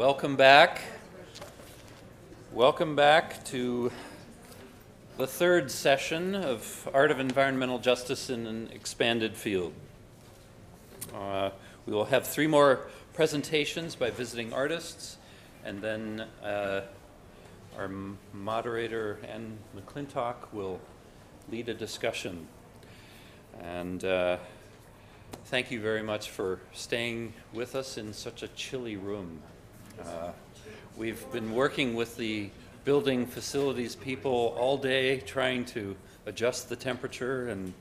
Welcome back. Welcome back to the third session of Art of Environmental Justice in an Expanded Field. Uh, we will have three more presentations by visiting artists, and then uh, our moderator, Anne McClintock, will lead a discussion. And uh, thank you very much for staying with us in such a chilly room. Uh, We've been working with the building facilities people all day, trying to adjust the temperature, and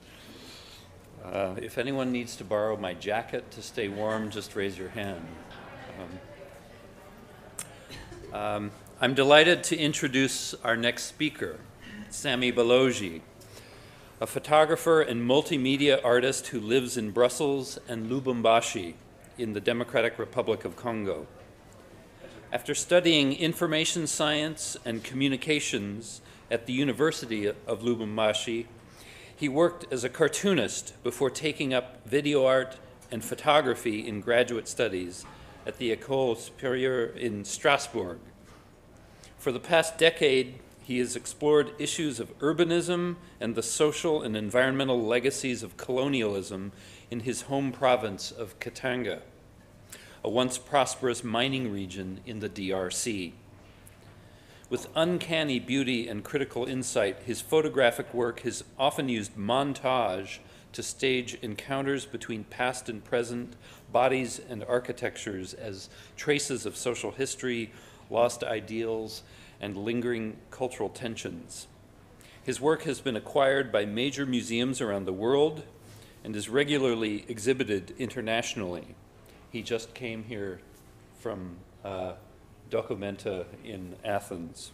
uh, if anyone needs to borrow my jacket to stay warm, just raise your hand. Um, um, I'm delighted to introduce our next speaker, Sammy Baloji, a photographer and multimedia artist who lives in Brussels and Lubumbashi in the Democratic Republic of Congo. After studying information science and communications at the University of Lubumbashi, he worked as a cartoonist before taking up video art and photography in graduate studies at the École Supérieure in Strasbourg. For the past decade, he has explored issues of urbanism and the social and environmental legacies of colonialism in his home province of Katanga a once prosperous mining region in the DRC. With uncanny beauty and critical insight, his photographic work has often used montage to stage encounters between past and present, bodies and architectures as traces of social history, lost ideals, and lingering cultural tensions. His work has been acquired by major museums around the world and is regularly exhibited internationally. He just came here from uh, Documenta in Athens.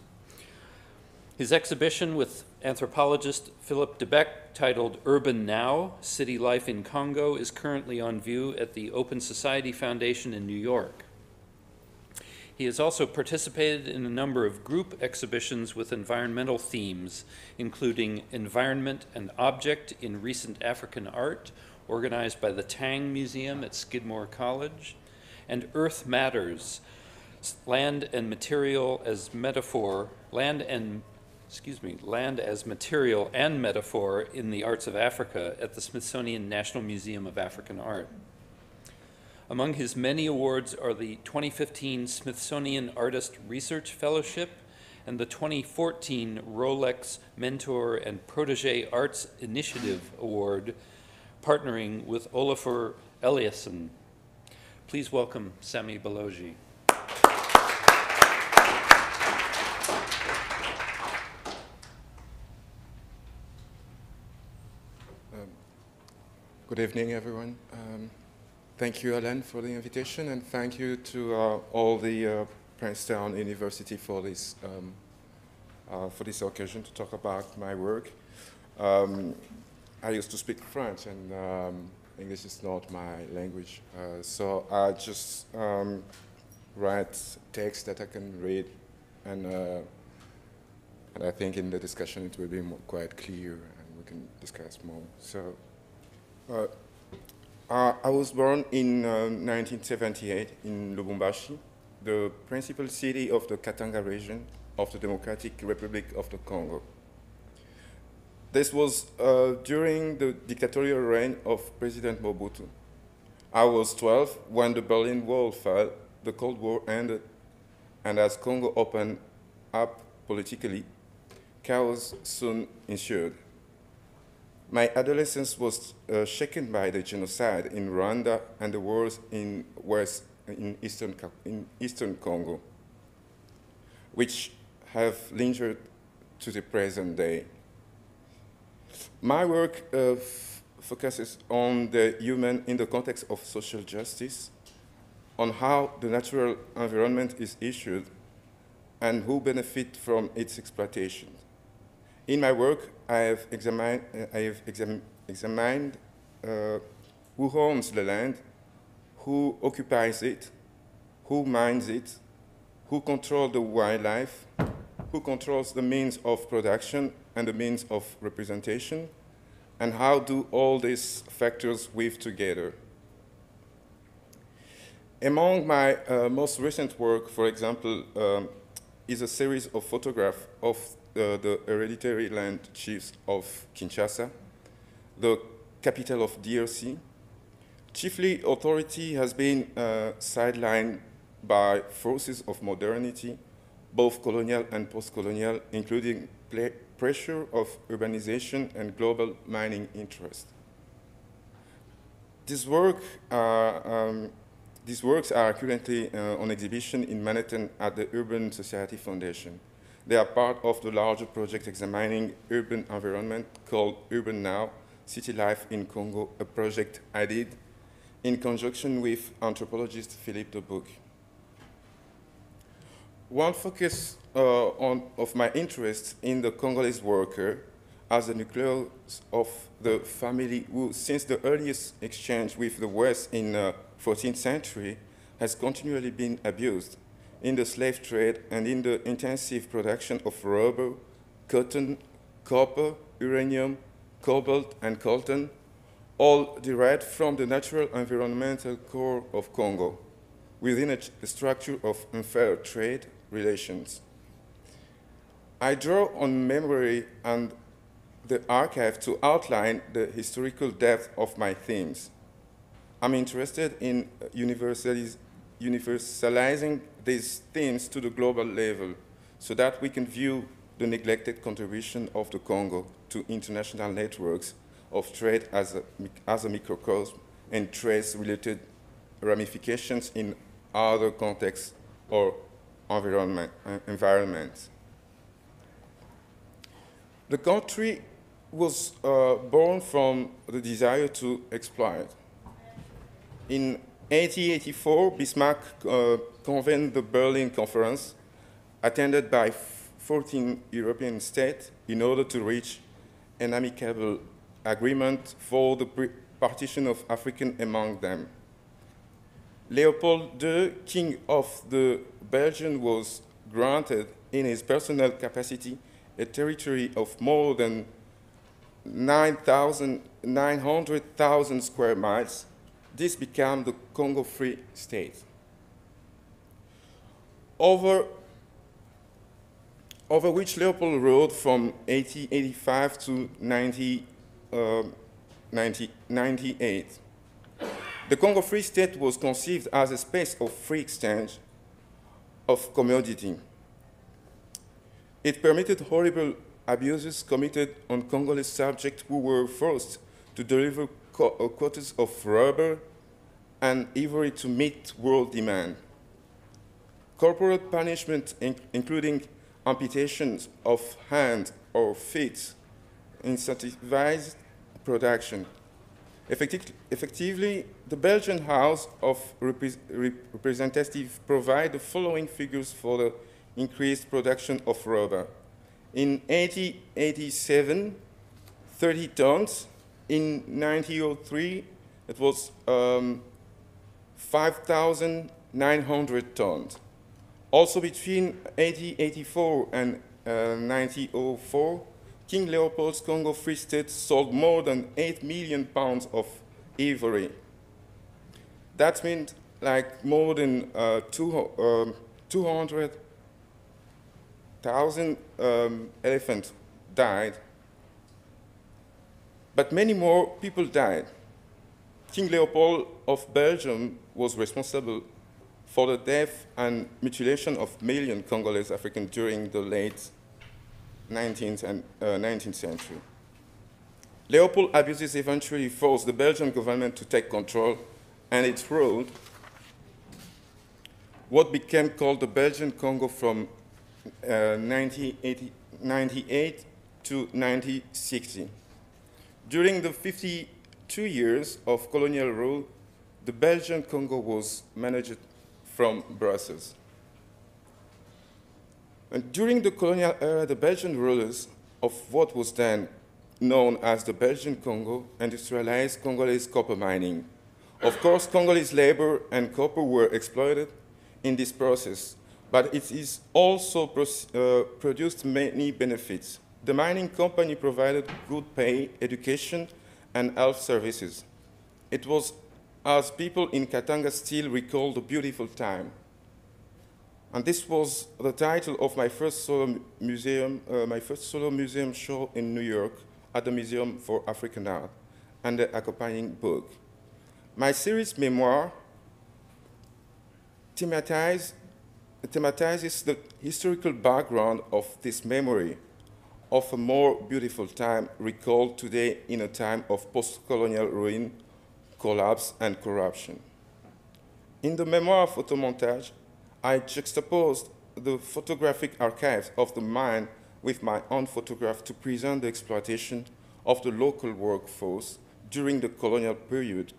His exhibition with anthropologist Filip De Boeck, titled Urban Now City Life in Congo, is currently on view at the Open Society Foundation in New York. He has also participated in a number of group exhibitions with environmental themes, including Environment and Object in Recent African Art, organized by the Tang Museum at Skidmore College, and Earth Matters, Land and Material as Metaphor, Land and excuse me, Land as Material and Metaphor in the Arts of Africa at the Smithsonian National Museum of African Art. Among his many awards are the 2015 Smithsonian Artist Research Fellowship and the 2014 Rolex Mentor and Protege Arts Initiative Award partnering with Olafur Eliasson. Please welcome Sammy Baloji. Um, good evening, everyone. Um, thank you, Alan, for the invitation, and thank you to uh, all the uh, Princeton University for this um, uh, for this occasion to talk about my work. Um, I used to speak French, and um, English is not my language. Uh, so I just um, write text that I can read, and uh, and I think in the discussion it will be more, quite clear, and we can discuss more. So. Uh, I was born in 1978 uh, in Lubumbashi, the principal city of the Katanga region of the Democratic Republic of the Congo. This was uh, during the dictatorial reign of President Mobutu. I was 12 when the Berlin Wall fell, the Cold War ended, and as Congo opened up politically, chaos soon ensued. My adolescence was uh, shaken by the genocide in Rwanda and the wars in West in Eastern, in Eastern Congo, which have lingered to the present day. My work uh, focuses on the human in the context of social justice, on how the natural environment is issued, and who benefit from its exploitation. In my work, I have examined, uh, I have exam examined uh, who owns the land, who occupies it, who mines it, who controls the wildlife, who controls the means of production and the means of representation, and how do all these factors weave together. Among my uh, most recent work, for example, um, is a series of photographs of uh, the hereditary land chiefs of Kinshasa, the capital of DRC. Chiefly, authority has been uh, sidelined by forces of modernity, both colonial and post-colonial, including pressure of urbanization and global mining interest. This work, uh, um, these works are currently uh, on exhibition in Manhattan at the Urban Society Foundation. They are part of the larger project examining urban environment called Urban Now, City Life in Congo, a project I did in conjunction with anthropologist Philippe De Boeck. One focus uh, on, of my interest in the Congolese worker as a nucleus of the family who, since the earliest exchange with the West in the uh, 14th century, has continually been abused in the slave trade and in the intensive production of rubber, cotton, copper, uranium, cobalt, and coltan, all derived from the natural environmental core of Congo, within a structure of unfair trade relations. I draw on memory and the archive to outline the historical depth of my themes. I'm interested in universalizing these themes to the global level so that we can view the neglected contribution of the Congo to international networks of trade as a, as a microcosm and trace-related ramifications in other contexts or environment, uh, environments. The country was uh, born from the desire to exploit. In 1884, Bismarck uh, convened the Berlin Conference, attended by 14 European states, in order to reach an amicable agreement for the partition of African among them. Leopold II, King of the Belgian, was granted in his personal capacity a territory of more than 900,000 square miles. This became the Congo Free State. Over, over which Leopold ruled from 1885 to 90, uh, 90, 98. The Congo Free State was conceived as a space of free exchange of commodity. It permitted horrible abuses committed on Congolese subjects who were forced to deliver uh, quotas of rubber and ivory to meet world demand. Corporate punishment, in including amputations of hands or feet, incentivized production effectively, the Belgian House of Representatives provide the following figures for the increased production of rubber. In 1887, 30 tons. In 1903, it was um, 5,900 tons. Also between 1884 and uh, 1904, King Leopold's Congo Free State sold more than 8 million pounds of ivory. That means like more than uh, two, um, 200,000 um, elephants died, but many more people died. King Leopold of Belgium was responsible for the death and mutilation of million Congolese Africans during the late 19th and uh, 19th century. Leopold abuses eventually forced the Belgian government to take control, and it ruled what became called the Belgian Congo from uh, 1998 to 1960. During the 52 years of colonial rule, the Belgian Congo was managed from Brussels. And during the colonial era, the Belgian rulers of what was then known as the Belgian Congo industrialized Congolese copper mining. Of course, Congolese labor and copper were exploited in this process, but it is also uh, produced many benefits. The mining company provided good pay, education, and health services. It was as people in Katanga still recall the beautiful time. And this was the title of my first solo museum, uh, my first solo museum show in New York at the Museum for African Art, and the accompanying book. My series memoir thematize, thematizes the historical background of this memory of a more beautiful time recalled today in a time of post-colonial ruin, collapse, and corruption. In the memoir photomontage, I juxtaposed the photographic archives of the mine with my own photograph to present the exploitation of the local workforce during the colonial period,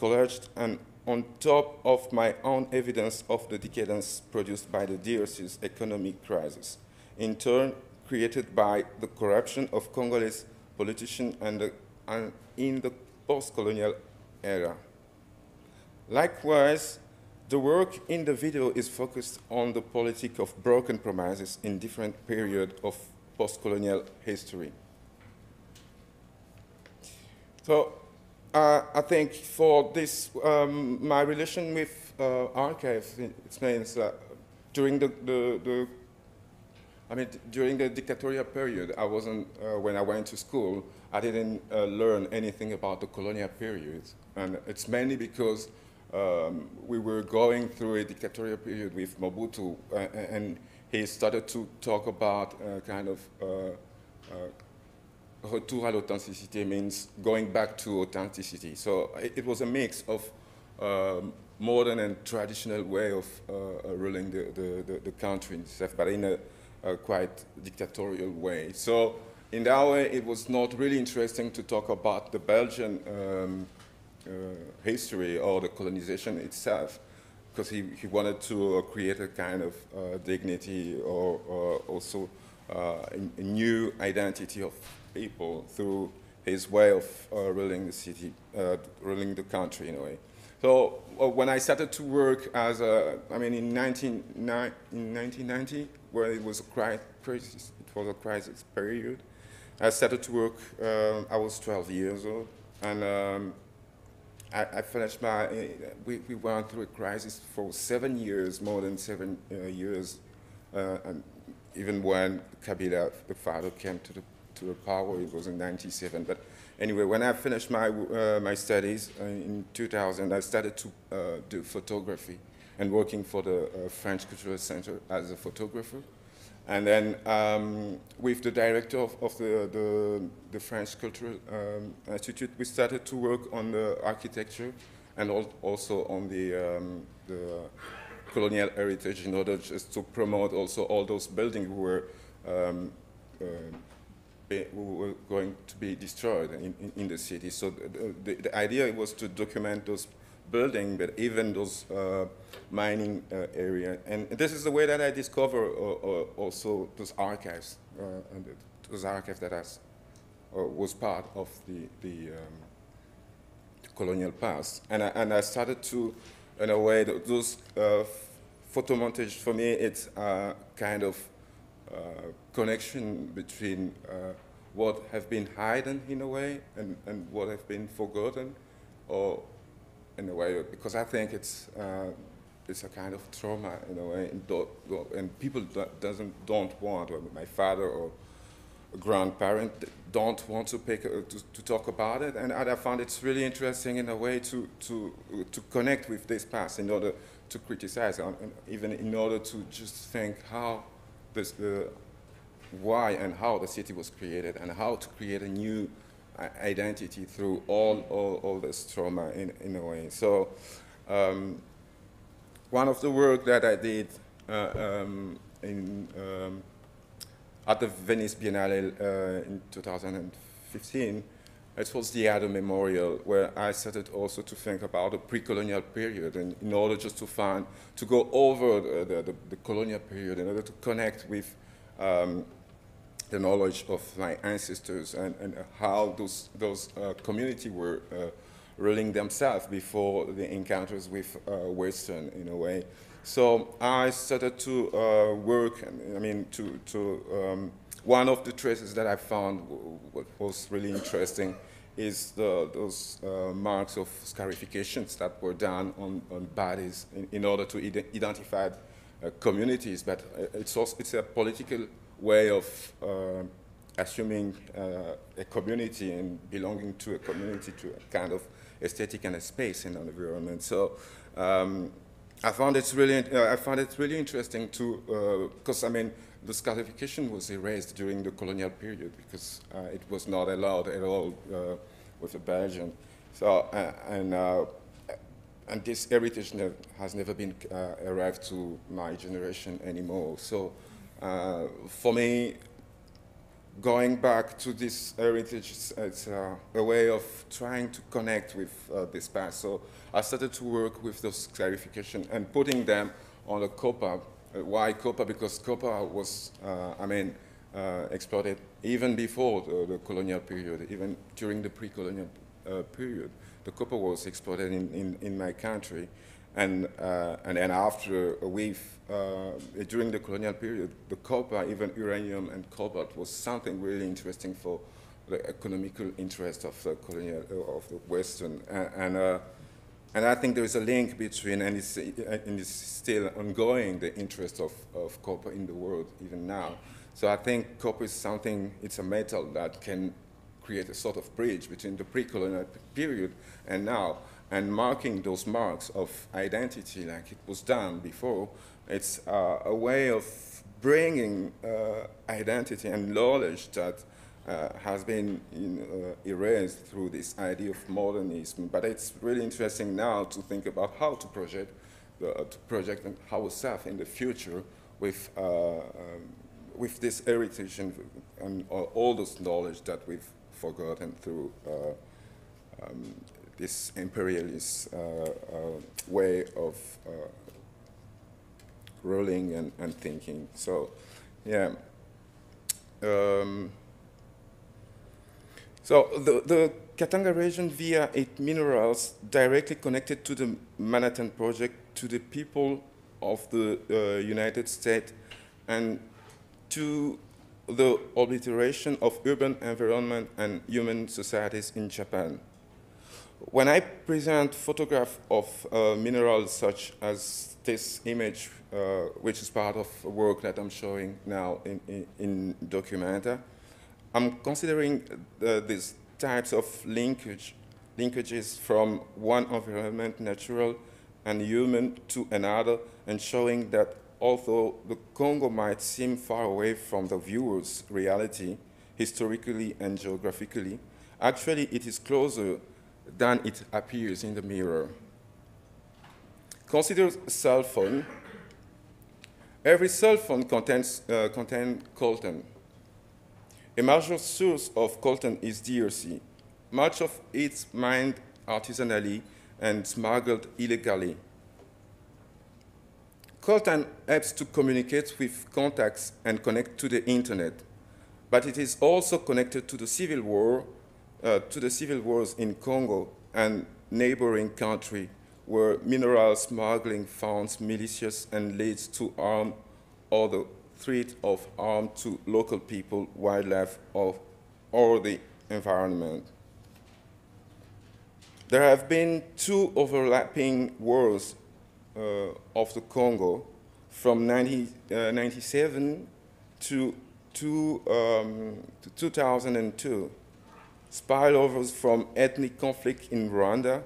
collaged and on top of my own evidence of the decadence produced by the DRC's economic crisis, in turn created by the corruption of Congolese politicians and, the, and in the post-colonial era. Likewise, the work in the video is focused on the politic of broken promises in different periods of post-colonial history. So uh, I think for this, um, my relation with uh, archives explains that during the, the, the, I mean, during the dictatorial period, I wasn't, uh, when I went to school, I didn't uh, learn anything about the colonial period. And it's mainly because um, we were going through a dictatorial period with Mobutu, uh, and he started to talk about uh, kind of uh, uh, retour à l'authenticité means going back to authenticity. So it, it was a mix of um, modern and traditional way of uh, ruling the, the, the, the, country itself, but in a, a, quite dictatorial way. So in that way, it was not really interesting to talk about the Belgian um, history or the colonization itself, because he, he wanted to uh, create a kind of uh, dignity or, also a, a, new identity of people through his way of ruling the city, ruling the country in a way. So uh, when I started to work as a, I mean, in, 19, in 1990, where it was a crisis, it was a crisis period, I started to work, uh, I was 12 years old, and um, I, I, finished my, uh, we, we, went through a crisis for seven years, more than seven uh, years. And even when Kabila, the father, came to the, to the power, it was in 97. But anyway, when I finished my, uh, my studies uh, in 2000, I started to uh, do photography and working for the French Cultural Center as a photographer. And then um, with the director of, of the, the, the, French Cultural um, Institute, we started to work on the architecture and also on the, um, the colonial heritage in order just to promote also all those buildings who were, um, uh, who were going to be destroyed in, in, in the city. So the, the, the, idea was to document those building, but even those uh, mining uh, area. And this is the way that I discover uh, also those archives, those archives that has, was part of the, the, um, the, colonial past. And I, and I started to, in a way, those photo montage for me, it's a kind of uh, connection between uh, what have been hidden in a way and, and what have been forgotten or in a way because I think it's uh, it's a kind of trauma in a way, and, do, and people do, doesn't don't want, or my father or a grandparent don't want to, pick, uh, to, to, talk about it, and I found it's really interesting in a way to to to connect with this past in order to criticize, and even in order to just think how this the why and how the city was created, and how to create a new identity through all, all, all this trauma in, in a way. So um, one of the work that I did uh, um, in, um, at the Venice Biennale uh, in 2015, it was the Adam Memorial, where I started also to think about the pre-colonial period, and in order just to find, to go over the, the, the colonial period, in order to connect with um, the knowledge of my ancestors and, and how those, those uh, communities were uh, ruling themselves before the encounters with uh, Western in a way. So I started to uh, work, I mean, to, to um, one of the traces that I found was really interesting is the, those uh, marks of scarifications that were done on, on bodies in, in order to ide identify uh, communities. But uh, it's also it's a political way of uh, assuming uh, a community and belonging to a community to a kind of aesthetic and a space in an environment. So. Um, I found it really, uh, I found it really interesting to, because I mean, the scarification was erased during the colonial period because uh, it was not allowed at all uh, with the Belgian. So, uh, and, uh, and this heritage ne has never been uh, arrived to my generation anymore. So for me, going back to this heritage, it's uh, a way of trying to connect with uh, this past. So I started to work with those scarification and putting them on the copper. Uh, why copper? Because copper was, uh, I mean, uh, exploited even before the, the, colonial period, even during the pre-colonial uh, period. The copper was exploited in, in, in my country. And, uh, and then after a week, uh, during the colonial period, the copper, even uranium and cobalt, was something really interesting for the economical interest of the colonial, uh, of the Western. And, and, uh, and, I think there is a link between, and it's, and it's still ongoing, the interest of, of copper in the world, even now. So I think copper is something, it's a metal that can create a sort of bridge between the pre-colonial period and now and marking those marks of identity like it was done before, it's uh, a way of bringing uh, identity and knowledge that uh, has been you know, erased through this idea of modernism. But it's really interesting now to think about how to project, the, to project ourselves in the future with, uh, um, with this heritage and, and, all this knowledge that we've forgotten through uh, um, this imperialist uh, uh, way of uh, ruling and, and thinking. So, yeah. Um, so the, the Katanga region via its minerals directly connected to the Manhattan Project, to the people of the uh, United States, and to the obliteration of urban environment and human societies in Japan. When I present photographs of uh, minerals such as this image, uh, which is part of a work that I'm showing now in, in, in Documenta, I'm considering uh, these types of linkage, linkages from one environment, natural and human, to another, and showing that although the Congo might seem far away from the viewer's reality, historically and geographically, actually it is closer than it appears in the mirror. Consider a cell phone. Every cell phone contains, uh, contains coltan. A major source of coltan is DRC. Much of it mined artisanally and smuggled illegally. Coltan helps to communicate with contacts and connect to the internet, but it is also connected to the civil war uh, to the civil wars in Congo and neighboring country where mineral smuggling founds militias and leads to armed or the threat of harm to local people, wildlife, or, or the environment. There have been two overlapping wars uh, of the Congo from 1997 uh, to, to, um, to 2002 spillovers from ethnic conflict in Rwanda,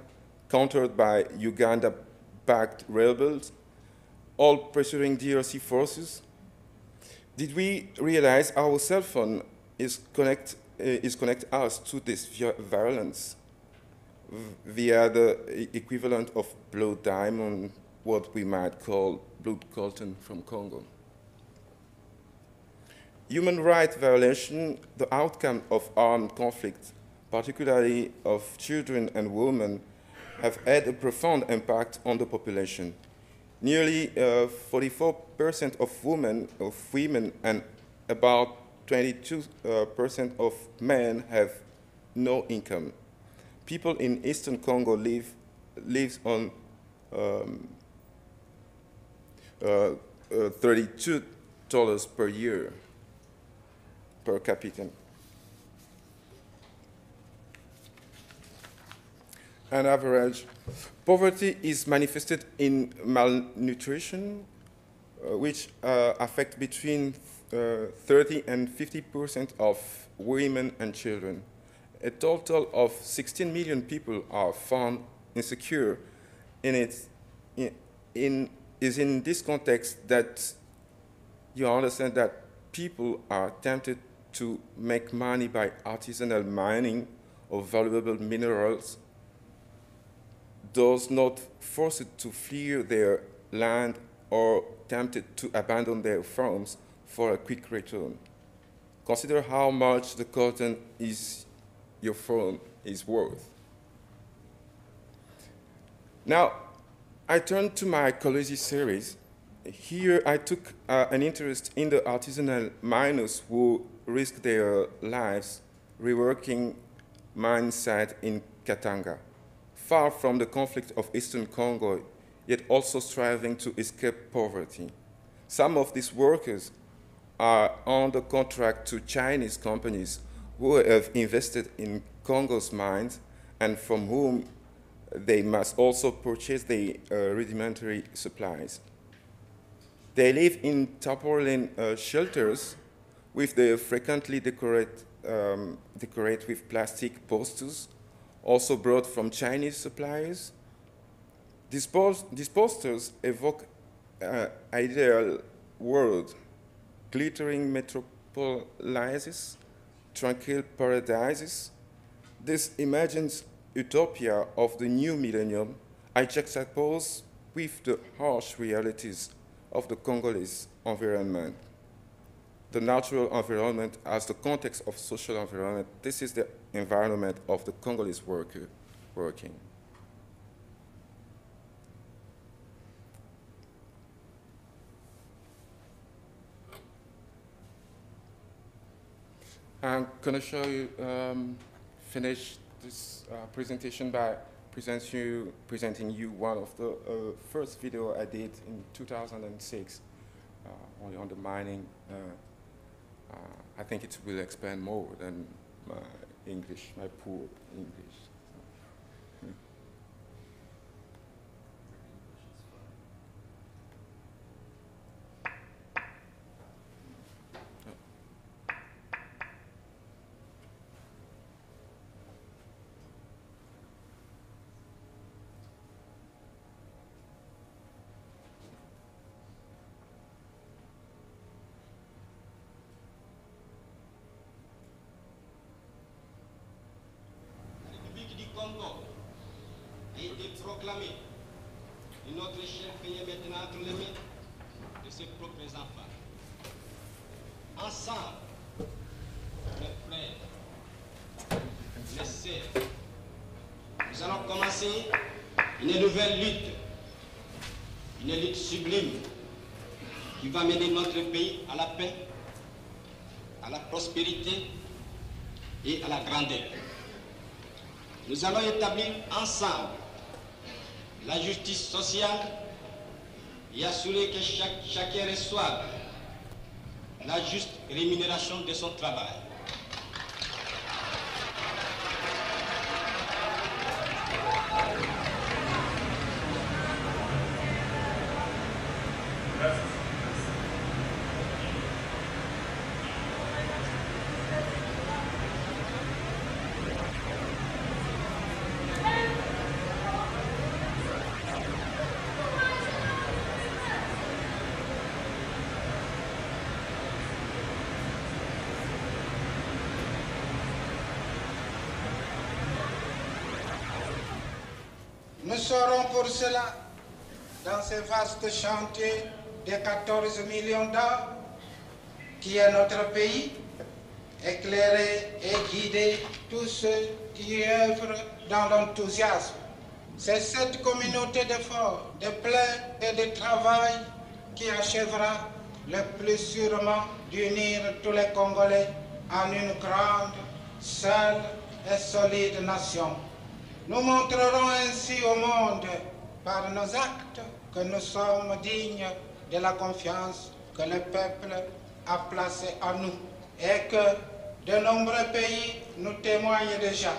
countered by Uganda-backed rebels, all pressuring DRC forces? Did we realize our cell phone is connect, uh, is connect us to this violence via the equivalent of blood diamond, what we might call blood coltan from Congo? Human rights violation, the outcome of armed conflict, particularly of children and women, have had a profound impact on the population. Nearly 44% uh, of women, of women and about 22% uh, of men have no income. People in eastern Congo live lives on um, uh, $32 per year per capita. an average. Poverty is manifested in malnutrition, uh, which uh, affect between uh, 30 and 50 percent of women and children. A total of 16 million people are found insecure, and it's in, in, is in this context that you understand that people are tempted to make money by artisanal mining of valuable minerals, those not forced to flee their land or tempted to abandon their farms for a quick return. Consider how much the cotton is your farm is worth. Now, I turn to my ecology series. Here I took uh, an interest in the artisanal miners who risk their lives reworking mine site in Katanga, far from the conflict of Eastern Congo, yet also striving to escape poverty. Some of these workers are under contract to Chinese companies who have invested in Congo's mines and from whom they must also purchase the uh, rudimentary supplies. They live in tarpaulin uh, shelters with the frequently decorate, um, decorate with plastic posters, also brought from Chinese suppliers. These, these posters evoke uh, ideal world, glittering metropolises, tranquil paradises. This imagines utopia of the new millennium I juxtapose with the harsh realities of the Congolese environment. The natural environment as the context of social environment, this is the environment of the Congolese worker working. I'm going to show you, um, finish this uh, presentation by present you, presenting you one of the uh, first video I did in 2006 uh, on, on the mining. Uh, I think it will expand more than my English, my poor English. A été proclamé. Et notre cher pays maintenant entre les mains de ses propres enfants. Ensemble, mes frères, mes sœurs, nous allons commencer une nouvelle lutte, une lutte sublime qui va mener notre pays à la paix, à la prospérité et à la grandeur. Nous allons établir ensemble la justice sociale et assurer que chacun reçoive la juste rémunération de son travail. Pour cela dans ce vaste chantier de 14 millions d'âmes qui est notre pays, éclairer et guider tous ceux qui œuvrent dans l'enthousiasme. C'est cette communauté d'efforts, de plein et de travail qui achèvera le plus sûrement d'unir tous les Congolais en une grande, seule et solide nation. Nous montrerons ainsi au monde par nos actes que nous sommes dignes de la confiance que le peuple a placée en nous et que de nombreux pays nous témoignent déjà.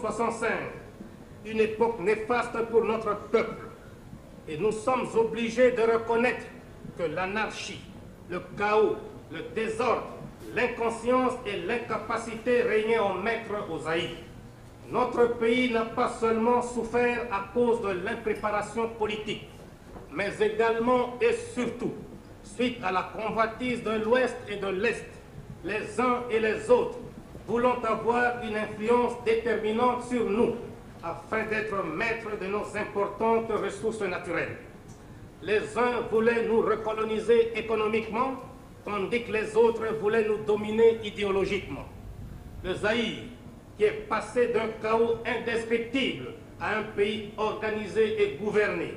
1965, une époque néfaste pour notre peuple. Et nous sommes obligés de reconnaître que l'anarchie, le chaos, le désordre, l'inconscience et l'incapacité régnaient en maître aux Haïts. Notre pays n'a pas seulement souffert à cause de l'impréparation politique, mais également et surtout suite à la convoitise de l'Ouest et de l'Est, les uns et les autres voulant avoir une influence déterminante sur nous afin d'être maîtres de nos importantes ressources naturelles. Les uns voulaient nous recoloniser économiquement, tandis que les autres voulaient nous dominer idéologiquement. Le Zaïre, qui est passé d'un chaos indescriptible à un pays organisé et gouverné,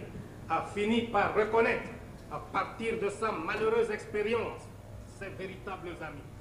a fini par reconnaître, à partir de sa malheureuse expérience, ses véritables amis.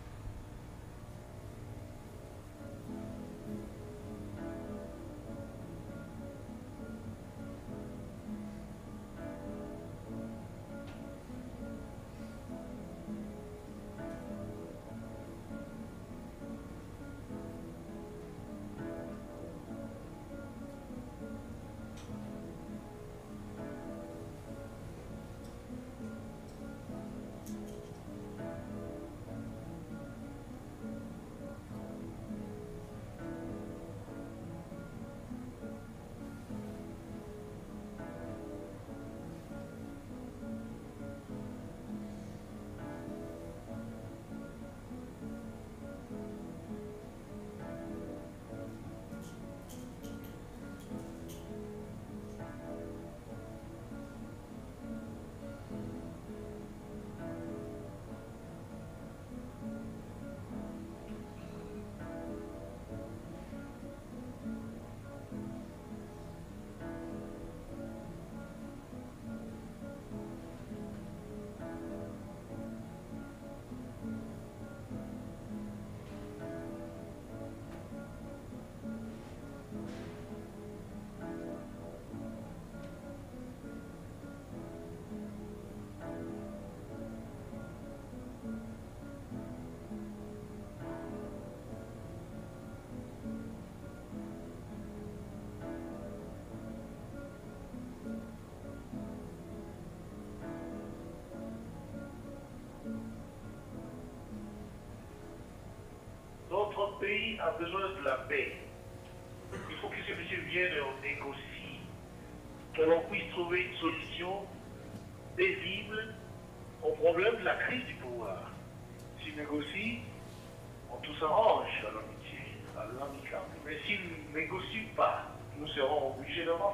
Pays a besoin de la paix. Il faut que ce monsieur vienne et on négocie, que l'on puisse trouver une solution paisible au problème de la crise du pouvoir. S'il négocie, on tout s'arrange à l'amitié, à l'amicable. Mais s'il ne négocie pas, nous serons obligés d'avancer.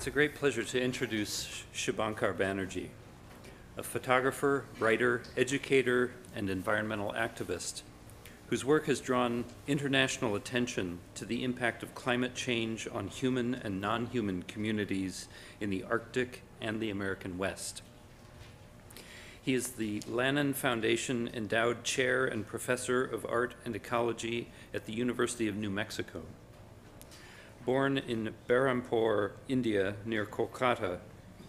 It's a great pleasure to introduce Subhankar Banerjee, a photographer, writer, educator, and environmental activist whose work has drawn international attention to the impact of climate change on human and non-human communities in the Arctic and the American West. He is the Lannan Foundation Endowed Chair and Professor of Art and Ecology at the University of New Mexico. Born in Berhampur, India, near Kolkata,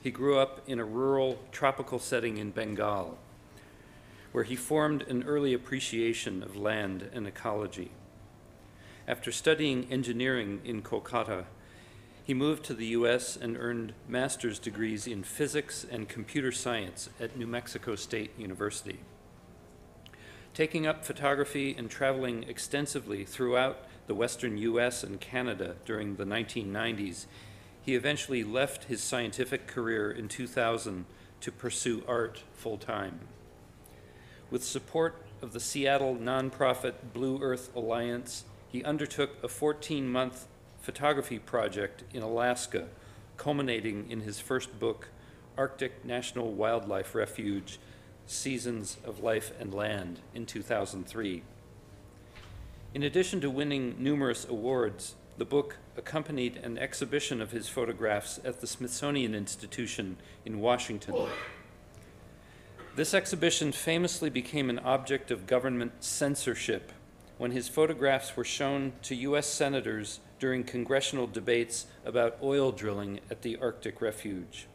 he grew up in a rural, tropical setting in Bengal, where he formed an early appreciation of land and ecology. After studying engineering in Kolkata, he moved to the US and earned master's degrees in physics and computer science at New Mexico State University. Taking up photography and traveling extensively throughout the western US and Canada during the 1990s, he eventually left his scientific career in 2000 to pursue art full time. With support of the Seattle nonprofit Blue Earth Alliance, he undertook a 14 month photography project in Alaska, culminating in his first book, Arctic National Wildlife Refuge Seasons of Life and Land, in 2003. In addition to winning numerous awards, the book accompanied an exhibition of his photographs at the Smithsonian Institution in Washington. This exhibition famously became an object of government censorship when his photographs were shown to U.S. senators during congressional debates about oil drilling at the Arctic Refuge.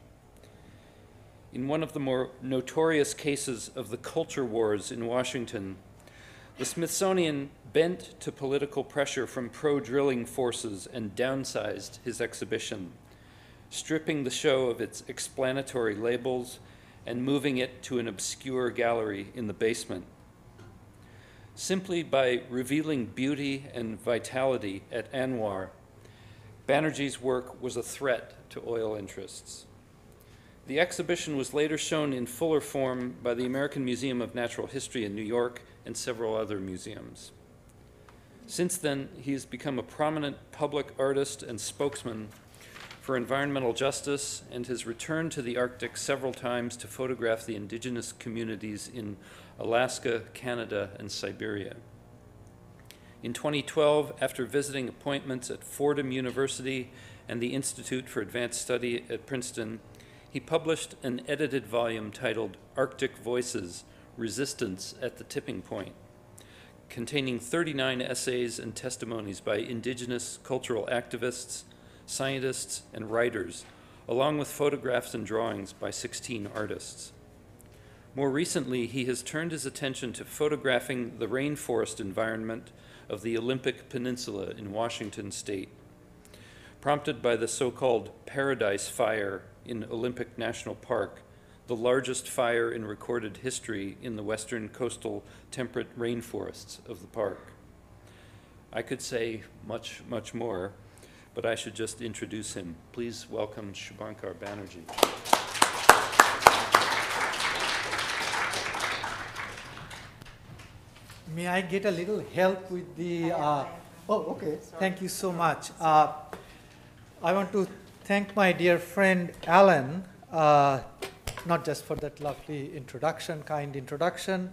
In one of the more notorious cases of the culture wars in Washington, the Smithsonian bent to political pressure from pro drilling forces and downsized his exhibition, stripping the show of its explanatory labels and moving it to an obscure gallery in the basement. Simply by revealing beauty and vitality at ANWR, Banerjee's work was a threat to oil interests. The exhibition was later shown in fuller form by the American Museum of Natural History in New York and several other museums. Since then, he has become a prominent public artist and spokesman for environmental justice and has returned to the Arctic several times to photograph the indigenous communities in Alaska, Canada, and Siberia. In 2012, after visiting appointments at Fordham University and the Institute for Advanced Study at Princeton, he published an edited volume titled Arctic Voices Resistance at the Tipping Point, containing 39 essays and testimonies by indigenous cultural activists, scientists, and writers, along with photographs and drawings by 16 artists. More recently, he has turned his attention to photographing the rainforest environment of the Olympic Peninsula in Washington state. Prompted by the so called Paradise Fire in Olympic National Park, the largest fire in recorded history in the western coastal temperate rainforests of the park. I could say much, much more, but I should just introduce him. Please welcome Subhankar Banerjee. May I get a little help with the? Uh, oh, okay. Thank you so much. Uh, I want to thank my dear friend Alan, uh, not just for that lovely introduction, kind introduction,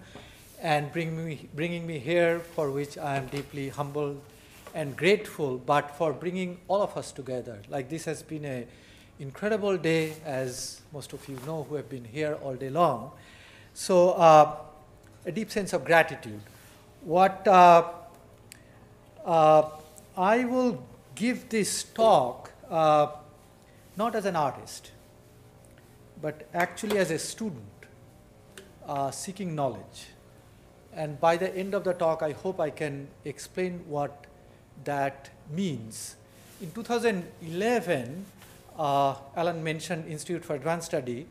and bring me, bringing me here, for which I am deeply humbled and grateful, but for bringing all of us together. Like this has been a incredible day, as most of you know who have been here all day long. So, uh, a deep sense of gratitude what uh, uh, I will give this talk uh, not as an artist, but actually as a student uh, seeking knowledge. And by the end of the talk, I hope I can explain what that means. In 2011, uh, Alan mentioned Institute for Advanced Study.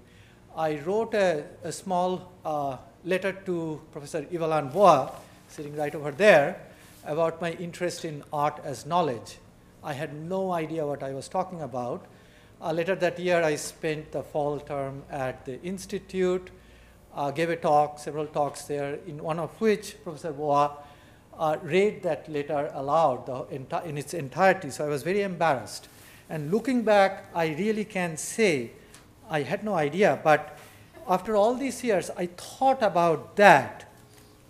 I wrote a, a small uh, letter to Professor Yves-Alain Bois sitting right over there, about my interest in art as knowledge. I had no idea what I was talking about. Uh, later that year, I spent the fall term at the Institute, uh, gave a talk, several talks there, in one of which Professor Bois uh, read that letter aloud the in its entirety. So I was very embarrassed. And looking back, I really can say I had no idea, but after all these years, I thought about that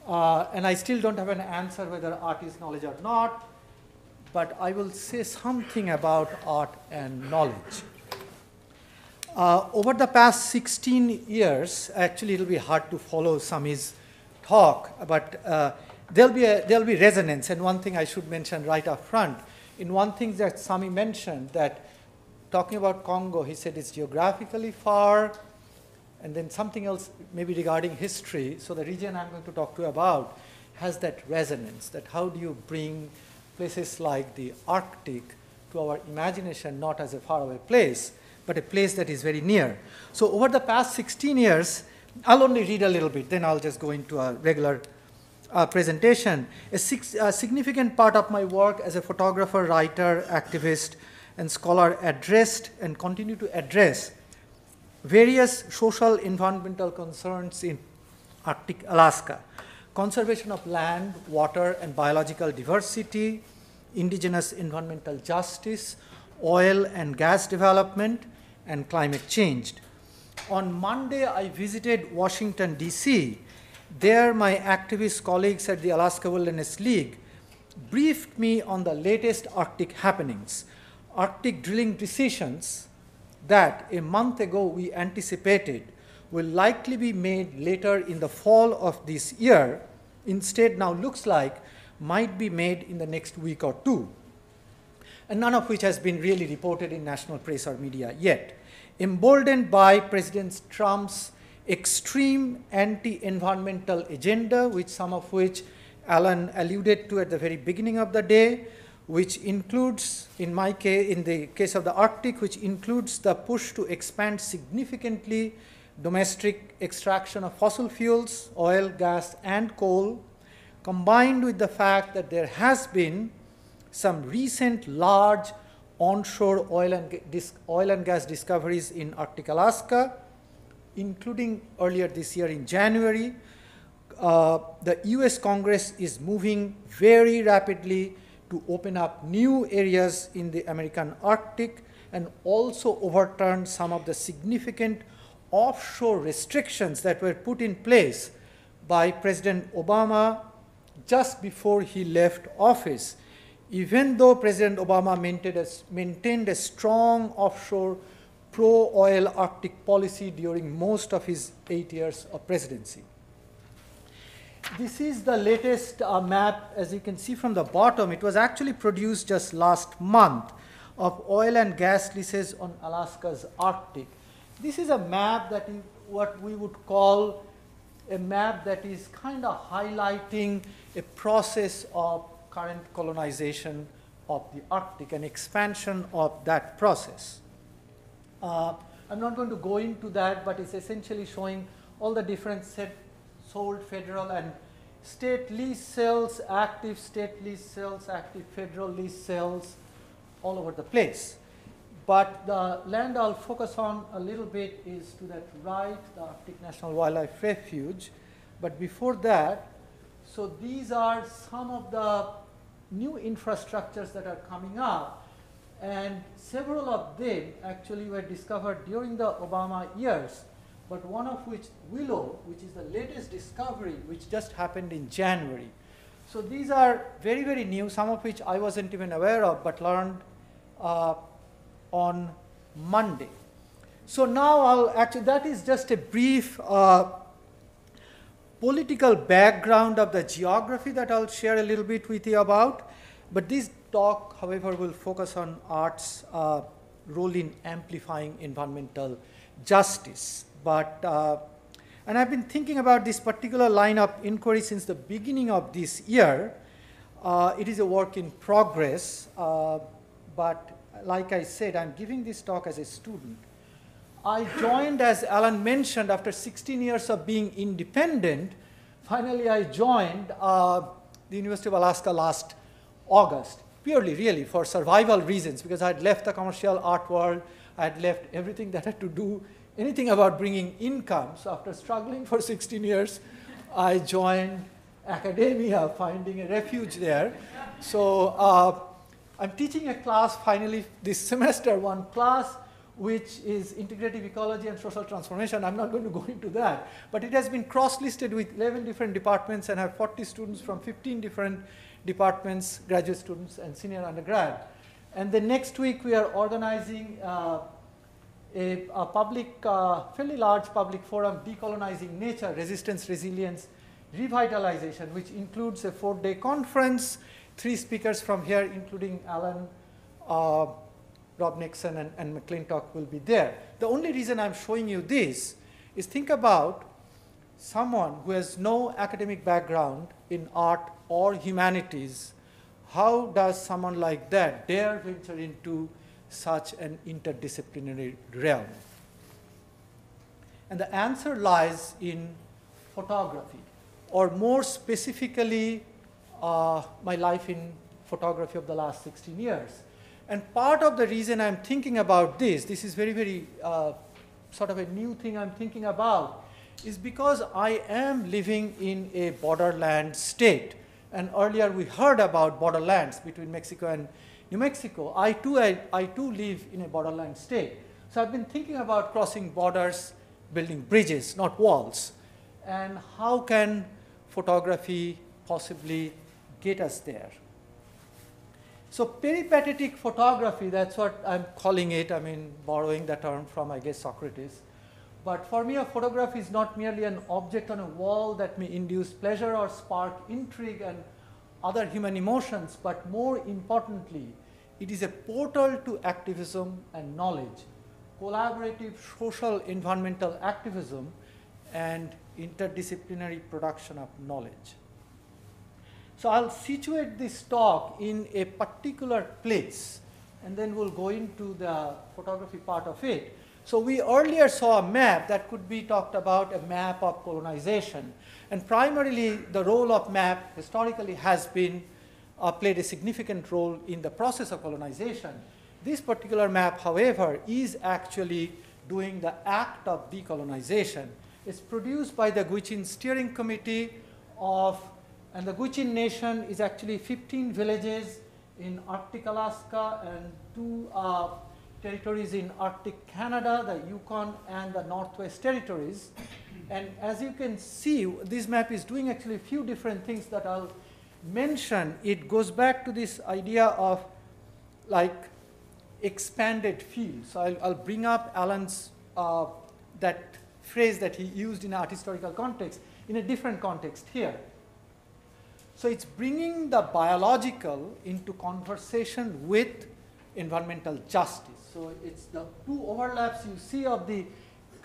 uh, and I still don't have an answer whether art is knowledge or not, but I will say something about art and knowledge. Uh, over the past 16 years, actually it'll be hard to follow Sammy's talk, but uh, there'll, be a, there'll be resonance. And one thing I should mention right up front, in one thing that Sami mentioned, that talking about Congo, he said it's geographically far, and then something else maybe regarding history. So the region I'm going to talk to you about has that resonance, that how do you bring places like the Arctic to our imagination, not as a faraway place, but a place that is very near. So over the past 16 years, I'll only read a little bit, then I'll just go into a regular uh, presentation. A, six, a significant part of my work as a photographer, writer, activist, and scholar addressed and continue to address various social environmental concerns in Arctic Alaska. Conservation of land, water, and biological diversity, indigenous environmental justice, oil and gas development, and climate change. On Monday, I visited Washington, D.C. There, my activist colleagues at the Alaska Wilderness League briefed me on the latest Arctic happenings, Arctic drilling decisions that a month ago we anticipated will likely be made later in the fall of this year, instead now looks like might be made in the next week or two, and none of which has been really reported in national press or media yet. Emboldened by President Trump's extreme anti-environmental agenda, which some of which Alan alluded to at the very beginning of the day, which includes, in my case, in the case of the Arctic, which includes the push to expand significantly domestic extraction of fossil fuels, oil, gas, and coal, combined with the fact that there has been some recent large onshore oil and, oil and gas discoveries in Arctic Alaska, including earlier this year in January. Uh, the US Congress is moving very rapidly to open up new areas in the American Arctic and also overturn some of the significant offshore restrictions that were put in place by President Obama just before he left office. Even though President Obama maintained a, maintained a strong offshore pro oil Arctic policy during most of his eight years of presidency. This is the latest uh, map, as you can see from the bottom. It was actually produced just last month of oil and gas leases on Alaska's Arctic. This is a map that is what we would call a map that is kind of highlighting a process of current colonization of the Arctic, an expansion of that process. Uh, I'm not going to go into that, but it's essentially showing all the different set sold federal and state lease sales, active state lease sales, active federal lease sales all over the place. But the land I'll focus on a little bit is to that right, the Arctic National Wildlife Refuge. But before that, so these are some of the new infrastructures that are coming up. And several of them actually were discovered during the Obama years but one of which, Willow, which is the latest discovery, which just happened in January. So these are very, very new, some of which I wasn't even aware of, but learned uh, on Monday. So now I'll actually, that is just a brief uh, political background of the geography that I'll share a little bit with you about. But this talk, however, will focus on art's uh, role in amplifying environmental justice. But, uh, and I've been thinking about this particular line of inquiry since the beginning of this year. Uh, it is a work in progress, uh, but like I said, I'm giving this talk as a student. I joined, as Alan mentioned, after 16 years of being independent. Finally, I joined uh, the University of Alaska last August, purely, really, for survival reasons, because I had left the commercial art world. I had left everything that had to do anything about bringing income. So after struggling for 16 years, I joined academia, finding a refuge there. So uh, I'm teaching a class finally this semester, one class which is integrative ecology and social transformation. I'm not going to go into that, but it has been cross-listed with 11 different departments and have 40 students from 15 different departments, graduate students and senior undergrad. And the next week we are organizing uh, a, a public, uh, fairly large public forum, Decolonizing Nature, Resistance, Resilience, Revitalization, which includes a four-day conference, three speakers from here, including Alan, uh, Rob Nixon, and, and McClintock will be there. The only reason I'm showing you this is think about someone who has no academic background in art or humanities, how does someone like that dare venture into such an interdisciplinary realm? And the answer lies in photography, or more specifically, uh, my life in photography of the last 16 years. And part of the reason I'm thinking about this, this is very, very uh, sort of a new thing I'm thinking about, is because I am living in a borderland state. And earlier we heard about borderlands between Mexico and New Mexico. I too, I, I too live in a borderland state. So I've been thinking about crossing borders, building bridges, not walls. And how can photography possibly get us there? So peripatetic photography, that's what I'm calling it. I mean, borrowing the term from, I guess, Socrates. But for me, a photograph is not merely an object on a wall that may induce pleasure or spark intrigue and other human emotions, but more importantly, it is a portal to activism and knowledge, collaborative social environmental activism, and interdisciplinary production of knowledge. So I'll situate this talk in a particular place, and then we'll go into the photography part of it. So we earlier saw a map that could be talked about a map of colonization. And primarily the role of map historically has been uh, played a significant role in the process of colonization. This particular map, however, is actually doing the act of decolonization. It's produced by the Gwich'in Steering Committee of, and the Gwich'in Nation is actually 15 villages in Arctic Alaska and two uh, territories in Arctic Canada, the Yukon and the Northwest Territories. And as you can see, this map is doing actually a few different things that I'll mention. It goes back to this idea of like expanded field. So I'll, I'll bring up Alan's, uh, that phrase that he used in art historical context in a different context here. So it's bringing the biological into conversation with environmental justice. So it's the two overlaps you see of the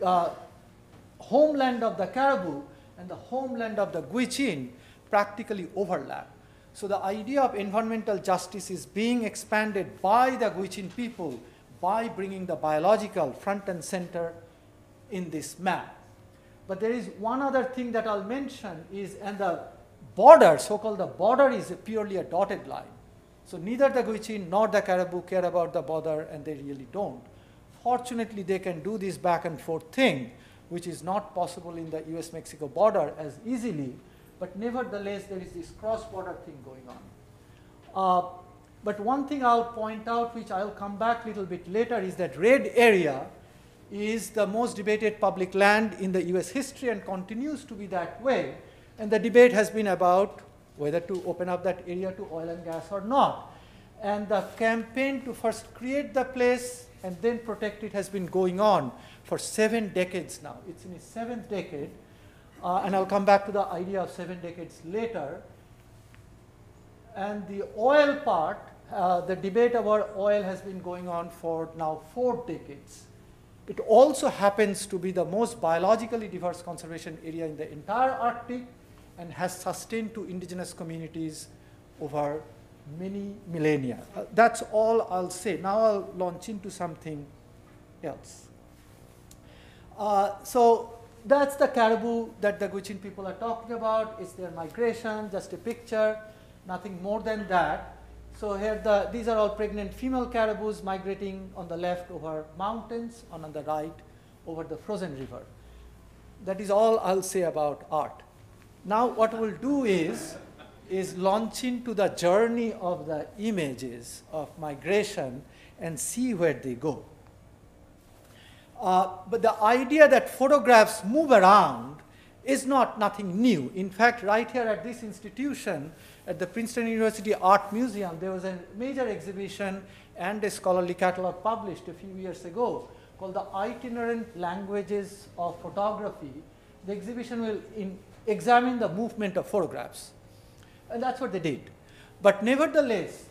uh, homeland of the caribou and the homeland of the Gwich'in practically overlap. So the idea of environmental justice is being expanded by the Gwich'in people by bringing the biological front and center in this map. But there is one other thing that I'll mention is, and the border, so-called the border is purely a dotted line. So neither the Gwich'in nor the Caribou care about the border, and they really don't. Fortunately, they can do this back and forth thing, which is not possible in the US-Mexico border as easily, but nevertheless, there is this cross-border thing going on. Uh, but one thing I'll point out, which I'll come back a little bit later, is that red area is the most debated public land in the US history and continues to be that way. And the debate has been about whether to open up that area to oil and gas or not. And the campaign to first create the place and then protect it has been going on for seven decades now. It's in its seventh decade. Uh, and I'll come back to the idea of seven decades later. And the oil part, uh, the debate about oil has been going on for now four decades. It also happens to be the most biologically diverse conservation area in the entire Arctic and has sustained to indigenous communities over many millennia. Uh, that's all I'll say. Now I'll launch into something else. Uh, so that's the caribou that the Gwich'in people are talking about. It's their migration, just a picture, nothing more than that. So here the, these are all pregnant female caribous migrating on the left over mountains and on the right over the frozen river. That is all I'll say about art. Now what we'll do is, is launch into the journey of the images of migration and see where they go. Uh, but the idea that photographs move around is not nothing new. In fact, right here at this institution, at the Princeton University Art Museum, there was a major exhibition and a scholarly catalog published a few years ago called the itinerant languages of photography. The exhibition will in, examine the movement of photographs. And that's what they did. But nevertheless,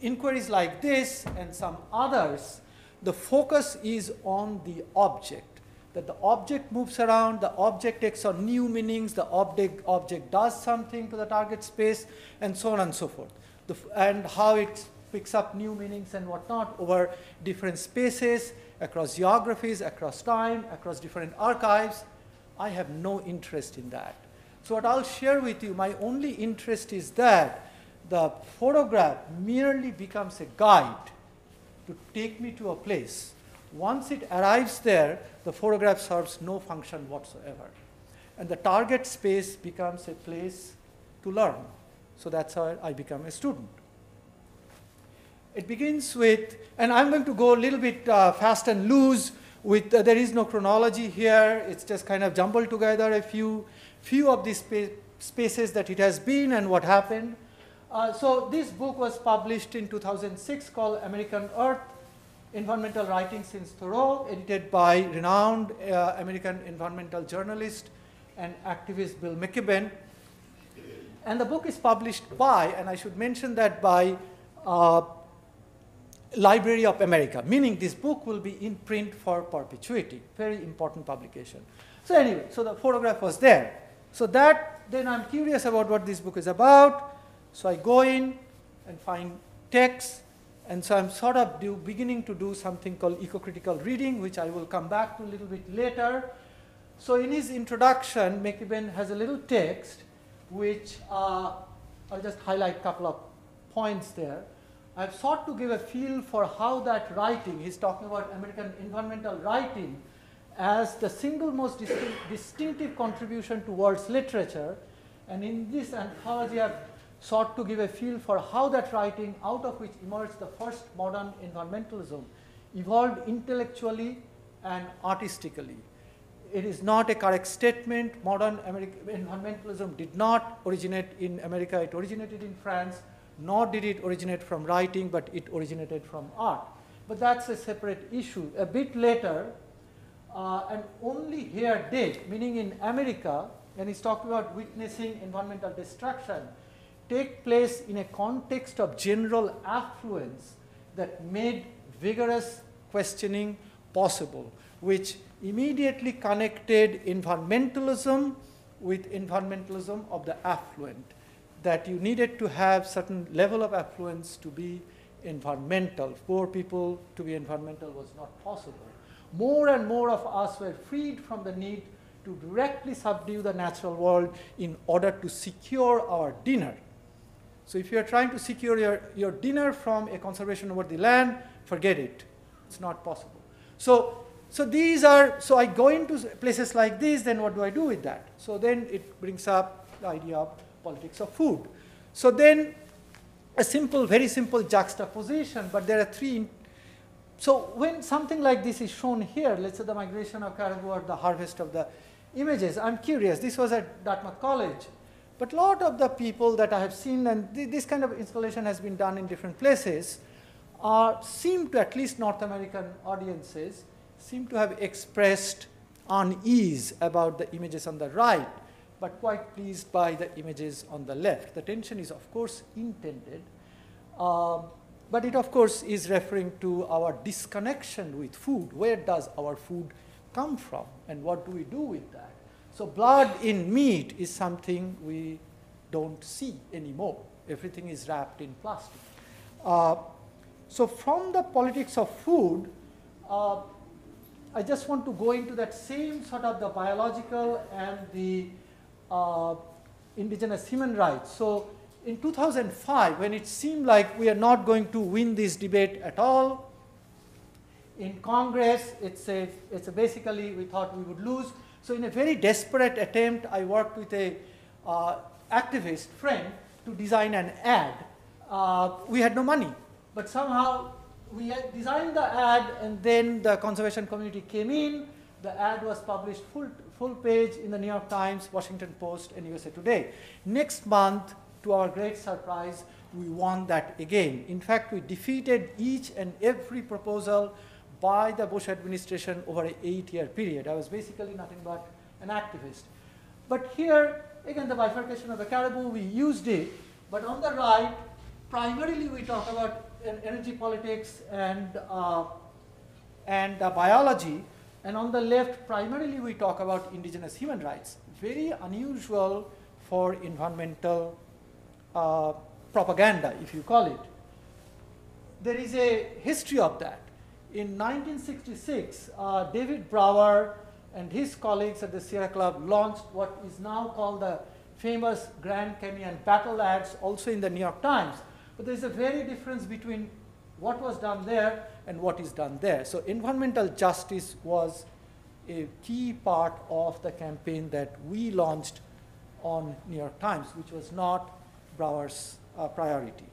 inquiries like this and some others, the focus is on the object. That the object moves around, the object takes on new meanings, the object, object does something to the target space, and so on and so forth. The, and how it picks up new meanings and whatnot over different spaces, across geographies, across time, across different archives. I have no interest in that. So what I'll share with you, my only interest is that the photograph merely becomes a guide to take me to a place. Once it arrives there, the photograph serves no function whatsoever. And the target space becomes a place to learn. So that's how I become a student. It begins with, and I'm going to go a little bit uh, fast and loose with, uh, there is no chronology here. It's just kind of jumbled together a few, few of these spa spaces that it has been and what happened. Uh, so this book was published in 2006 called American Earth, Environmental Writing Since Thoreau, edited by renowned uh, American environmental journalist and activist Bill McKibben. And the book is published by, and I should mention that by uh, Library of America, meaning this book will be in print for perpetuity. Very important publication. So anyway, so the photograph was there. So that, then I'm curious about what this book is about. So I go in and find text, and so I'm sort of do, beginning to do something called eco-critical reading, which I will come back to a little bit later. So in his introduction, McKibben has a little text, which uh, I'll just highlight a couple of points there. I've sought to give a feel for how that writing, he's talking about American environmental writing, as the single most distinct, distinctive contribution to world's literature. And in this anthology, I've sought to give a feel for how that writing, out of which emerged the first modern environmentalism, evolved intellectually and artistically. It is not a correct statement. Modern American environmentalism did not originate in America, it originated in France nor did it originate from writing, but it originated from art. But that's a separate issue. A bit later, uh, and only here did, meaning in America, when he's talking about witnessing environmental destruction, take place in a context of general affluence that made vigorous questioning possible, which immediately connected environmentalism with environmentalism of the affluent that you needed to have certain level of affluence to be environmental. Poor people to be environmental was not possible. More and more of us were freed from the need to directly subdue the natural world in order to secure our dinner. So if you are trying to secure your, your dinner from a conservation over the land, forget it. It's not possible. So, so these are, so I go into places like this, then what do I do with that? So then it brings up the idea of politics of food. So then a simple, very simple juxtaposition, but there are three. So when something like this is shown here, let's say the migration of caribou or the harvest of the images, I'm curious, this was at Dartmouth College, but a lot of the people that I have seen, and th this kind of installation has been done in different places, are, seem to, at least North American audiences, seem to have expressed unease about the images on the right but quite pleased by the images on the left. The tension is, of course, intended, uh, but it, of course, is referring to our disconnection with food. Where does our food come from, and what do we do with that? So blood in meat is something we don't see anymore. Everything is wrapped in plastic. Uh, so from the politics of food, uh, I just want to go into that same sort of the biological and the uh, indigenous human rights. So in 2005, when it seemed like we are not going to win this debate at all, in Congress, it's a, it's a basically we thought we would lose. So in a very desperate attempt, I worked with a uh, activist friend to design an ad. Uh, we had no money, but somehow we had designed the ad, and then the conservation community came in. The ad was published full, full page in the New York Times, Washington Post, and USA Today. Next month, to our great surprise, we won that again. In fact, we defeated each and every proposal by the Bush administration over an eight-year period. I was basically nothing but an activist. But here, again, the bifurcation of the caribou, we used it, but on the right, primarily we talk about energy politics and, uh, and uh, biology, and on the left, primarily we talk about indigenous human rights. Very unusual for environmental uh, propaganda, if you call it. There is a history of that. In 1966, uh, David Brower and his colleagues at the Sierra Club launched what is now called the famous Grand Canyon battle ads, also in the New York Times. But there's a very difference between what was done there and what is done there. So environmental justice was a key part of the campaign that we launched on New York Times, which was not Brower's uh, priority.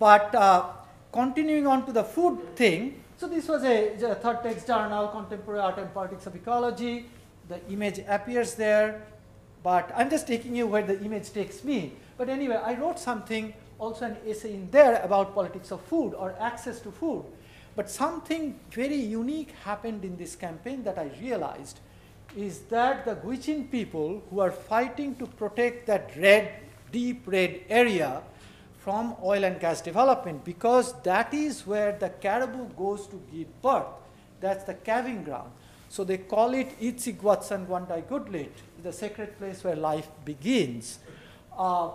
But uh, continuing on to the food thing, so this was a, a third text journal, Contemporary Art and Politics of Ecology. The image appears there, but I'm just taking you where the image takes me. But anyway, I wrote something, also an essay in there about politics of food or access to food. But something very unique happened in this campaign that I realized is that the Gwich'in people who are fighting to protect that red, deep red area from oil and gas development because that is where the caribou goes to give birth. That's the calving ground. So they call it Iizhik Gwats'an Gwandaii Goodlit, the sacred place where life begins. Uh,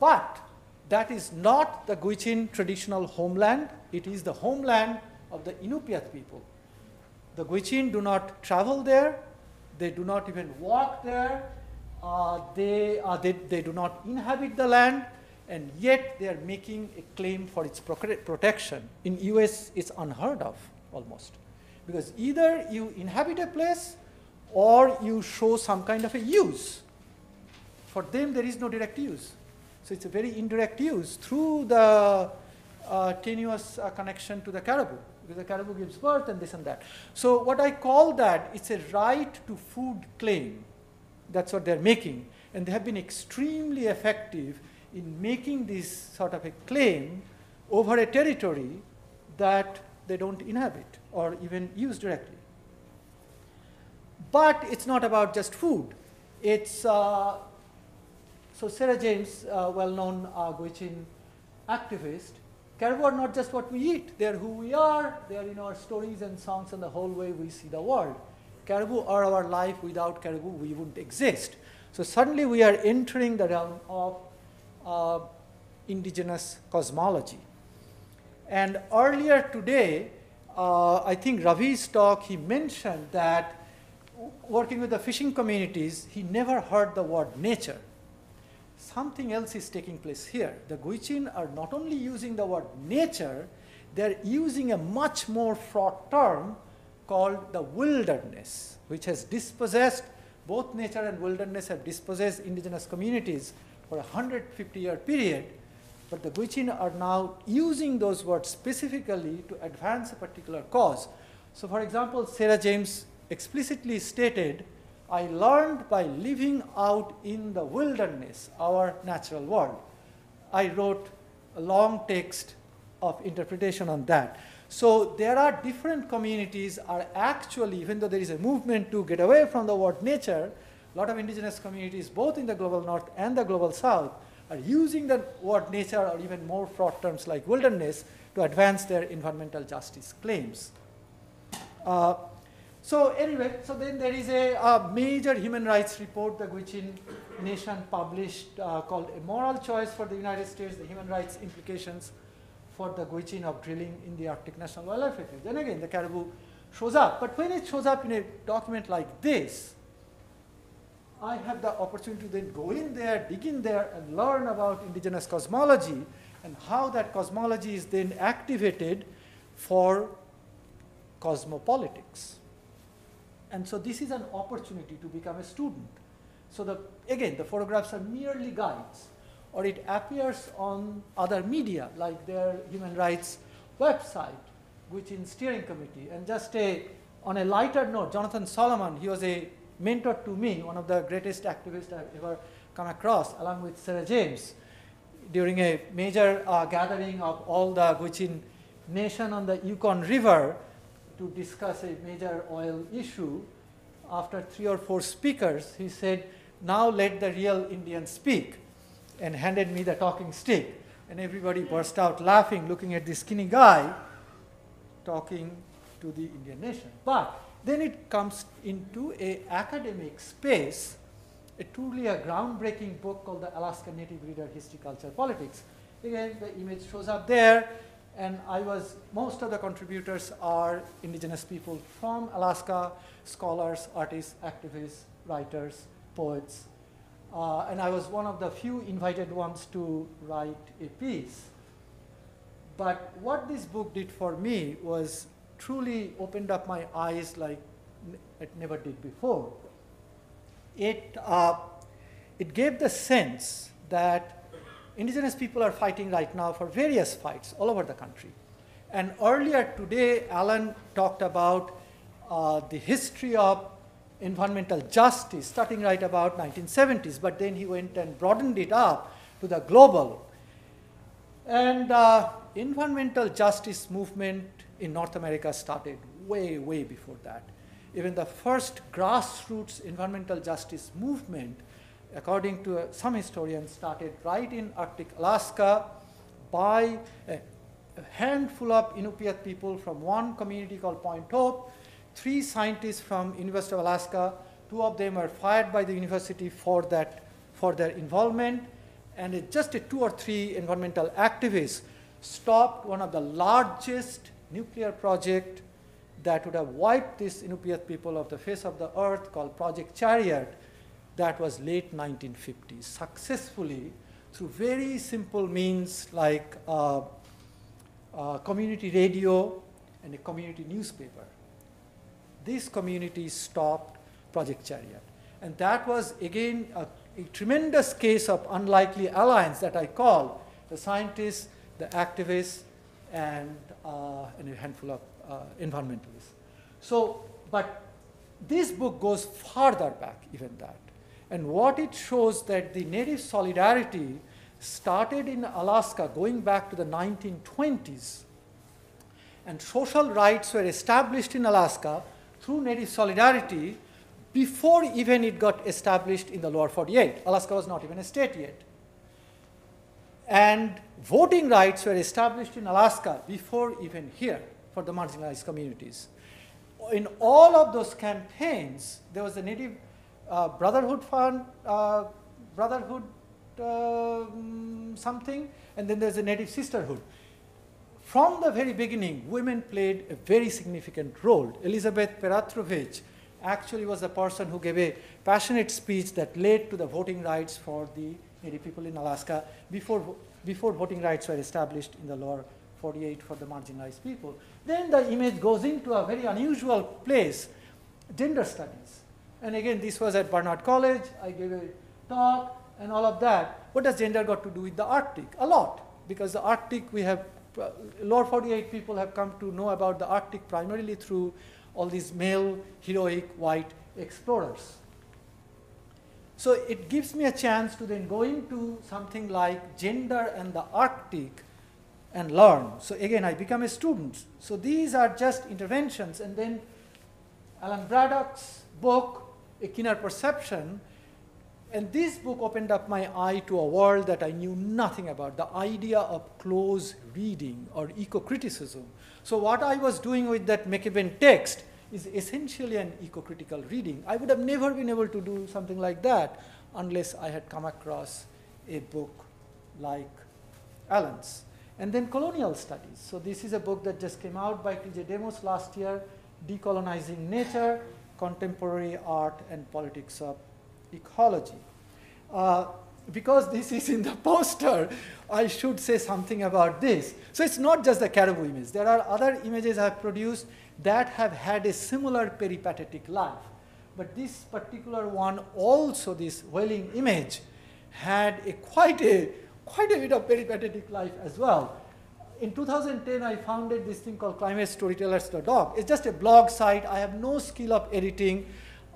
but that is not the Gwich'in traditional homeland. It is the homeland of the Inupiat people. The Gwich'in do not travel there. They do not even walk there. Uh, they, uh, they, they do not inhabit the land and yet they are making a claim for its protection. In US, it's unheard of almost. Because either you inhabit a place or you show some kind of a use. For them, there is no direct use. So it's a very indirect use through the uh, tenuous uh, connection to the caribou, because the caribou gives birth and this and that. So what I call that, it's a right to food claim. That's what they're making. And they have been extremely effective in making this sort of a claim over a territory that they don't inhabit or even use directly. But it's not about just food. It's uh, so Sarah James, uh, well-known uh, Gwich'in activist, caribou are not just what we eat. They are who we are. They are in our stories and songs and the whole way we see the world. Caribou are our life. Without caribou, we wouldn't exist. So suddenly we are entering the realm of uh, indigenous cosmology. And earlier today, uh, I think Ravi's talk, he mentioned that working with the fishing communities, he never heard the word nature something else is taking place here. The Gwich'in are not only using the word nature, they're using a much more fraught term called the wilderness, which has dispossessed, both nature and wilderness have dispossessed indigenous communities for a 150 year period. But the Gwich'in are now using those words specifically to advance a particular cause. So for example, Sarah James explicitly stated I learned by living out in the wilderness, our natural world. I wrote a long text of interpretation on that. So there are different communities are actually, even though there is a movement to get away from the word nature, a lot of indigenous communities, both in the global north and the global south, are using the word nature or even more fraught terms like wilderness to advance their environmental justice claims. Uh, so anyway, so then there is a, a major human rights report the Gwich'in nation published uh, called A Moral Choice for the United States, the human rights implications for the Gwich'in of drilling in the Arctic National Wildlife Refuge. Then again, the caribou shows up. But when it shows up in a document like this, I have the opportunity to then go in there, dig in there, and learn about indigenous cosmology and how that cosmology is then activated for cosmopolitics. And so this is an opportunity to become a student. So the, again, the photographs are merely guides, or it appears on other media, like their human rights website, Gwich'in steering committee. And just a, on a lighter note, Jonathan Solomon, he was a mentor to me, one of the greatest activists I've ever come across, along with Sarah James, during a major uh, gathering of all the Gwich'in nation on the Yukon River to discuss a major oil issue. After three or four speakers, he said, Now let the real Indian speak, and handed me the talking stick. And everybody burst out laughing, looking at this skinny guy talking to the Indian nation. But then it comes into a academic space, a truly a groundbreaking book called the Alaska Native Reader History, Culture, Politics. Again, the image shows up there, and I was, most of the contributors are indigenous people from Alaska, scholars, artists, activists, writers, poets. Uh, and I was one of the few invited ones to write a piece. But what this book did for me was truly opened up my eyes like it never did before. It, uh, it gave the sense that indigenous people are fighting right now for various fights all over the country. And earlier today, Alan talked about uh, the history of environmental justice starting right about 1970s, but then he went and broadened it up to the global. And uh, environmental justice movement in North America started way, way before that. Even the first grassroots environmental justice movement, according to uh, some historians, started right in Arctic Alaska by a, handful of Inupiat people from one community called Point Hope, three scientists from University of Alaska, two of them were fired by the university for that, for their involvement, and it just a two or three environmental activists stopped one of the largest nuclear project that would have wiped these Inupiat people off the face of the earth called Project Chariot that was late 1950s, successfully through very simple means like uh, uh, community radio and a community newspaper. These communities stopped Project Chariot. And that was, again, a, a tremendous case of unlikely alliance that I call the scientists, the activists, and, uh, and a handful of uh, environmentalists. So, but this book goes farther back even that. And what it shows that the native solidarity started in Alaska going back to the 1920s. And social rights were established in Alaska through native solidarity before even it got established in the lower 48. Alaska was not even a state yet. And voting rights were established in Alaska before even here for the marginalized communities. In all of those campaigns, there was a Native Brotherhood Fund, uh, Brotherhood uh, something, and then there's a Native Sisterhood. From the very beginning, women played a very significant role. Elizabeth Peratrovich actually was the person who gave a passionate speech that led to the voting rights for the Native people in Alaska before, before voting rights were established in the lower 48 for the marginalized people. Then the image goes into a very unusual place, gender studies. And again, this was at Barnard College. I gave a talk and all of that. What does gender got to do with the Arctic? A lot, because the Arctic, we have, uh, lower 48 people have come to know about the Arctic primarily through all these male, heroic, white explorers. So it gives me a chance to then go into something like gender and the Arctic and learn. So again, I become a student. So these are just interventions. And then Alan Braddock's book, A Keener Perception, and this book opened up my eye to a world that I knew nothing about, the idea of close reading or eco-criticism. So what I was doing with that McEwen text is essentially an eco-critical reading. I would have never been able to do something like that unless I had come across a book like Alan's. And then colonial studies. So this is a book that just came out by T.J. Demos last year, Decolonizing Nature, Contemporary Art and Politics of Ecology. Uh, because this is in the poster, I should say something about this. So it's not just the caribou image. There are other images I've produced that have had a similar peripatetic life. But this particular one, also this whaling image, had a quite a quite a bit of peripatetic life as well. In 2010, I founded this thing called climate climatestorytellers.org. It's just a blog site. I have no skill of editing.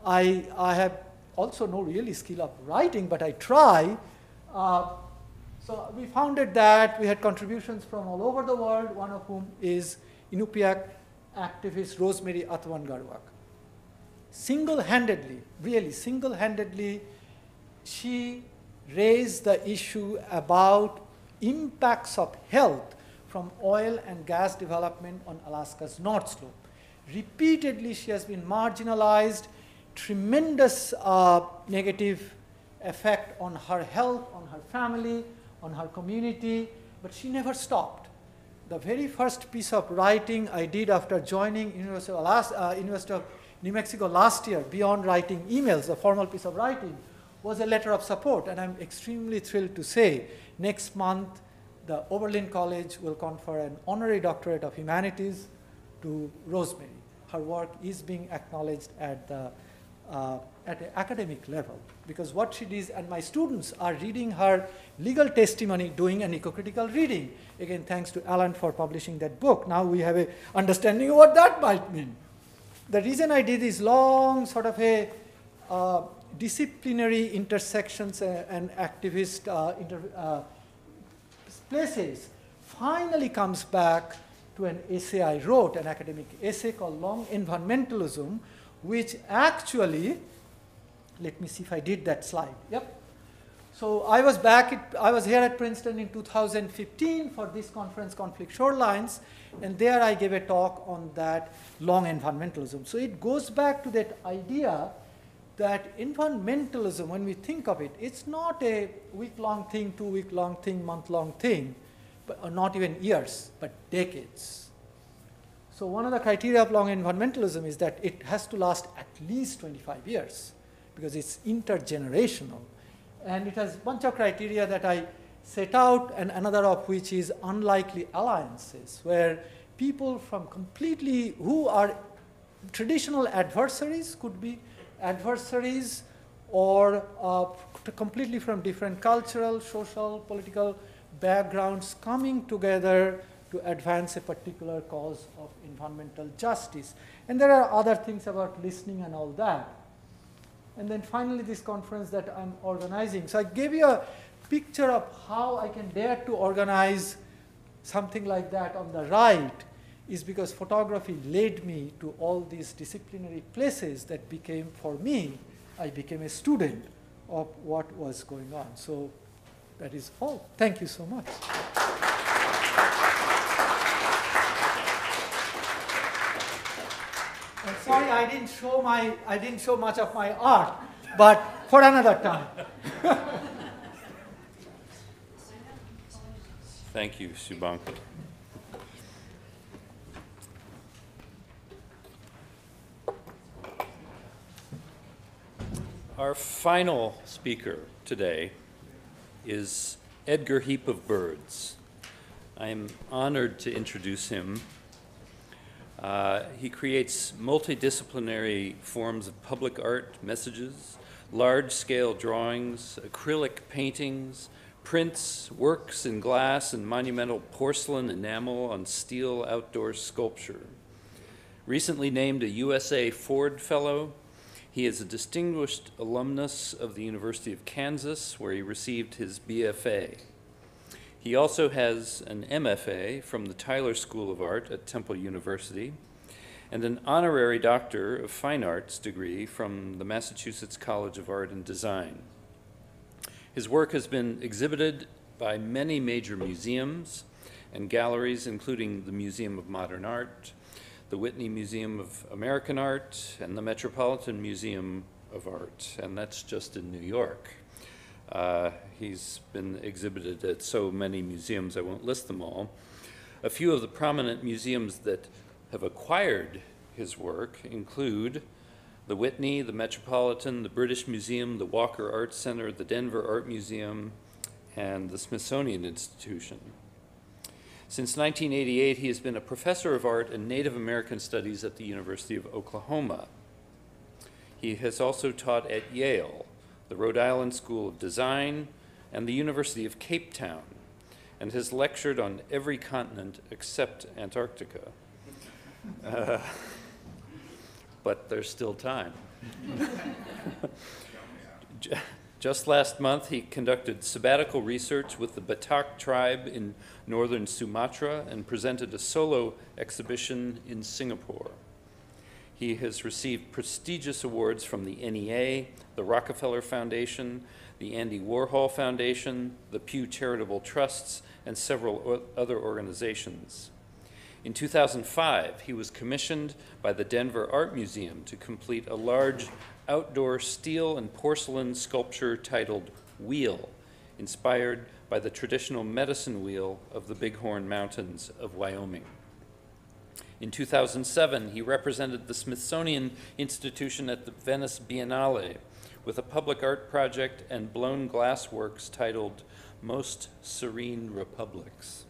I, I have also no really skill of writing, but I try. Uh, So we founded that. We had contributions from all over the world, one of whom is Inupiaq activist Rosemary Ahtuangaruak. Single handedly, really single handedly, she raised the issue about impacts of health from oil and gas development on Alaska's North Slope. Repeatedly, she has been marginalized, tremendous uh, negative effect on her health, on her family, on her community, but she never stopped. The very first piece of writing I did after joining University of, Alaska, uh, University of New Mexico last year, beyond writing emails, a formal piece of writing, was a letter of support. And I'm extremely thrilled to say next month, the Oberlin College will confer an honorary doctorate of humanities to Rosemary. Her work is being acknowledged at the uh, at an academic level because what she does, and my students are reading her legal testimony, doing an eco-critical reading. Again, thanks to Alan for publishing that book. Now we have a understanding of what that might mean. The reason I did is long sort of a uh, disciplinary intersections uh, and activist uh, inter, uh, places finally comes back to an essay I wrote, an academic essay called Long Environmentalism, which actually, let me see if I did that slide. Yep. So I was back, at, I was here at Princeton in 2015 for this conference, Conflict Shorelines, and there I gave a talk on that long environmentalism. So it goes back to that idea that environmentalism, when we think of it, it's not a week-long thing, two-week-long thing, month-long thing, but or not even years, but decades. So one of the criteria of long environmentalism is that it has to last at least 25 years because it's intergenerational. And it has a bunch of criteria that I set out, and another of which is unlikely alliances, where people from completely, who are traditional adversaries, could be adversaries or uh, completely from different cultural, social, political backgrounds coming together to advance a particular cause of environmental justice. And there are other things about listening and all that. And then finally, this conference that I'm organizing. So I gave you a picture of how I can dare to organize something like that on the right is because photography led me to all these disciplinary places that became, for me, I became a student of what was going on. So that is all. Thank you so much. And sorry, I didn't show my, I didn't show much of my art, but for another time. Thank you, Subhankar. Our final speaker today is Edgar Heap of Birds. I am honored to introduce him uh, he creates multidisciplinary forms of public art messages, large-scale drawings, acrylic paintings, prints, works in glass and monumental porcelain enamel on steel outdoor sculpture. Recently named a USA Ford Fellow, he is a distinguished alumnus of the University of Kansas, where he received his BFA. He also has an MFA from the Tyler School of Art at Temple University and an honorary Doctor of Fine Arts degree from the Massachusetts College of Art and Design. His work has been exhibited by many major museums and galleries, including the Museum of Modern Art, the Whitney Museum of American Art, and the Metropolitan Museum of Art, and that's just in New York. Uh, he's been exhibited at so many museums, I won't list them all. A few of the prominent museums that have acquired his work include the Whitney, the Metropolitan, the British Museum, the Walker Art Center, the Denver Art Museum, and the Smithsonian Institution. Since 1988, he has been a professor of art and Native American studies at the University of Oklahoma. He has also taught at Yale, the Rhode Island School of Design, and the University of Cape Town, and has lectured on every continent except Antarctica. Uh, but there's still time. Just last month, he conducted sabbatical research with the Batak tribe in northern Sumatra and presented a solo exhibition in Singapore. He has received prestigious awards from the NEA, the Rockefeller Foundation, the Andy Warhol Foundation, the Pew Charitable Trusts, and several other organizations. In 2005, he was commissioned by the Denver Art Museum to complete a large outdoor steel and porcelain sculpture titled Wheel, inspired by the traditional medicine wheel of the Bighorn Mountains of Wyoming. In 2007, he represented the Smithsonian Institution at the Venice Biennale with a public art project and blown glass works titled Most Serene Republics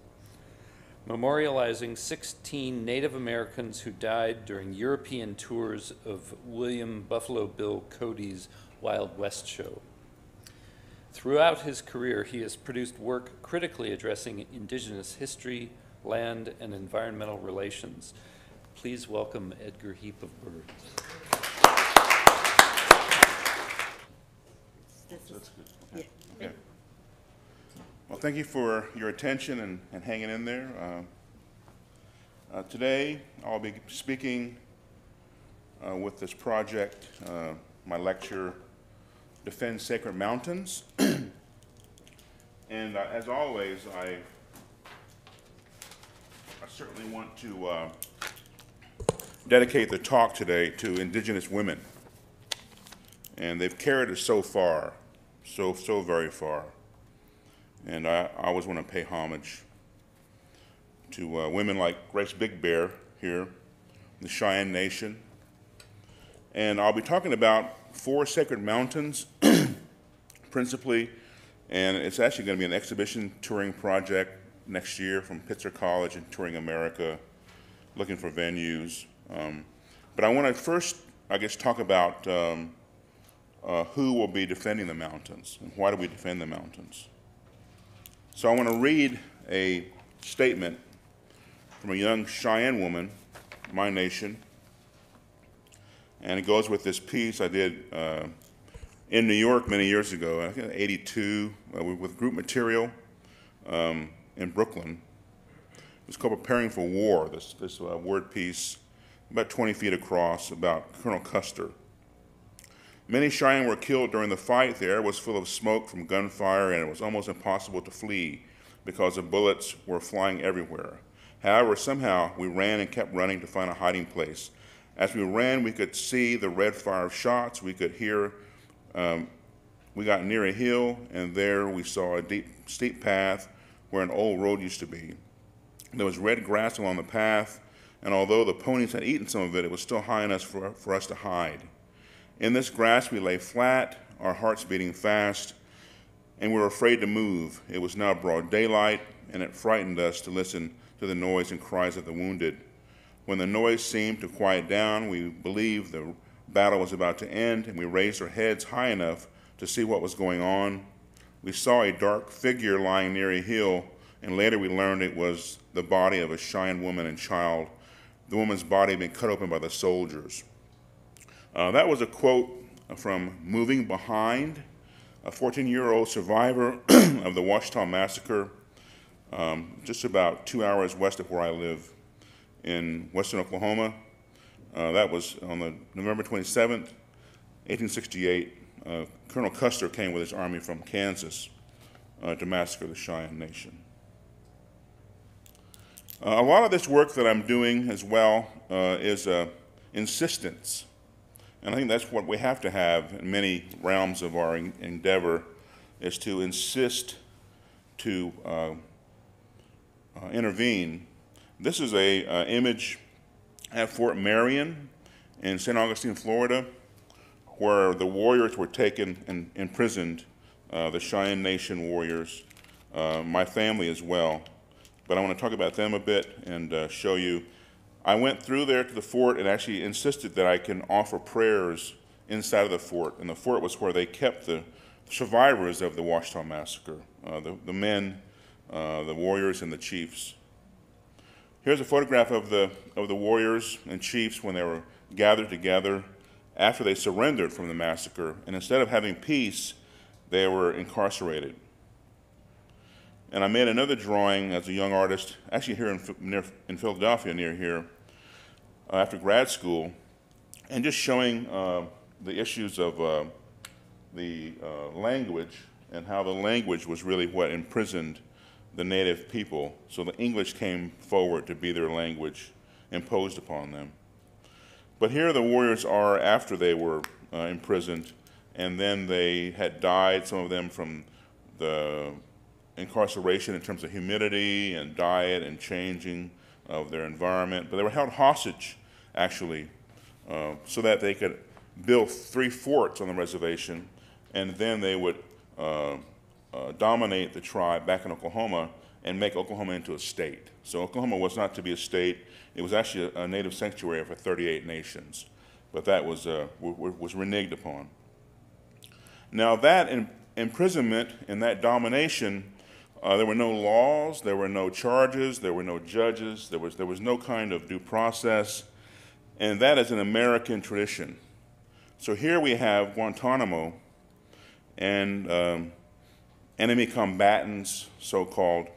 memorializing 16 Native Americans who died during European tours of William Buffalo Bill Cody's Wild West show. Throughout his career, he has produced work critically addressing indigenous history, land, and environmental relations. Please welcome Edgar Heap of Birds. That's good. Okay. Okay. Well, thank you for your attention and, and hanging in there. Uh, uh, today, I'll be speaking uh, with this project, uh, my lecture, Defend Sacred Mountains. and uh, as always, I, I certainly want to uh, dedicate the talk today to indigenous women. And they've carried us so far, so, so very far. And I, I always want to pay homage to uh, women like Grace Big Bear here, the Cheyenne Nation. And I'll be talking about four sacred mountains, principally, and it's actually going to be an exhibition touring project next year from Pitzer College and Touring America, looking for venues. Um, but I want to first, I guess, talk about um, uh, who will be defending the mountains and why do we defend the mountains. So I want to read a statement from a young Cheyenne woman, my nation, and it goes with this piece I did uh, in New York many years ago, I think 82, uh, with group material um, in Brooklyn. It was called Preparing for War, this, this uh, word piece, about 20 feet across, about Colonel Custer. Many Cheyenne were killed during the fight. The air was full of smoke from gunfire, and it was almost impossible to flee because the bullets were flying everywhere. However, somehow we ran and kept running to find a hiding place. As we ran, we could see the red fire of shots. We could hear, um, we got near a hill, and there we saw a deep, steep path where an old road used to be. There was red grass along the path, and although the ponies had eaten some of it, it was still high enough for, for us to hide. In this grass we lay flat, our hearts beating fast, and we were afraid to move. It was now broad daylight, and it frightened us to listen to the noise and cries of the wounded. When the noise seemed to quiet down, we believed the battle was about to end, and we raised our heads high enough to see what was going on. We saw a dark figure lying near a hill, and later we learned it was the body of a Cheyenne woman and child. The woman's body had been cut open by the soldiers. Uh, that was a quote from Moving Behind, a 14 year old survivor of the Washita Massacre, um, just about two hours west of where I live in western Oklahoma. Uh, that was on the November 27th, 1868. Uh, Colonel Custer came with his army from Kansas uh, to massacre the Cheyenne Nation. Uh, a lot of this work that I'm doing as well uh, is insistence and I think that's what we have to have in many realms of our endeavor is to insist to uh, uh, intervene. This is a uh, image at Fort Marion in St. Augustine, Florida, where the warriors were taken and imprisoned, uh, the Cheyenne Nation warriors, uh, my family as well. But I want to talk about them a bit and uh, show you I went through there to the fort and actually insisted that I can offer prayers inside of the fort. And the fort was where they kept the survivors of the Washita Massacre, uh, the, the men, uh, the warriors, and the chiefs. Here's a photograph of the, of the warriors and chiefs when they were gathered together after they surrendered from the massacre. And instead of having peace, they were incarcerated. And I made another drawing as a young artist, actually here in, near, in Philadelphia, near here, uh, after grad school, and just showing uh, the issues of uh, the uh, language and how the language was really what imprisoned the native people. So the English came forward to be their language imposed upon them. But here the warriors are after they were uh, imprisoned, and then they had died, some of them from the incarceration in terms of humidity and diet and changing of their environment. But they were held hostage, actually, uh, so that they could build three forts on the reservation, and then they would uh, uh, dominate the tribe back in Oklahoma and make Oklahoma into a state. So Oklahoma was not to be a state. It was actually a, a native sanctuary for 38 nations, but that was, uh, was reneged upon. Now, that in, imprisonment and that domination, uh, there were no laws, there were no charges, there were no judges, there was, there was no kind of due process, and that is an American tradition. So here we have Guantanamo and um, enemy combatants, so called.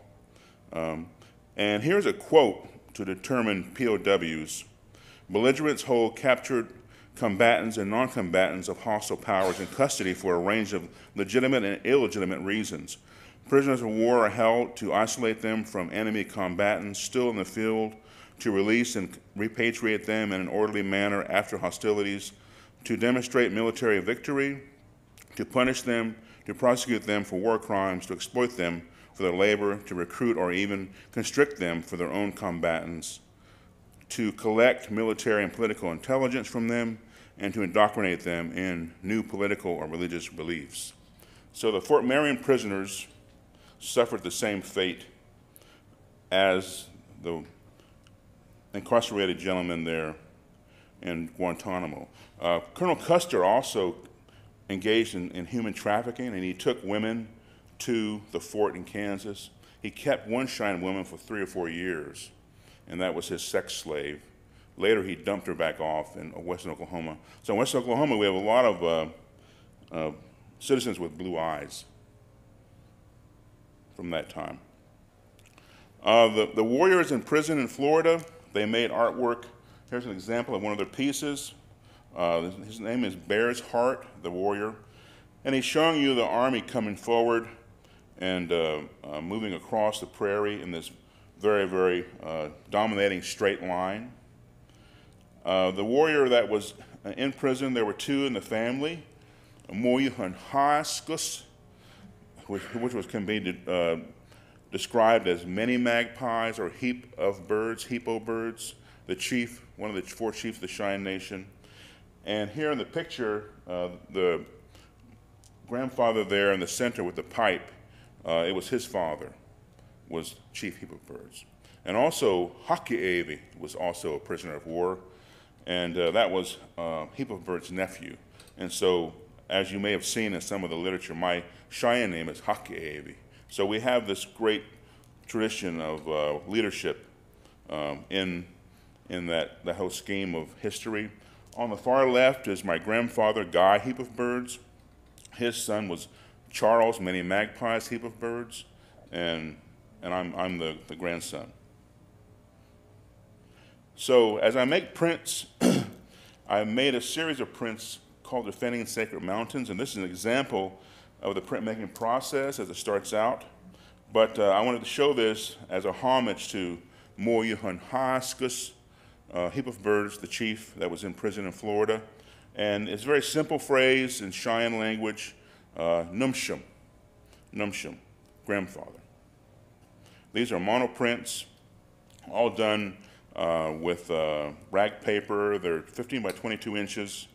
Um, and here's a quote to determine POWs belligerents hold captured combatants and non combatants of hostile powers in custody for a range of legitimate and illegitimate reasons. Prisoners of war are held to isolate them from enemy combatants still in the field, to release and repatriate them in an orderly manner after hostilities, to demonstrate military victory, to punish them, to prosecute them for war crimes, to exploit them for their labor, to recruit or even constrict them for their own combatants, to collect military and political intelligence from them, and to indoctrinate them in new political or religious beliefs. So the Fort Marion prisoners suffered the same fate as the incarcerated gentlemen there in Guantanamo. Uh, Colonel Custer also engaged in, in human trafficking, and he took women to the fort in Kansas. He kept one Cheyenne woman for three or four years, and that was his sex slave. Later, he dumped her back off in western Oklahoma. So, in western Oklahoma, we have a lot of uh, uh, citizens with blue eyes from that time. Uh, the, the warriors in prison in Florida, they made artwork. Here's an example of one of their pieces. Uh, his name is Bear's Heart, the warrior. And he's showing you the army coming forward and uh, uh, moving across the prairie in this very, very uh, dominating straight line. Uh, the warrior that was in prison, there were two in the family, Moyuhan Haskus, which, which was can be uh, described as many magpies or heap of birds, hippo birds, the chief, one of the four chiefs of the Cheyenne Nation. And here in the picture, uh, the grandfather there in the center with the pipe, uh, it was his father, was Chief Heap of Birds. And also, Haki'evi was also a prisoner of war, and uh, that was uh, Heap of Bird's nephew. And so, as you may have seen in some of the literature, my Cheyenne name is Haki'evi. So we have this great tradition of uh, leadership um, in, in that, the whole scheme of history. On the far left is my grandfather, Guy Heap of Birds. His son was Charles, many magpies, Heap of Birds, and, and I'm, I'm the, the grandson. So as I make prints, I made a series of prints called Defending Sacred Mountains, and this is an example of the printmaking process as it starts out. But uh, I wanted to show this as a homage to Moyuhan Haskus, uh, Heap of Birds, the chief that was in prison in Florida. And it's a very simple phrase in Cheyenne language, uh, Numshum, Numshum, grandfather. These are monoprints, all done uh, with uh, rag paper. They're 15 by 22 inches.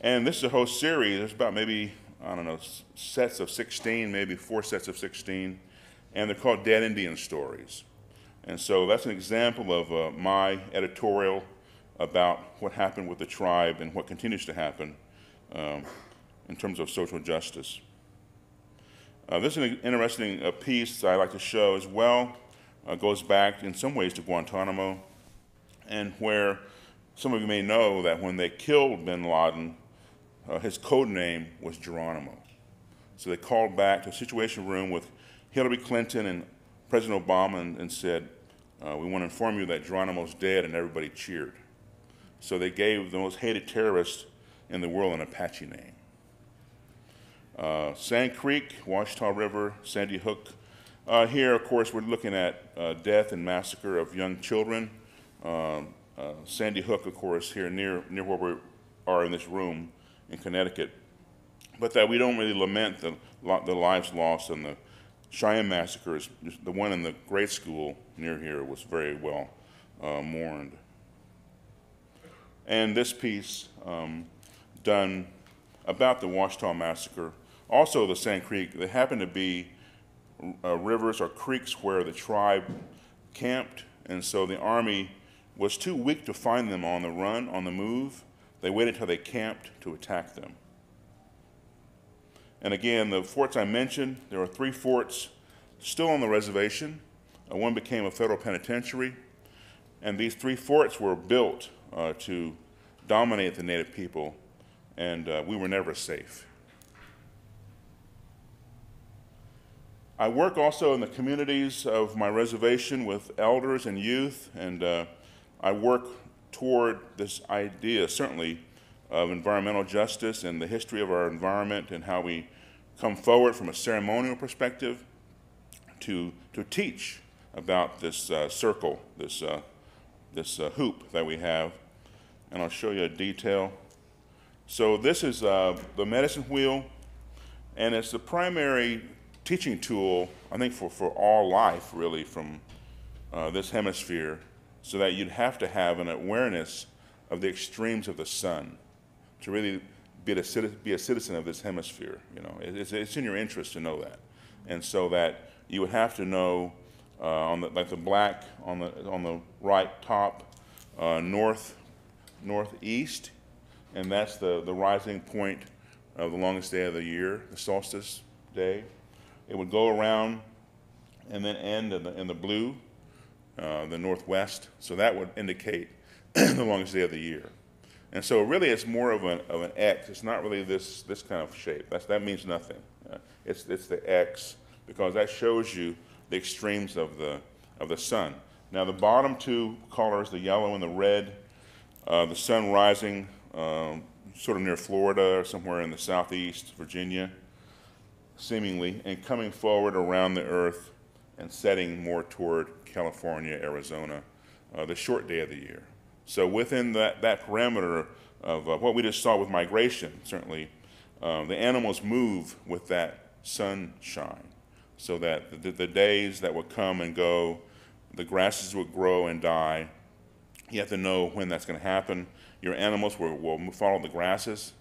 And this is a whole series. There's about maybe, I don't know, sets of 16, maybe four sets of 16. And they're called Dead Indian Stories. And so that's an example of uh, my editorial about what happened with the tribe and what continues to happen um, in terms of social justice. Uh, this is an interesting uh, piece I like to show as well. Uh, goes back in some ways to Guantanamo, and where some of you may know that when they killed bin Laden, uh, his code name was Geronimo. So they called back to a situation room with Hillary Clinton and President Obama and, and said, uh, we want to inform you that Geronimo's dead, and everybody cheered. So they gave the most hated terrorist in the world an Apache name. Uh, Sand Creek, Washita River, Sandy Hook. Uh, here, of course, we're looking at uh, death and massacre of young children. Um, uh, Sandy Hook, of course, here near, near where we are in this room in Connecticut. But that we don't really lament the, the lives lost and the Cheyenne massacres. The one in the grade school near here was very well uh, mourned. And this piece um, done about the Washita massacre, also the Sand Creek, they happen to be uh, rivers or creeks where the tribe camped, and so the army was too weak to find them on the run, on the move. They waited until they camped to attack them. And again, the forts I mentioned, there are three forts still on the reservation. Uh, one became a federal penitentiary, and these three forts were built uh, to dominate the native people, and uh, we were never safe. I work also in the communities of my reservation with elders and youth, and uh, I work toward this idea, certainly, of environmental justice and the history of our environment and how we come forward from a ceremonial perspective to, to teach about this uh, circle, this, uh, this uh, hoop that we have. And I'll show you a detail. So this is uh, the medicine wheel, and it's the primary teaching tool, I think, for, for all life, really, from uh, this hemisphere, so that you'd have to have an awareness of the extremes of the sun to really be a, be a citizen of this hemisphere. You know, it's, it's in your interest to know that, and so that you would have to know uh, on the like the black on the on the right top, uh, north northeast, and that's the the rising point of the longest day of the year, the solstice day. It would go around and then end in the, in the blue, uh, the northwest. So that would indicate the longest day of the year. And so really it's more of an, of an X. It's not really this, this kind of shape. That's, that means nothing. Uh, it's, it's the X because that shows you the extremes of the, of the sun. Now the bottom two colors, the yellow and the red, uh, the sun rising um, sort of near Florida or somewhere in the southeast, Virginia, seemingly, and coming forward around the earth and setting more toward California, Arizona, uh, the short day of the year. So within that, that parameter of uh, what we just saw with migration, certainly, um, the animals move with that sunshine so that the, the days that would come and go, the grasses would grow and die. You have to know when that's going to happen. Your animals will, will follow the grasses,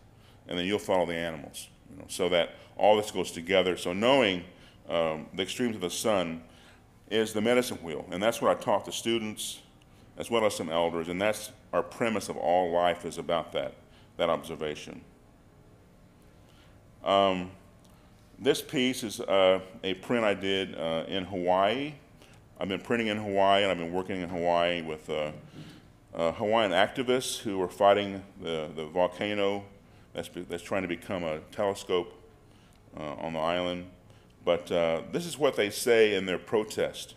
and then you'll follow the animals, you know, so that all this goes together. So knowing um, the extremes of the sun is the medicine wheel, and that's what I taught the students as well as some elders, and that's our premise of all life is about that, that observation. Um, this piece is uh, a print I did uh, in Hawaii. I've been printing in Hawaii, and I've been working in Hawaii with uh, uh Hawaiian activists who are fighting the, the volcano that's, that's trying to become a telescope uh, on the island. But uh, this is what they say in their protest.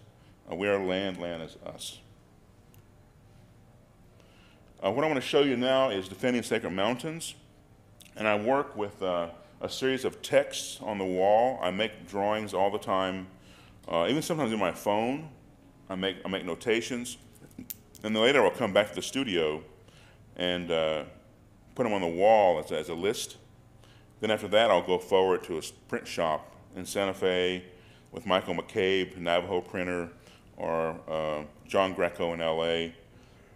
we are land, land is us. Uh, what I want to show you now is Defending Sacred Mountains. And I work with uh, a series of texts on the wall. I make drawings all the time, uh, even sometimes in my phone. I make, I make notations. And then later I'll come back to the studio and uh, put them on the wall as, as a list. Then after that, I'll go forward to a print shop in Santa Fe with Michael McCabe, Navajo printer, or uh, John Greco in LA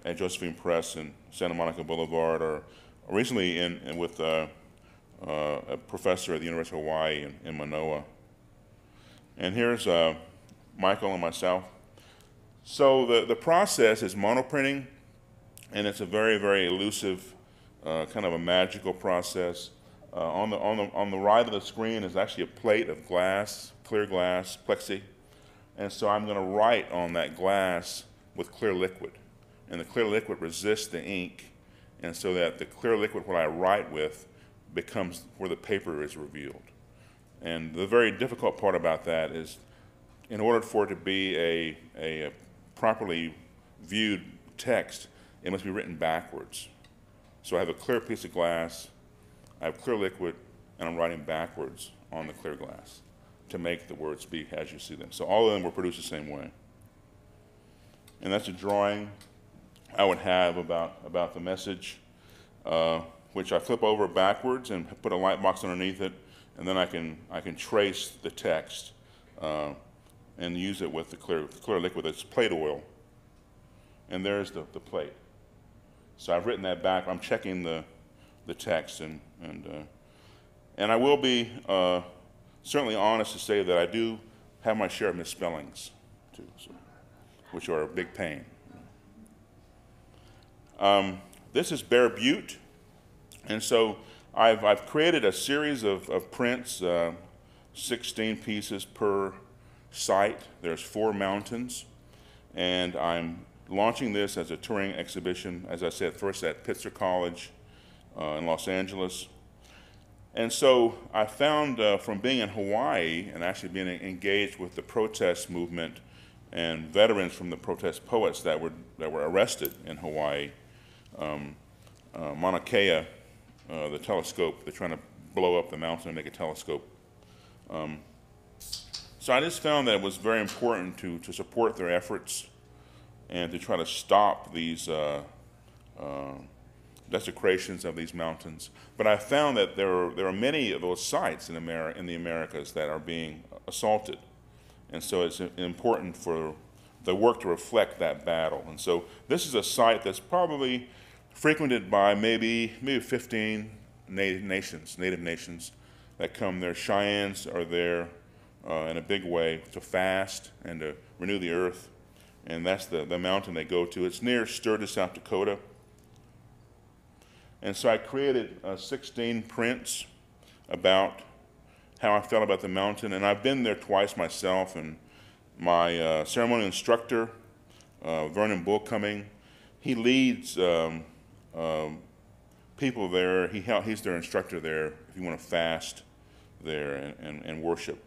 at Josephine Press in Santa Monica Boulevard, or, recently in, in with uh, uh, a professor at the University of Hawaii in, in Manoa. And here's uh, Michael and myself. So the, the process is monoprinting, and it's a very, very elusive, uh, kind of a magical process. Uh, on, the, on, the, on the right of the screen is actually a plate of glass, clear glass, plexi. And so I'm going to write on that glass with clear liquid and the clear liquid resists the ink, and so that the clear liquid, what I write with, becomes where the paper is revealed. and the very difficult part about that is in order for it to be a, a properly viewed text, it must be written backwards. So I have a clear piece of glass, I have clear liquid, and I'm writing backwards on the clear glass to make the words be as you see them. So all of them were produced the same way. And that's a drawing I would have about, about the message, uh, which I flip over backwards and put a light box underneath it, and then I can, I can trace the text uh, and use it with the clear, clear liquid. It's plate oil. And there's the, the plate. So I've written that back. I'm checking the, the text, and, and, uh, and I will be uh, certainly honest to say that I do have my share of misspellings, too, so, which are a big pain. Um, this is Bear Butte, and so I've, I've created a series of, of prints, uh, 16 pieces per site. There's four mountains, and I'm launching this as a touring exhibition, as I said, first at Pitzer College uh, in Los Angeles. And so I found uh, from being in Hawaii and actually being engaged with the protest movement and veterans from the protest poets that were, that were arrested in Hawaii, um, uh, Mauna Kea, uh, the telescope, they're trying to blow up the mountain and make a telescope. Um, so I just found that it was very important to, to support their efforts and to try to stop these uh, uh, desecrations of these mountains. But I found that there are, there are many of those sites in, Ameri in the Americas that are being assaulted. And so it's important for the work to reflect that battle. And so this is a site that's probably frequented by maybe, maybe 15 native nations, native nations that come there. Cheyennes are there uh, in a big way to fast and to renew the earth and that's the, the mountain they go to. It's near Sturgis, South Dakota. And so I created uh, 16 prints about how I felt about the mountain, and I've been there twice myself, and my uh, ceremonial instructor, uh, Vernon Bullcoming, he leads um, um, people there. He he's their instructor there if you want to fast there and, and, and worship.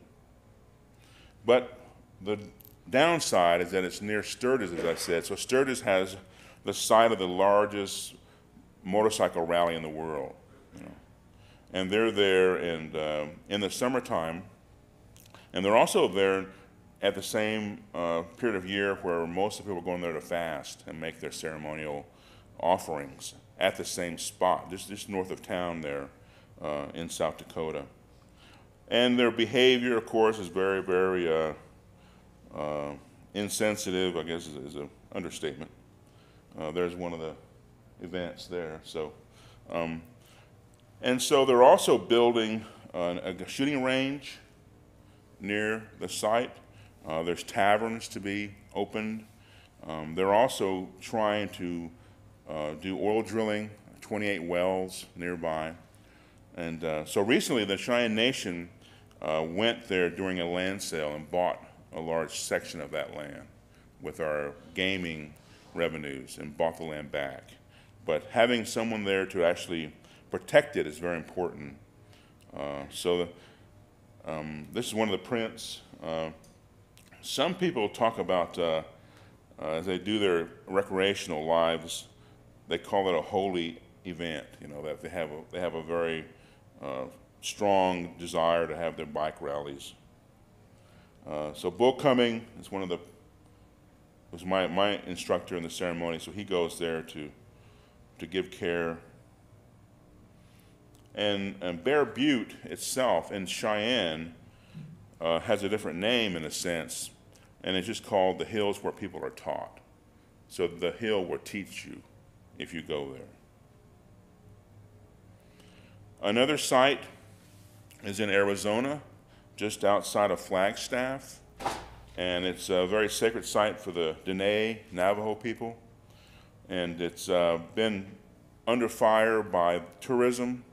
But the Downside is that it's near Sturgis, as I said. So Sturgis has the site of the largest motorcycle rally in the world. You know. And they're there and, uh, in the summertime. And they're also there at the same uh, period of year where most of the people are going there to fast and make their ceremonial offerings at the same spot, just, just north of town there uh, in South Dakota. And their behavior, of course, is very, very uh, uh, insensitive, I guess, is, is an understatement. Uh, there's one of the events there. So, um, and so they're also building a shooting range near the site. Uh, there's taverns to be opened. Um, they're also trying to uh, do oil drilling, 28 wells nearby. And uh, so recently, the Cheyenne Nation uh, went there during a land sale and bought a large section of that land with our gaming revenues and bought the land back. But having someone there to actually protect it is very important. Uh, so um, this is one of the prints. Uh, some people talk about, uh, uh, as they do their recreational lives, they call it a holy event, you know, that they have a, they have a very uh, strong desire to have their bike rallies uh, so Bull Cumming is one of the was my, my instructor in the ceremony, so he goes there to to give care. And, and Bear Butte itself in Cheyenne uh, has a different name in a sense, and it's just called the hills where people are taught. So the hill will teach you if you go there. Another site is in Arizona just outside of Flagstaff. And it's a very sacred site for the Dene Navajo people. And it's uh, been under fire by tourism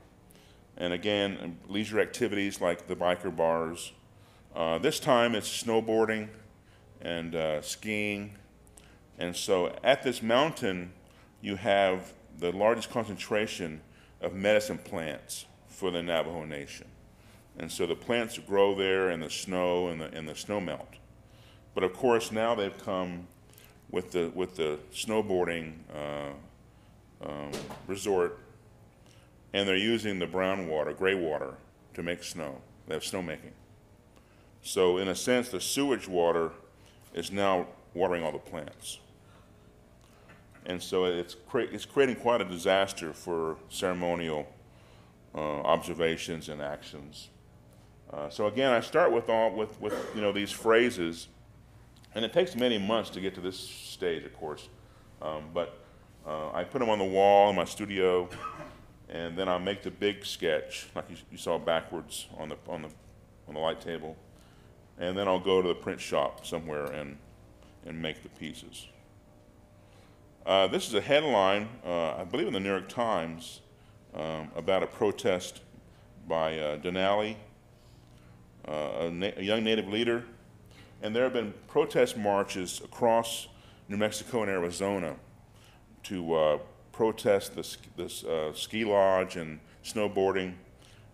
and again, leisure activities like the biker bars. Uh, this time it's snowboarding and uh, skiing. And so at this mountain, you have the largest concentration of medicine plants for the Navajo Nation And so the plants grow there in the snow and the, and the snow melt. But of course, now they've come with the, with the snowboarding uh, um, resort, and they're using the brown water, gray water, to make snow. They have snowmaking. So in a sense, the sewage water is now watering all the plants. And so it's, cre- it's creating quite a disaster for ceremonial uh, observations and actions. Uh, so again, I start with all with, with you know these phrases, and it takes many months to get to this stage, of course. Um, but uh, I put them on the wall in my studio, and then I make the big sketch, like you, you saw backwards on the on the on the light table, and then I'll go to the print shop somewhere and and make the pieces. Uh, this is a headline, uh, I believe, in the New York Times um, about a protest by uh, Denali, uh, a, a young Native leader. And there have been protest marches across New Mexico and Arizona to uh, protest this, this uh, ski lodge and snowboarding.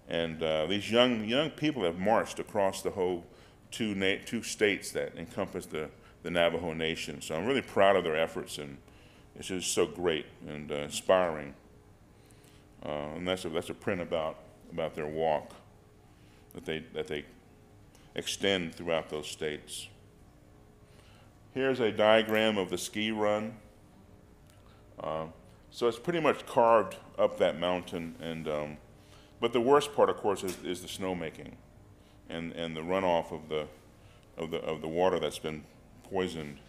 And uh, these young, young people have marched across the whole two, two states that encompass the, the Navajo Nation. So I'm really proud of their efforts and it's just so great and uh, inspiring. Uh, and that's a, that's a print about, about their walk that they, that they extend throughout those states. Here's a diagram of the ski run. Uh, so it's pretty much carved up that mountain. And, um, but the worst part, of course, is, is the snowmaking and, and the runoff of the, of, the, of the water that's been poisoned.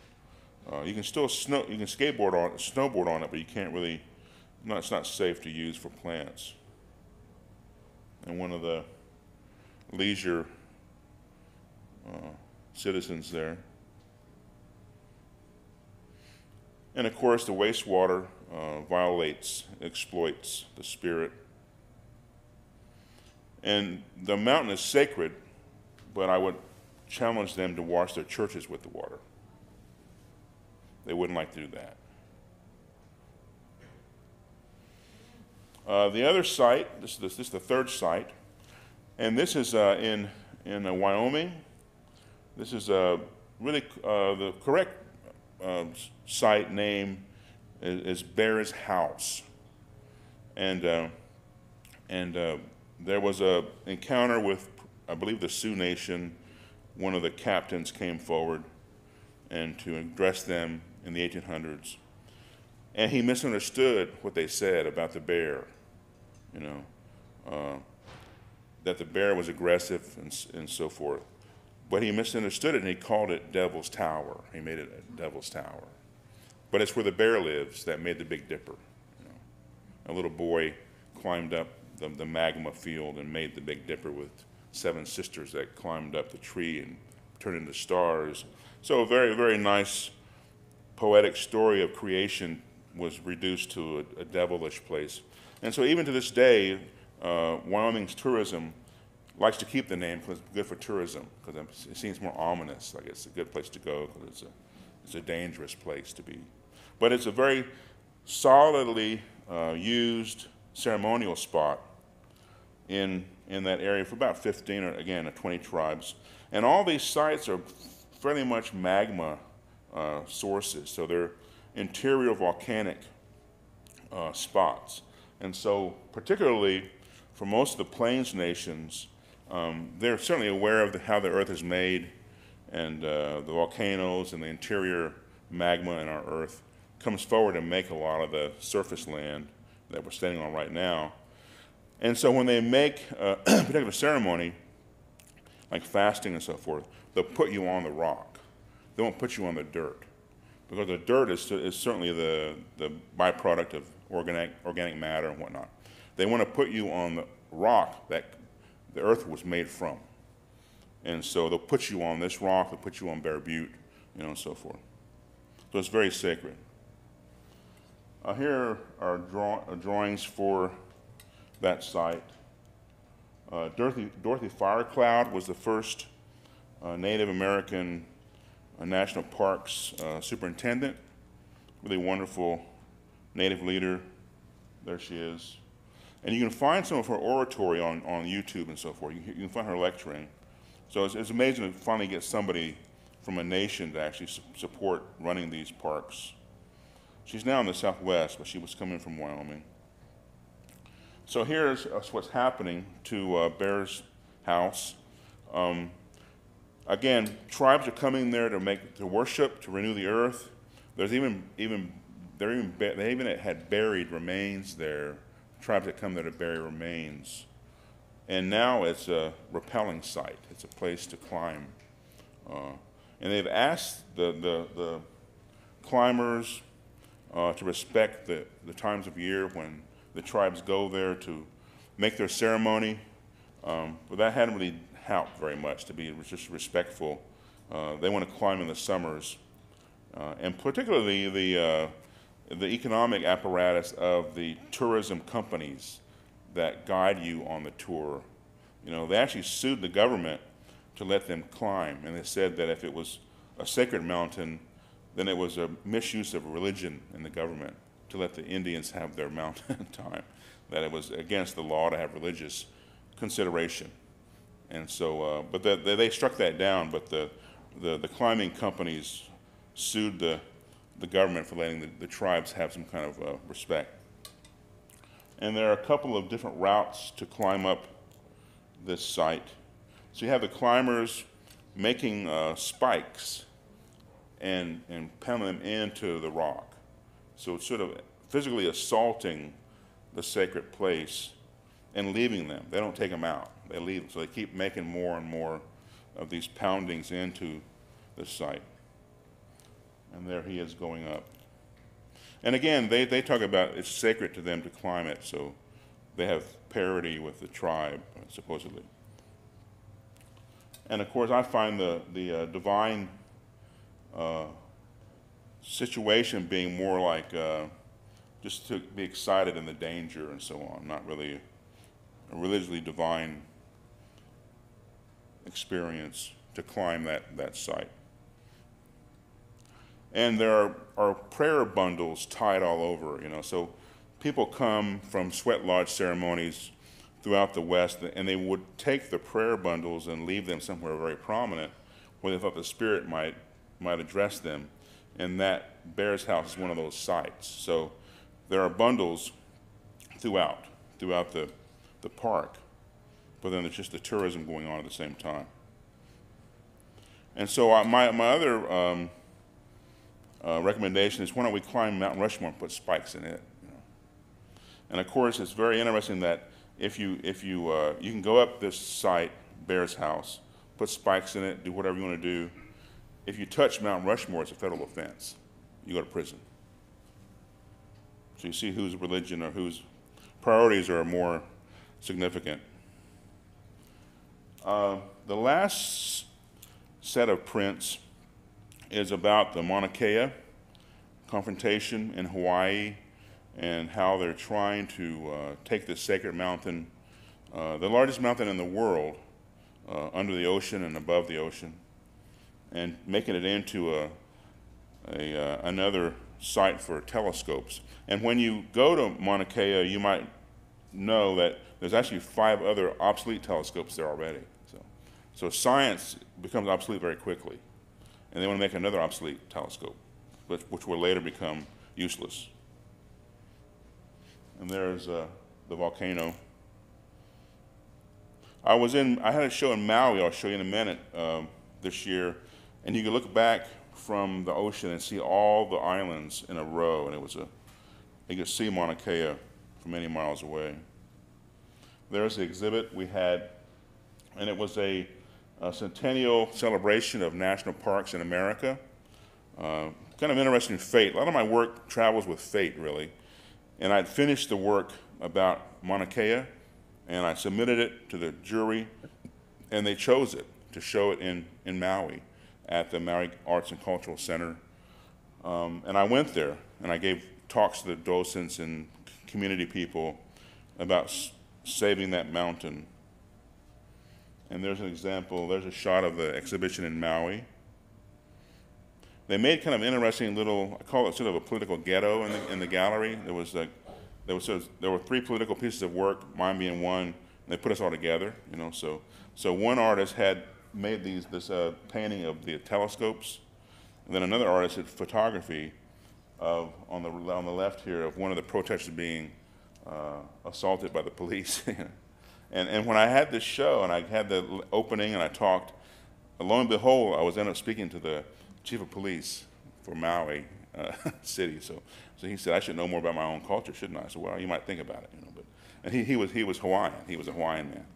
Uh, you can still snow, you can skateboard on, snowboard on it, but you can't really. No, it's not safe to use for plants. And one of the leisure uh, citizens there. And of course, the wastewater uh, violates, exploits the spirit. And the mountain is sacred, but I would challenge them to wash their churches with the water. They wouldn't like to do that. Uh, the other site, this, this, this is the third site, and this is uh, in, in uh, Wyoming. This is uh, really uh, the correct uh, site name is, is Bear's House. And, uh, and uh, there was a encounter with, I believe, the Sioux Nation. One of the captains came forward and to address them in the 1800s. And he misunderstood what they said about the bear, you know, uh, that the bear was aggressive and, and so forth. But he misunderstood it and he called it Devil's Tower. He made it a Devil's Tower. But it's where the bear lives that made the Big Dipper. You know. A little boy climbed up the, the magma field and made the Big Dipper with seven sisters that climbed up the tree and turned into stars. So a very, very nice poetic story of creation was reduced to a, a devilish place. And so, even to this day, uh, Wyoming's tourism likes to keep the name because it's good for tourism, because it seems more ominous. Like it's a good place to go because it's a, it's a dangerous place to be. But it's a very solidly uh, used ceremonial spot in, in that area for about 15 or again, uh, 20 tribes. And all these sites are fairly much magma uh, sources. So they're interior volcanic uh, spots. And so, particularly for most of the plains nations, um, they're certainly aware of the, how the earth is made and uh, the volcanoes and the interior magma in our earth comes forward and make a lot of the surface land that we're standing on right now. And so when they make a particular ceremony, like fasting and so forth, they'll put you on the rock. They won't put you on the dirt. Because the dirt is, is certainly the, the byproduct of organic, organic matter and whatnot. They want to put you on the rock that the earth was made from. And so they'll put you on this rock, they'll put you on Bear Butte, you know, and so forth. So it's very sacred. Uh, here are draw, uh, drawings for that site. Uh, Dorothy, Dorothy Firecloud was the first uh, Native American uh, National Parks uh, superintendent, really wonderful Native leader. There she is. And you can find some of her oratory on, on YouTube and so forth. You, can- you can find her lecturing. So it's, it's amazing to finally get somebody from a nation to actually su- support running these parks. She's now in the Southwest, but she was coming from Wyoming. So here's uh, what's happening to uh, Bear's House. Um, again, tribes are coming there to make to worship, to renew the earth. There's even even there even they even had buried remains there. Tribes that come there to bury remains, and now it's a repelling site. It's a place to climb, uh, and they've asked the the, the climbers uh, to respect the, the times of year when the tribes go there to make their ceremony. Um, but that hadn't really helped very much to be just respectful. Uh, they want to climb in the summers, uh, and particularly the uh, the economic apparatus of the tourism companies that guide you on the tour. You know, they actually sued the government to let them climb, and they said that if it was a sacred mountain, then it was a misuse of religion in the government to let the Indians have their mountain time, that it was against the law to have religious consideration. And so, uh, but the, the, they struck that down, but the, the, the climbing companies sued the, the government for letting the, the tribes have some kind of uh, respect. And there are a couple of different routes to climb up this site. So you have the climbers making uh, spikes and, and pounding them into the rock. So it's sort of physically assaulting the sacred place and leaving them. They don't take them out. They leave them. So they keep making more and more of these poundings into the site. And there he is going up. And again, they, they talk about it's sacred to them to climb it, so they have parity with the tribe, supposedly. And of course, I find the, the uh, divine uh, situation being more like uh, just to be excited in the danger and so on, not really a religiously divine experience to climb that, that site. And there are, are prayer bundles tied all over, you know, so people come from sweat lodge ceremonies throughout the West, and they would take the prayer bundles and leave them somewhere very prominent where they thought the Spirit might, might address them. And that Bear's House is one of those sites. So there are bundles throughout, throughout the, the park, but then there's just the tourism going on at the same time. And so I, my, my other um, uh, recommendation is why don't we climb Mount Rushmore and put spikes in it? You know? And of course, it's very interesting that if you, if you, uh, you can go up this site, Bear's House, put spikes in it, do whatever you want to do. If you touch Mount Rushmore, it's a federal offense. You go to prison. So you see whose religion or whose priorities are more significant. Uh, the last set of prints is about the Mauna Kea confrontation in Hawaii and how they're trying to uh, take this sacred mountain, uh, the largest mountain in the world, uh, under the ocean and above the ocean, and making it into a, a uh, another site for telescopes. And when you go to Mauna Kea, you might know that there's actually five other obsolete telescopes there already. So, so science becomes obsolete very quickly, and they want to make another obsolete telescope, which, will later become useless. And there's uh, the volcano. I was in, I had a show in Maui, I'll show you in a minute, um, this year, and you can look back from the ocean and see all the islands in a row, and it was a, you could see Mauna Kea from many miles away. There's the exhibit we had, and it was a, a centennial celebration of national parks in America. Uh, kind of interesting fate. A lot of my work travels with fate, really. And I'd finished the work about Mauna Kea, and I submitted it to the jury, and they chose it to show it in, in Maui at the Maui Arts and Cultural Center. Um, and I went there, and I gave talks to the docents and community people about saving that mountain. And there's an example, there's a shot of the exhibition in Maui. They made kind of interesting little, I call it sort of a political ghetto in the, in the gallery. There was there was, there were three political pieces of work, mine being one, and they put us all together, you know, so, so one artist had made these, this uh, painting of the telescopes, and then another artist did photography of, on the, on the left here, of one of the protesters being uh, assaulted by the police. and, and when I had this show, and I had the opening, and I talked, lo and behold, I was ended up speaking to the chief of police for Maui uh, City. So, so he said, I should know more about my own culture, shouldn't I? I said, well, you might think about it, you know. But, and he, he, was, he was Hawaiian. He was a Hawaiian man.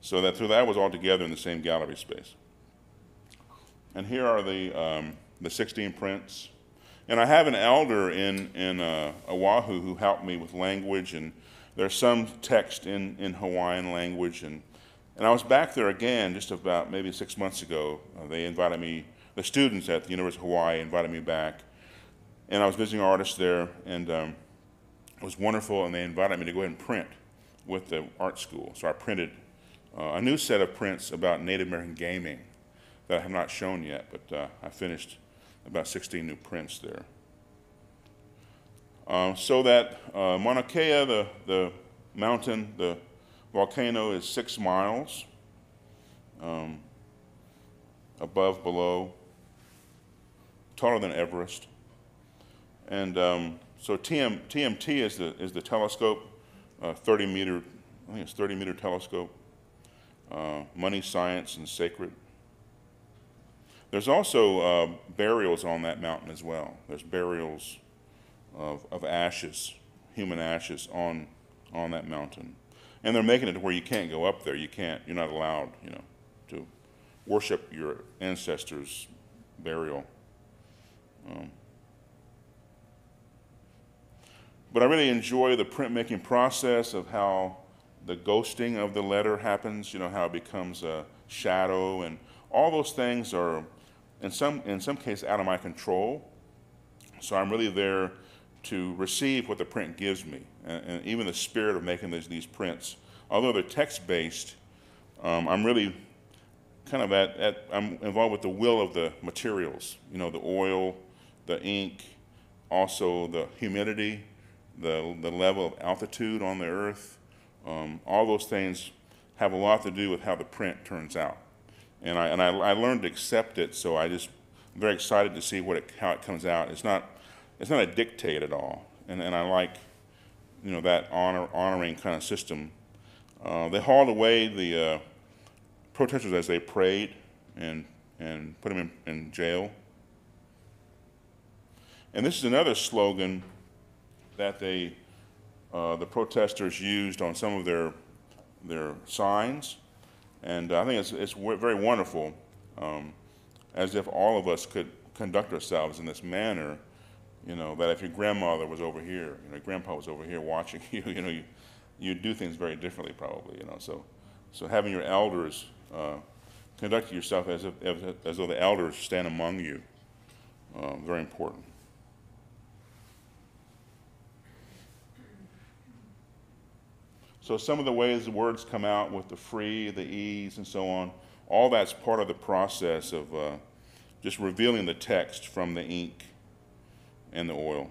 So that, so that was all together in the same gallery space. And here are the, um, the 16 prints. And I have an elder in, in uh, Oahu who helped me with language, and there's some text in, in Hawaiian language. And, and I was back there again just about maybe six months ago. Uh, they invited me, the students at the University of Hawaii invited me back. And I was visiting artists there, and um, it was wonderful, and they invited me to go ahead and print with the art school. So I printed uh, a new set of prints about Native American gaming that I have not shown yet, but uh, I finished about 16 new prints there. Uh, so that uh, Mauna Kea, the, the mountain, the volcano is six miles um, above, below, taller than Everest. And um, so TM, TMT is the, is the telescope, uh, 30 meter, I think it's 30 meter telescope uh, money, science, and sacred. There's also uh, burials on that mountain as well. There's burials of, of ashes, human ashes, on, on that mountain. And they're making it to where you can't go up there. You can't, you're not allowed, you know, to worship your ancestors' burial. Um, but I really enjoy the printmaking process of how the ghosting of the letter happens, you know, how it becomes a shadow, and all those things are, in some, in some cases, out of my control. So I'm really there to receive what the print gives me, and, and even the spirit of making these, these prints. Although they're text-based, um, I'm really kind of at, at, I'm involved with the will of the materials, you know, the oil, the ink, also the humidity, the, the level of altitude on the earth, um, all those things have a lot to do with how the print turns out. And I, and I, I learned to accept it, so I just, I'm very excited to see what it, how it comes out. It's not, it's not a dictate at all. And, and I like, you know, that honor, honoring kind of system. Uh, they hauled away the uh, protesters as they prayed and, and put them in, in jail. And this is another slogan that they uh, the protesters used on some of their, their signs. And I think it's, it's very wonderful, um, as if all of us could conduct ourselves in this manner, you know, that if your grandmother was over here, you know, grandpa was over here watching you, you know, you, you do things very differently probably, you know. So, so having your elders uh, conduct yourself as, if, as, as though the elders stand among you, uh, very important. So some of the ways the words come out with the free, the ease, and so on, all that's part of the process of uh, just revealing the text from the ink and the oil.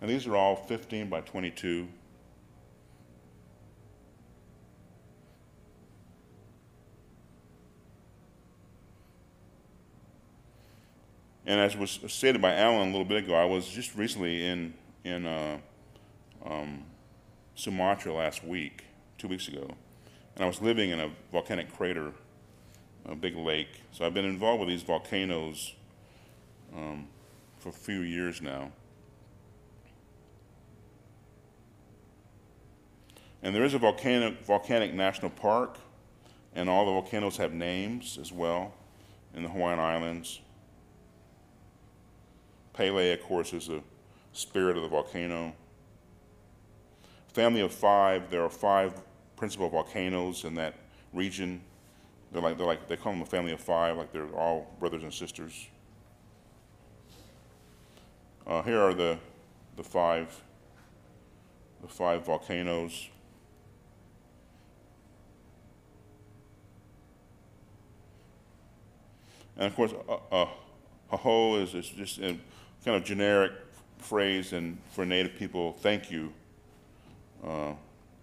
And these are all 15 by 22. And as was stated by Alan a little bit ago, I was just recently in, in uh, um, Sumatra last week, two weeks ago, and I was living in a volcanic crater, a big lake. So I've been involved with these volcanoes um, for a few years now. And there is a volcanic, volcanic national park, and all the volcanoes have names as well in the Hawaiian Islands. Pele, of course, is the spirit of the volcano family of five, there are five principal volcanoes in that region. They're like, they're like, they call them a family of five, like they're all brothers and sisters. Uh, here are the, the five, the five volcanoes. And of course, uh, uh, Haho is, is just a kind of generic phrase and for Native people, thank you. Uh,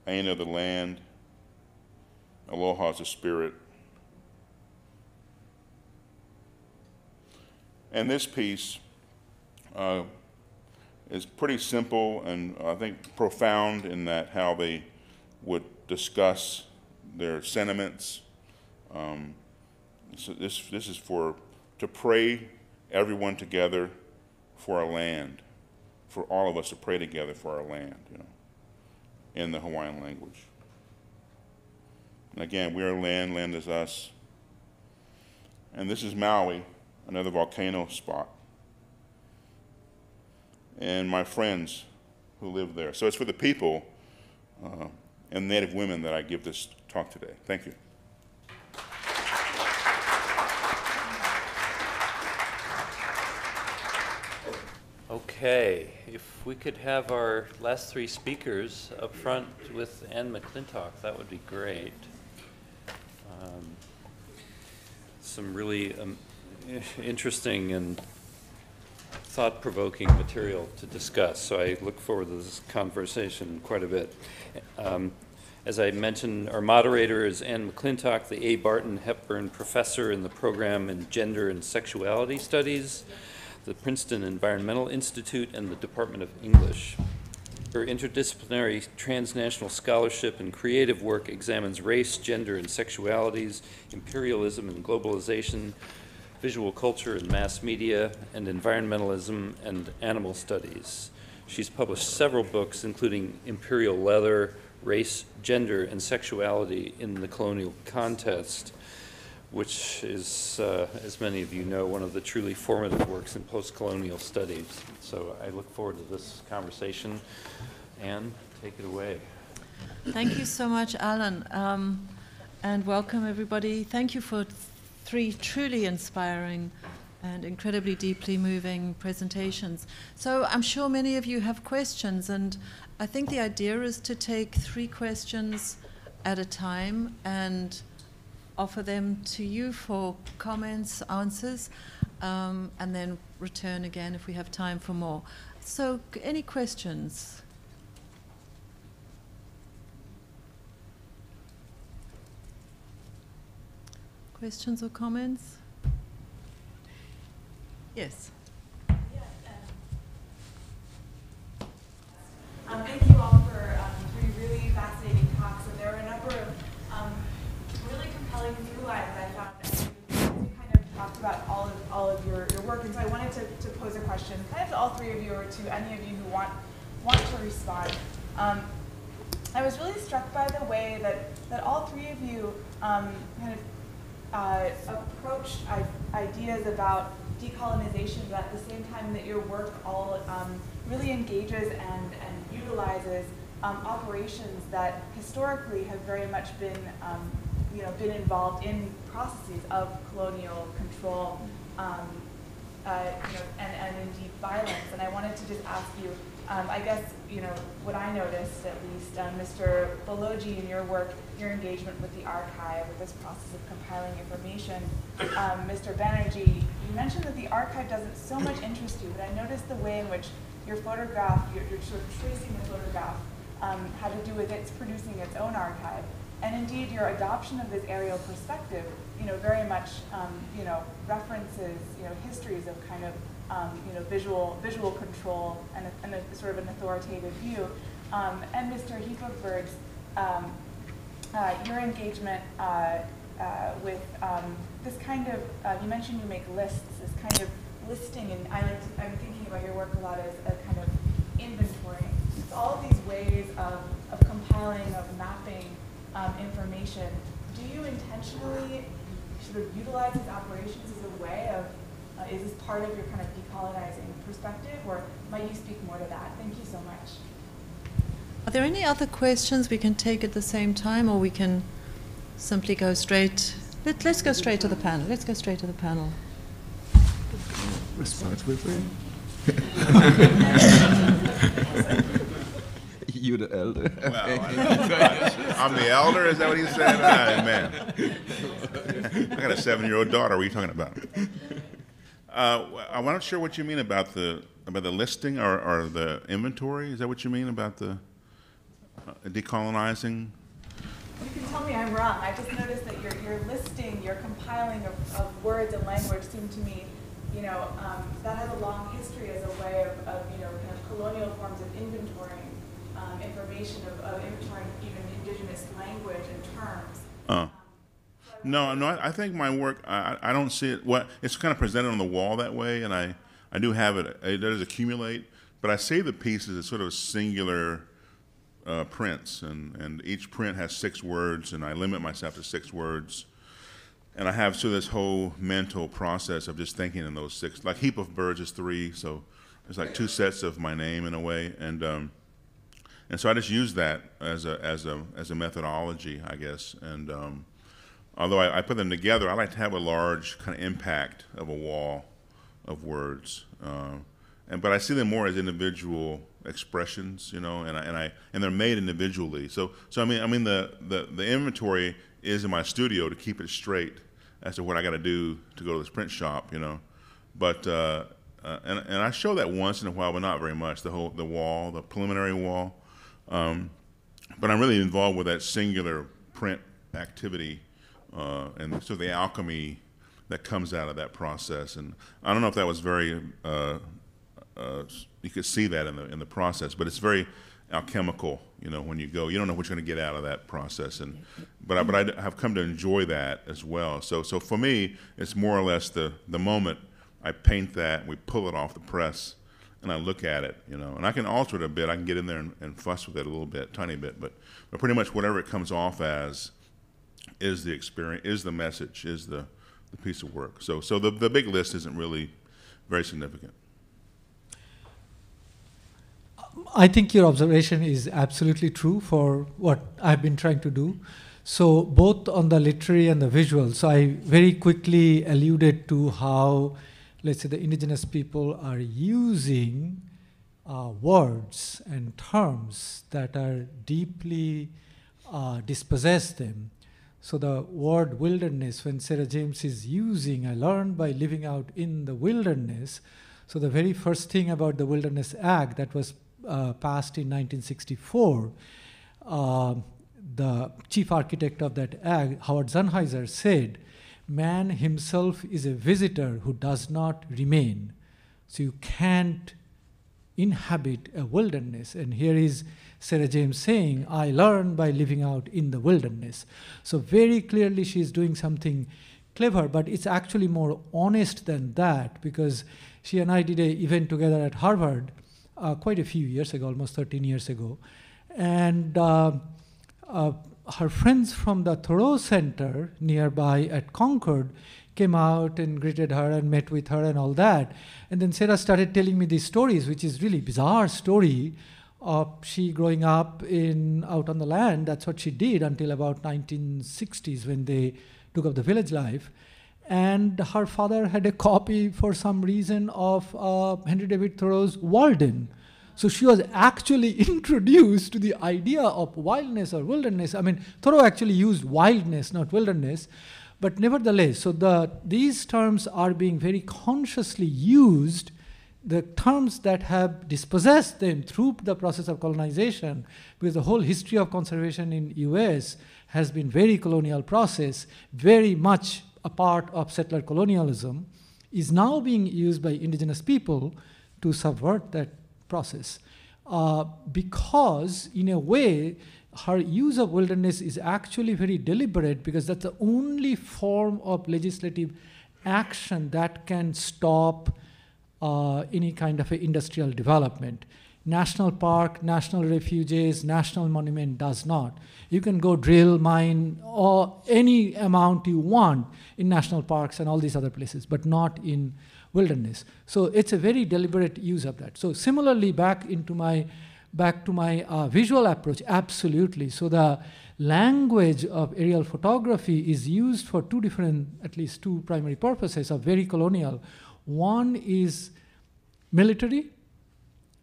Aina the land, aloha is the spirit. And this piece uh, is pretty simple and I think profound in that how they would discuss their sentiments. Um, so this, this is for to pray everyone together for our land, for all of us to pray together for our land, you know, in the Hawaiian language. And again, we are land, land is us. And this is Maui, another volcano spot. And my friends who live there. So it's for the people uh, and Native women that I give this talk today. Thank you. Okay, if we could have our last three speakers up front with Anne McClintock, that would be great. Um, Some really um, interesting and thought-provoking material to discuss, so I look forward to this conversation quite a bit. Um, As I mentioned, our moderator is Anne McClintock, the A. Barton Hepburn Professor in the program in Gender and Sexuality Studies, the Princeton Environmental Institute, and the Department of English. Her interdisciplinary transnational scholarship and creative work examines race, gender, and sexualities, imperialism and globalization, visual culture and mass media, and environmentalism and animal studies. She's published several books, including Imperial Leather, Race, Gender, and Sexuality in the Colonial Context, which is, uh, as many of you know, one of the truly formative works in post-colonial studies. So I look forward to this conversation. Anne, take it away. Thank you so much, Alan, um, and welcome everybody. Thank you for three truly inspiring and incredibly deeply moving presentations. So I'm sure many of you have questions, and I think the idea is to take three questions at a time and offer them to you for comments, answers, um, and then return again if we have time for more. So, any questions? Questions or comments? Yes. Um, thank you all for um, three really fascinating talks. And there were a number of um, really compelling through lines I found as you kind of talked about all of all of your, your work. And so I wanted to, to pose a question, kind of to all three of you, or to any of you who want want to respond. Um, I was really struck by the way that, that all three of you um, kind of uh, ideas about decolonization, but at the same time that your work all um, really engages and, and utilizes um, operations that historically have very much been, um, you know, been involved in processes of colonial control, um, uh, you know, and, and indeed violence. And I wanted to just ask you, um, I guess, you know, what I noticed at least, um, Mr. Baloji, in your work, your engagement with the archive, with this process of compiling information. Um, Mr. Banerjee, you mentioned that the archive doesn't so much interest you, but I noticed the way in which your photograph, your, your sort of tracing the photograph, um, had to do with its producing its own archive. And indeed, your adoption of this aerial perspective, you know, very much, um, you know, references, you know, histories of kind of, um, you know, visual visual control and a, and a sort of an authoritative view. Um, and Mr. Heap of Birds', um, uh, your engagement uh, uh, with um, this kind of, uh, you mentioned you make lists, this kind of listing, and I like to, I'm thinking about your work a lot as a kind of inventory. So all of these ways of, of compiling, of mapping um, information, do you intentionally sort of utilize these operations as a way of, uh, is this part of your kind of decolonizing perspective, or might you speak more to that? Thank you so much. Are there any other questions we can take at the same time, or we can simply go straight? Let, let's go straight to the panel. Let's go straight to the panel. Responsible You the elder. I'm the elder, is that what he said? Man. I got a seven-year-old daughter, what are you talking about? Uh, I'm not sure what you mean about the, about the listing or, or the inventory? Is that what you mean about the uh, decolonizing? You can tell me I'm wrong. I just noticed that your, your listing, your compiling of, of words and language seemed to me, you know, um, that has a long history as a way of, of you know, kind of colonial forms of inventorying um, information, of, of inventorying even indigenous language and terms. Uh, no, no. I, I think my work. I, I don't see it. What it's kind of presented on the wall that way, and I, I do have it. It does accumulate, but I see the pieces as sort of singular uh, prints, and and each print has six words, and I limit myself to six words, and I have so this whole mental process of just thinking in those six. Like heap of birds is three, so it's like two sets of my name in a way, and. Um, and so I just use that as a as a as a methodology, I guess. And um, although I, I, put them together, I like to have a large kind of impact of a wall of words. Uh, and but I see them more as individual expressions, you know, and I, and I and they're made individually. So so I mean I mean the the, the inventory is in my studio to keep it straight as to what I got to do to go to this print shop, you know. But uh, uh, and and I show that once in a while, but not very much. The whole the wall, the preliminary wall. Um, but I'm really involved with that singular print activity uh, and so the alchemy that comes out of that process. And I don't know if that was very, uh, uh, you could see that in the, in the process, but it's very alchemical, you know, when you go, you don't know what you're going to get out of that process. And, but I, but I have come to enjoy that as well. So, so for me, it's more or less the, the moment I paint that, we pull it off the press, and I look at it, you know, and I can alter it a bit. I can get in there and, and fuss with it a little bit, tiny bit, but, but pretty much whatever it comes off as is the experience, is the message, is the, the piece of work. So, so the, the big list isn't really very significant. I think your observation is absolutely true for what I've been trying to do. So, both on the literary and the visual. So, I very quickly alluded to how let's say the indigenous people are using uh, words and terms that are deeply uh, dispossess them. So the word wilderness, when Sarah James is using, I learned by living out in the wilderness. So the very first thing about the Wilderness Act that was uh, passed in 1964, uh, the chief architect of that act, Howard Zahniser, said man himself is a visitor who does not remain. So you can't inhabit a wilderness. And here is Sarah James saying, I learn by living out in the wilderness. So very clearly she's doing something clever, but it's actually more honest than that because she and I did an event together at Harvard uh, quite a few years ago, almost 13 years ago. And uh, uh, her friends from the Thoreau Center nearby at Concord came out and greeted her and met with her and all that. And then Sarah started telling me these stories, which is really bizarre story of she growing up in out on the land. That's what she did until about 1960s when they took up the village life. And her father had a copy for some reason of uh, Henry David Thoreau's Walden so she was actually introduced to the idea of wildness or wilderness. I mean, Thoreau actually used wildness, not wilderness. But nevertheless, so the, these terms are being very consciously used, the terms that have dispossessed them through the process of colonization, because the whole history of conservation in US has been very colonial process, very much a part of settler colonialism, is now being used by indigenous people to subvert that process. Uh, because, in a way, her use of wilderness is actually very deliberate because that's the only form of legislative action that can stop uh, any kind of industrial development. National park, national refuges, national monument does not. You can go drill, mine, or any amount you want in national parks and all these other places, but not in wilderness. So it's a very deliberate use of that. So similarly, back into my back to my uh, visual approach, absolutely. So the language of aerial photography is used for two different, at least two primary purposes of very colonial. One is military,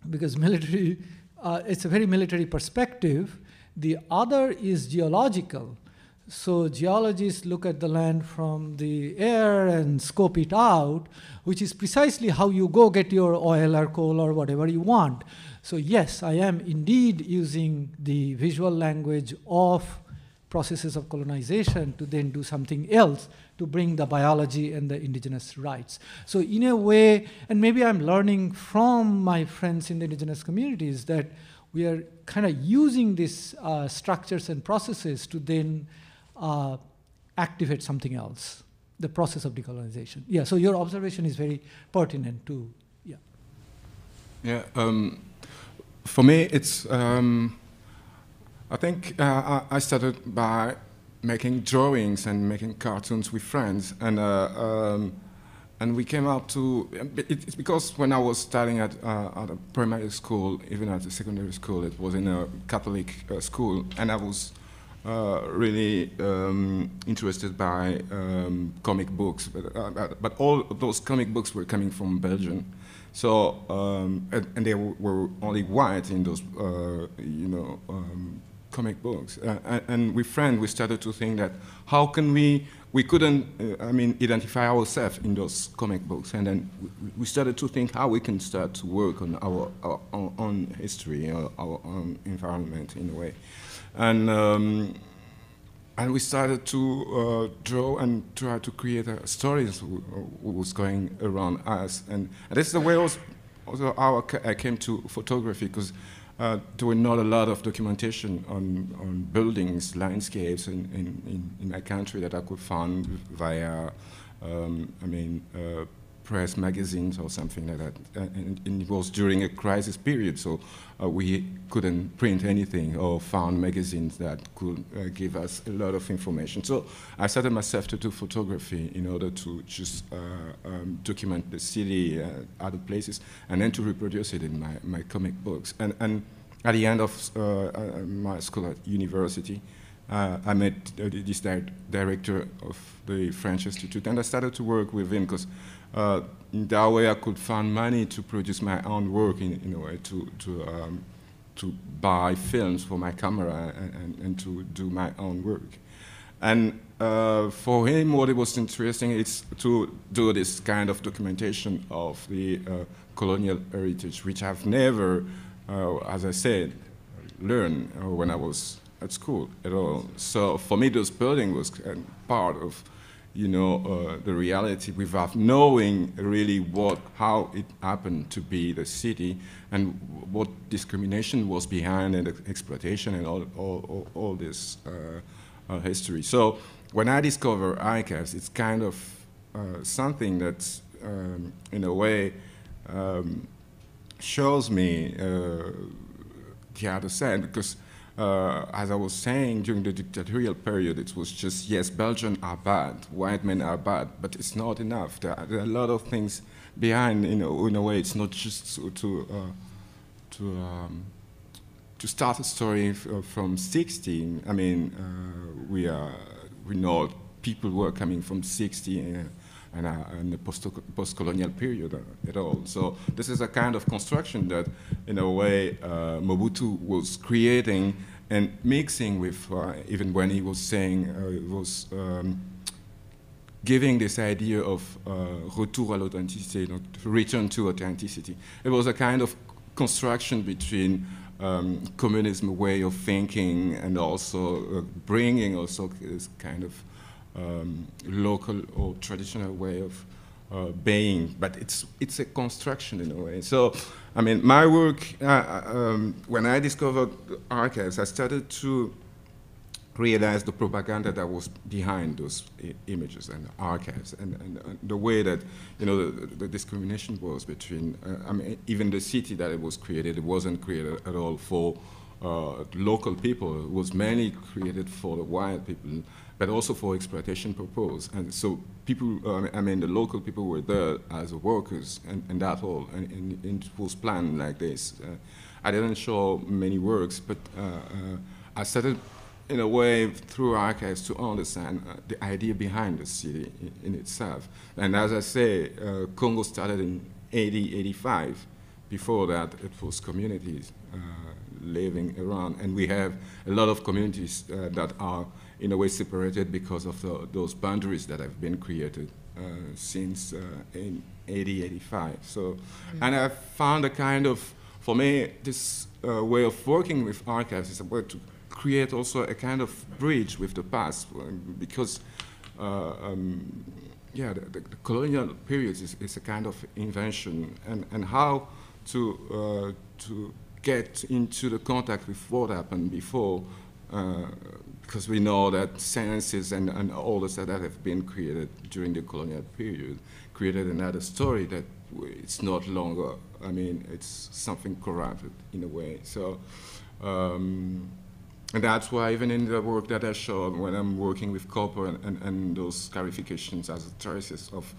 because military, uh, it's a very military perspective. The other is geological. So geologists look at the land from the air and scope it out, which is precisely how you go get your oil or coal or whatever you want. So yes, I am indeed using the visual language of processes of colonization to then do something else to bring the biology and the indigenous rights. So in a way, and maybe I'm learning from my friends in the indigenous communities that we are kind of using these uh, structures and processes to then uh, activate something else, the process of decolonization. Yeah, so your observation is very pertinent too. Yeah. Yeah, um, for me, it's, um, I think uh, I started by making drawings and making cartoons with friends. And, uh, um, and we came up to, it's because when I was studying at, uh, at a primary school, even at a secondary school, it was in a Catholic uh, school, and I was uh, really um, interested by um, comic books, but, uh, but, all those comic books were coming from Belgium. So, um, and, and, they were only white in those, uh, you know, um, comic books. Uh, and with friends, we started to think that how can we, we couldn't, uh, I mean, identify ourselves in those comic books. And then we started to think how we can start to work on our, our own history, our, our own environment in a way. And, um, and we started to uh, draw and try to create uh, stories what was going around us. And, this is the way also, also how I came to photography, because uh, were not a lot of documentation on, on buildings, landscapes in, in, in, my country that I could find via, um, I mean, uh, press magazines or something like that. And, and, it was during a crisis period, so uh, we couldn't print anything or found magazines that could uh, give us a lot of information. So I started myself to do photography in order to just uh, um, document the city, uh, other places, and then to reproduce it in my, my comic books. And, and at the end of uh, uh, my school at university, I met this di director of the French Institute, and I started to work with him because uh, that way I could find money to produce my own work in, in a way to, to, um, to buy films for my camera and, and, and to do my own work. And uh, for him, what it was interesting is to do this kind of documentation of the uh, colonial heritage, which I've never, uh, as I said, learned uh, when I was at school at all. So for me, this building was part of you know, uh, the reality without knowing really what, how it happened to be the city and what discrimination was behind and exploitation and all, all, all, all this uh, uh, history. So when I discover ICAS, it's kind of something that, um, in a way, um, shows me uh, the other side because uh, as I was saying, during the dictatorial period, it was just, yes, Belgians are bad, white men are bad, but it's not enough. There are, there are a lot of things behind, you know, in a way, it's not just to, to, uh, to, um, to start a story uh, from 16. I mean, uh, we, are, we know people were coming from 60 uh, and, uh, the post-colonial period uh, at all. So this is a kind of construction that, in a way, uh, Mobutu was creating and mixing with, uh, even when he was saying, uh, was um, giving this idea of uh, retour à l'authenticité, return to authenticity. It was a kind of construction between um, communism way of thinking and also bringing also this kind of um, local or traditional way of uh, being, but it's, it's a construction in a way. So, I mean, my work, uh, um, when I discovered archives, I started to realize the propaganda that was behind those images and archives and, and, the way that, you know, the, the discrimination was between, uh, I mean, even the city that it was created, it wasn't created at all for uh, local people. It was mainly created for the white people but also for exploitation purpose. And so people, uh, I mean, the local people were there as workers, and, and that all, and, and, and, it was planned like this. Uh, I didn't show many works, but uh, uh I started, in a way, through archives to understand uh, the idea behind the city in, in, itself. And as I say, uh, Congo started in 80, 85. Before that, it was communities living around, and we have a lot of communities that are in a way separated because of the, those boundaries that have been created uh, since uh, in 80, 85. So, and I found a kind of, for me, this uh, way of working with archives is a way to create also a kind of bridge with the past um, because, uh, um, yeah, the, the, the colonial period is, is a kind of invention and, and how to, uh, to get into the contact with what happened before uh, because we know that sciences and, and all the stuff that have been created during the colonial period created another story that it's not longer, I mean, it's something corrupted in a way. So, um, and that's why even in the work that I showed, when I'm working with copper and, and, and those scarifications as traces of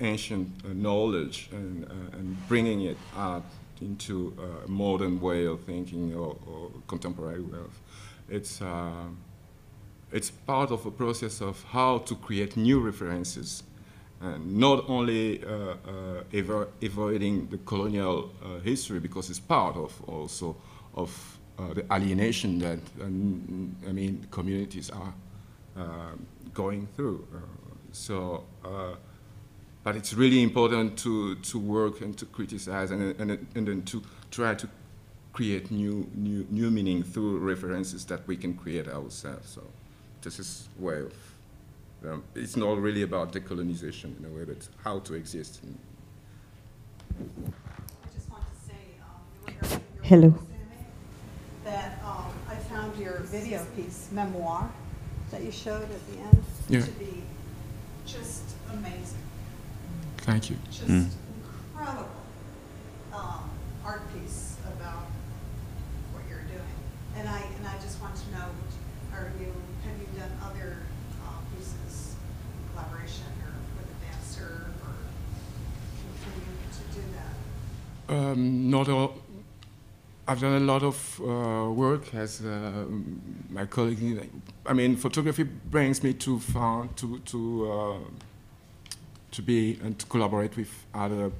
ancient uh, knowledge and, uh, and bringing it out into a modern way of thinking or, or contemporary way of, it's, uh, it's part of a process of how to create new references and not only uh, uh, avoiding the colonial uh, history because it's part of also of the alienation that um, I mean communities are uh, going through. So, but it's really important to, to work and to criticize and, and, and then to try to create new, new, new meaning through references that we can create ourselves. So this is way of, um, it's not really about decolonization in a way, but how to exist. I just want to say, um, you were Hello. That um, I found your video piece, memoir, that you showed at the end, Yeah. to be just amazing. thank you. Just Mm. incredible um, art piece about what you're doing. And I, and I just want to know, are you, have you done other uh, pieces, in collaboration or with a dancer, or continue to do that? Um, not all. I've done a lot of uh, work as uh, my colleague. I mean, photography brings me to found to to uh, to be and to collaborate with other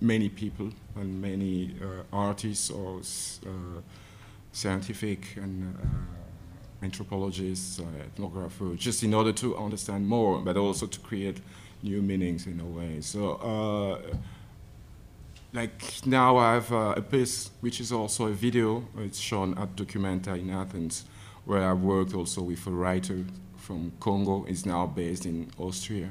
many people and many uh, artists or uh, scientific and uh, anthropologists, ethnographers, just in order to understand more, but also to create new meanings in a way. So. Like now I have uh, a piece which is also a video. It's shown at Documenta in Athens, where I worked also with a writer from Congo. Is now based in Austria.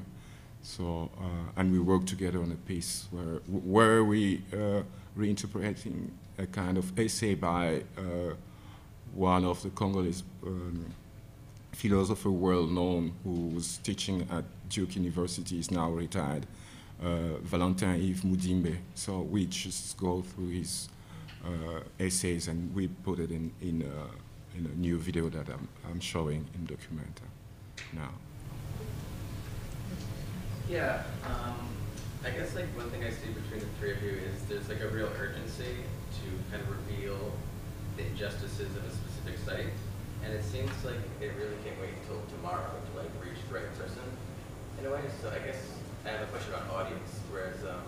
So uh, and we worked together on a piece where where we uh, reinterpreting a kind of essay by uh, one of the Congolese um, philosopher well known who was teaching at Duke University is now retired uh, Valentin Yves Mudimbe. So we just go through his uh, essays and we put it in, in, a, in a new video that I'm, I'm showing in Documenta now. Yeah, um, I guess like one thing I see between the three of you is there's like a real urgency to kind of reveal the injustices of a specific site, and it seems like it really can't wait until tomorrow to like reach the right person in a way. So I guess I have a question about audience, whereas um,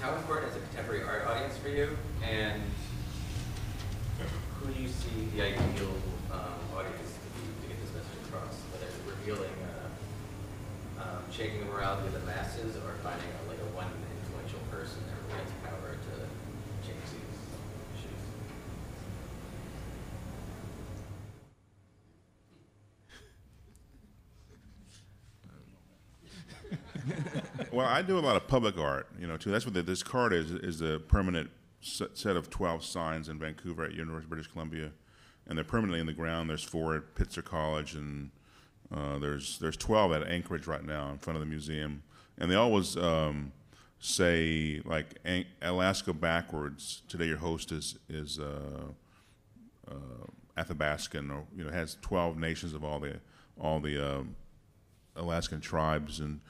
how important is a contemporary art audience for you, and who do you see the ideal um, audience to be to get this message across? Whether it's revealing, uh, um, changing the morality of the masses, or finding a, like a one influential person that really has power to change these issues. Well, I do a lot of public art, you know, too. That's what the, this card is, is the permanent set, of 12 signs in Vancouver at University of British Columbia. And they're permanently in the ground. There's four at Pitzer College, and uh, there's, there's 12 at Anchorage right now in front of the museum. And they always um, say, like, Alaska backwards. Today your host is, is uh, uh, Athabascan, or, you know, has 12 nations of all the, all the um, Alaskan tribes. And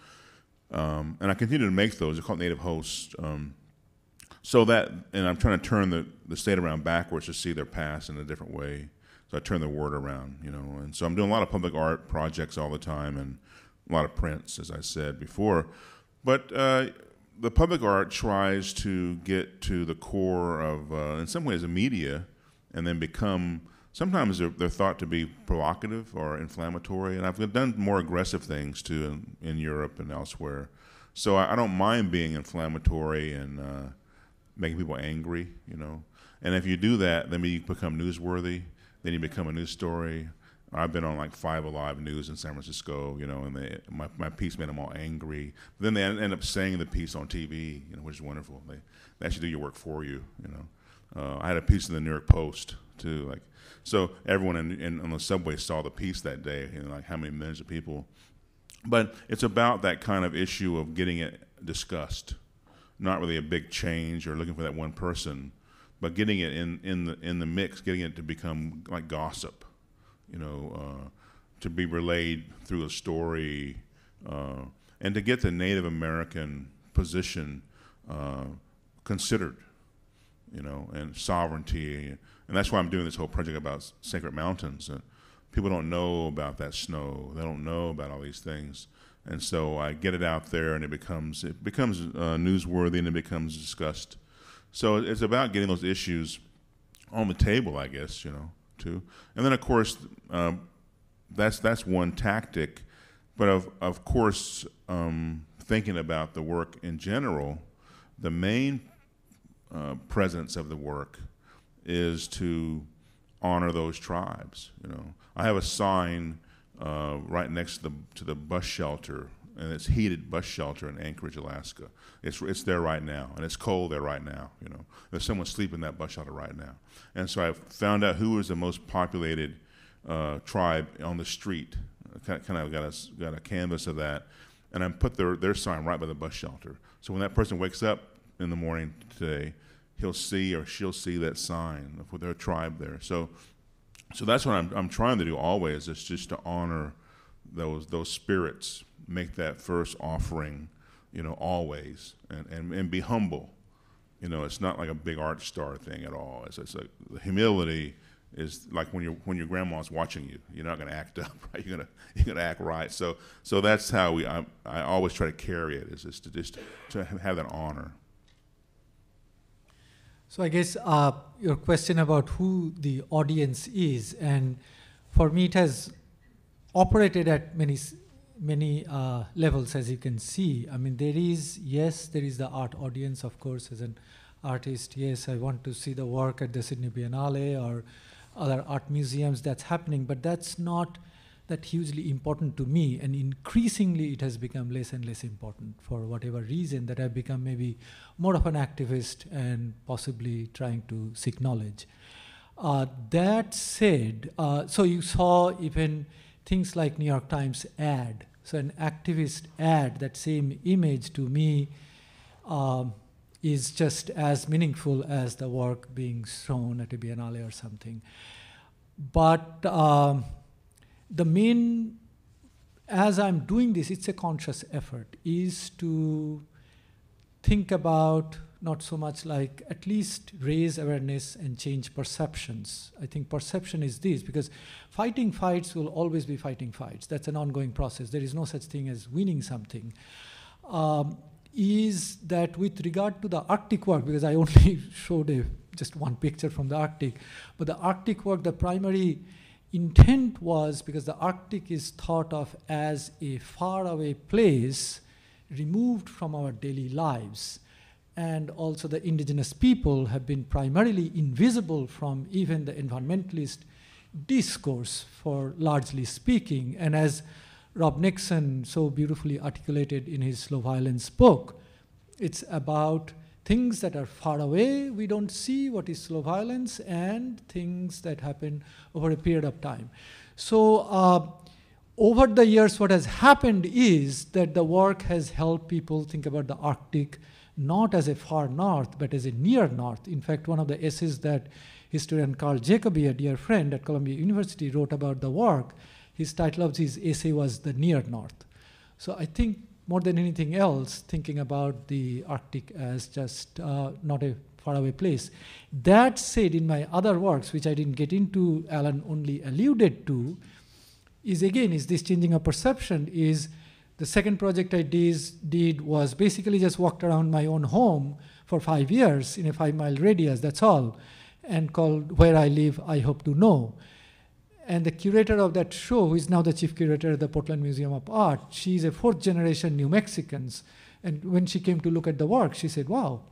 um, and I continue to make those. They're called native hosts. Um, so that, and I'm trying to turn the, the state around backwards to see their past in a different way. So I turn the word around, you know. And so I'm doing a lot of public art projects all the time and a lot of prints, as I said before. But uh, the public art tries to get to the core of, uh, in some ways, the media, and then become sometimes they're, they're thought to be provocative or inflammatory, and I've done more aggressive things too in, in Europe and elsewhere. So I, I don't mind being inflammatory and uh, making people angry, you know. And if you do that, then you become newsworthy. Then you become a news story. I've been on like Five Alive News in San Francisco, you know, and they, my, my piece made them all angry. But then they end up saying the piece on TV, you know, which is wonderful. They, they actually do your work for you, you know. Uh, I had a piece in the New York Post too, like so everyone in, in, on the subway saw the piece that day, you know, like how many millions of people. But it's about that kind of issue of getting it discussed, not really a big change or looking for that one person, but getting it in, in the in the mix, getting it to become like gossip, you know, uh, to be relayed through a story, uh, and to get the Native American position uh, considered, you know, and sovereignty and that's why I'm doing this whole project about sacred mountains. Uh, people don't know about that snow. They don't know about all these things. And so I get it out there, and it becomes it becomes uh, newsworthy, and it becomes discussed. So it's about getting those issues on the table, I guess, you know, too. And then of course, uh, that's that's one tactic. But of of course, um, thinking about the work in general, the main uh, presence of the work is to honor those tribes. You know, I have a sign uh, right next to the to the bus shelter, and it's heated bus shelter in Anchorage, Alaska. It's it's there right now, and it's cold there right now. You know, there's someone sleeping in that bus shelter right now, and so I found out who was the most populated uh, tribe on the street. Kind of, kind of got a got a canvas of that, and I put their their sign right by the bus shelter. So when that person wakes up in the morning today he'll see or she'll see that sign for their tribe there. So, so that's what I'm, I'm trying to do always is just to honor those those spirits, make that first offering, you know, always, and, and, and be humble. You know, it's not like a big art star thing at all. It's, it's like the humility is like when your when your grandma's watching you. You're not going to act up, right? You're going to you're to act right. So so that's how we. I, I always try to carry it is just to just to have that honor. So I guess uh, your question about who the audience is, and for me it has operated at many many uh, levels, as you can see. I mean, there is yes, there is the art audience, of course, as an artist. Yes, I want to see the work at the Sydney Biennale or other art museums. That's happening, but that's not that hugely important to me and increasingly it has become less and less important for whatever reason that I've become maybe more of an activist and possibly trying to seek knowledge. Uh, that said, uh, so you saw even things like New York Times ad, so an activist ad, that same image to me um, is just as meaningful as the work being shown at a Biennale or something. But um, the main, as I'm doing this, it's a conscious effort, is to think about not so much like at least raise awareness and change perceptions. I think perception is this because fighting fights will always be fighting fights. That's an ongoing process. There is no such thing as winning something. Um, is that with regard to the Arctic work, because I only showed a, just one picture from the Arctic, but the Arctic work, the primary intent was because the Arctic is thought of as a faraway place removed from our daily lives. And also, the indigenous people have been primarily invisible from even the environmentalist discourse, for largely speaking. And as Rob Nixon so beautifully articulated in his Slow Violence book, it's about things that are far away, we don't see what is slow violence, and things that happen over a period of time. So uh, over the years, what has happened is that the work has helped people think about the Arctic not as a far north, but as a near north. In fact, one of the essays that historian Karl Jacoby, a dear friend at Columbia University, wrote about the work, his title of his essay was The Near North. So I think more than anything else, thinking about the Arctic as just uh, not a faraway place. That said, in my other works, which I didn't get into, Alan only alluded to, is again, is this changing of perception, is the second project I did, did was basically just walked around my own home for five years in a five mile radius, that's all. and called Where I Live, I Hope to Know. And the curator of that show, who is now the chief curator at the Portland Museum of Art, she's a fourth generation New Mexicans. And when she came to look at the work, she said, Wow,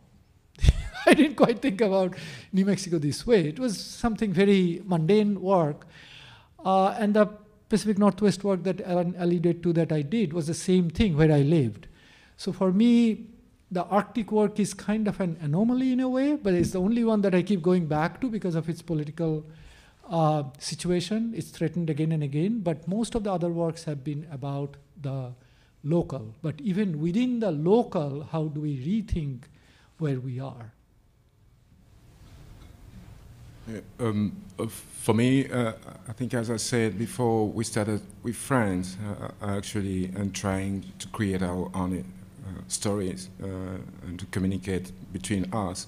I didn't quite think about New Mexico this way. It was something very mundane work. Uh, and the Pacific Northwest work that Alan alluded to that I did was the same thing where I lived. So for me, the Arctic work is kind of an anomaly in a way, but it's the only one that I keep going back to because of its political uh, situation. It's threatened again and again, but most of the other works have been about the local. But even within the local, how do we rethink where we are? Um, uh, for me, uh, I think, as I said before, we started with friends, uh, actually, and trying to create our own uh, stories uh, and to communicate between us.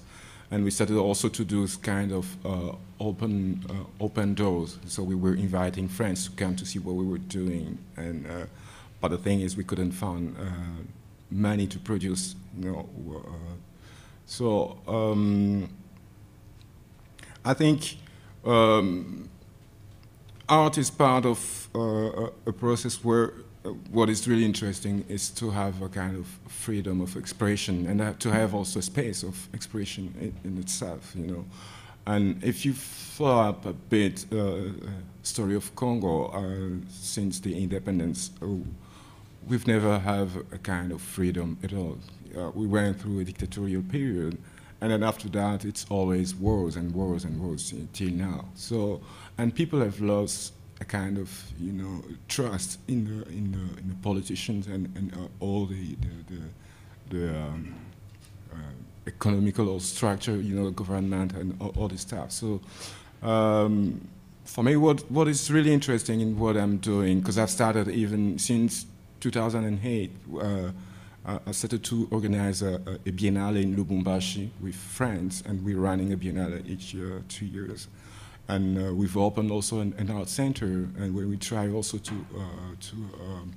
And we started also to do this kind of uh, open open doors. So we were inviting friends to come to see what we were doing. And but the thing is, we couldn't find money to produce. You know, so. Um, I think um, art is part of uh, a process where uh, what is really interesting is to have a kind of freedom of expression and to have also a space of expression in, in itself, you know. And if you follow up a bit uh, story of Congo uh, since the independence, uh, we've never had a kind of freedom at all. Uh, we went through a dictatorial period and then after that, it's always wars and wars and wars till now. So, and people have lost a kind of, you know, trust in the in the, in the politicians and, and uh, all the the, the, the um, uh, economical structure, you know, the government and all, all this stuff. So. Um, for me, what, what is really interesting in what I'm doing, because I've started even since 2008, uh, uh, I started to organize a, a, biennale in Lubumbashi with friends, and we're running a biennale each year, two years. And uh, we've opened also an, an, art center, and where we try also to uh, to um,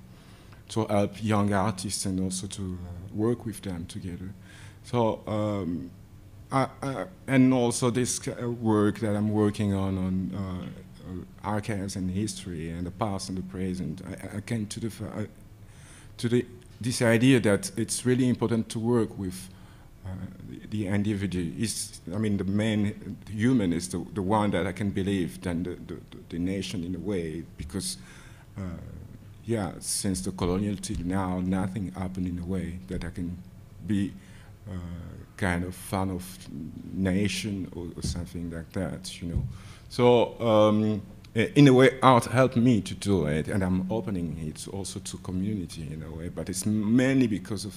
to help young artists and also to uh, work with them together. So. Um, I, I, and also this work that I'm working on on uh, archives and history and the past and the present. I, I came to the to the this idea that it's really important to work with uh, the, individual is, I mean, the man, the human is the, the one that I can believe than the, the, the nation in a way, because, uh, yeah, since the colonial till now, nothing happened in a way that I can be uh, kind of fan of nation or, or, something like that, you know. So, um, in a way, art helped me to do it, and I'm opening it also to community in a way. But it's mainly because of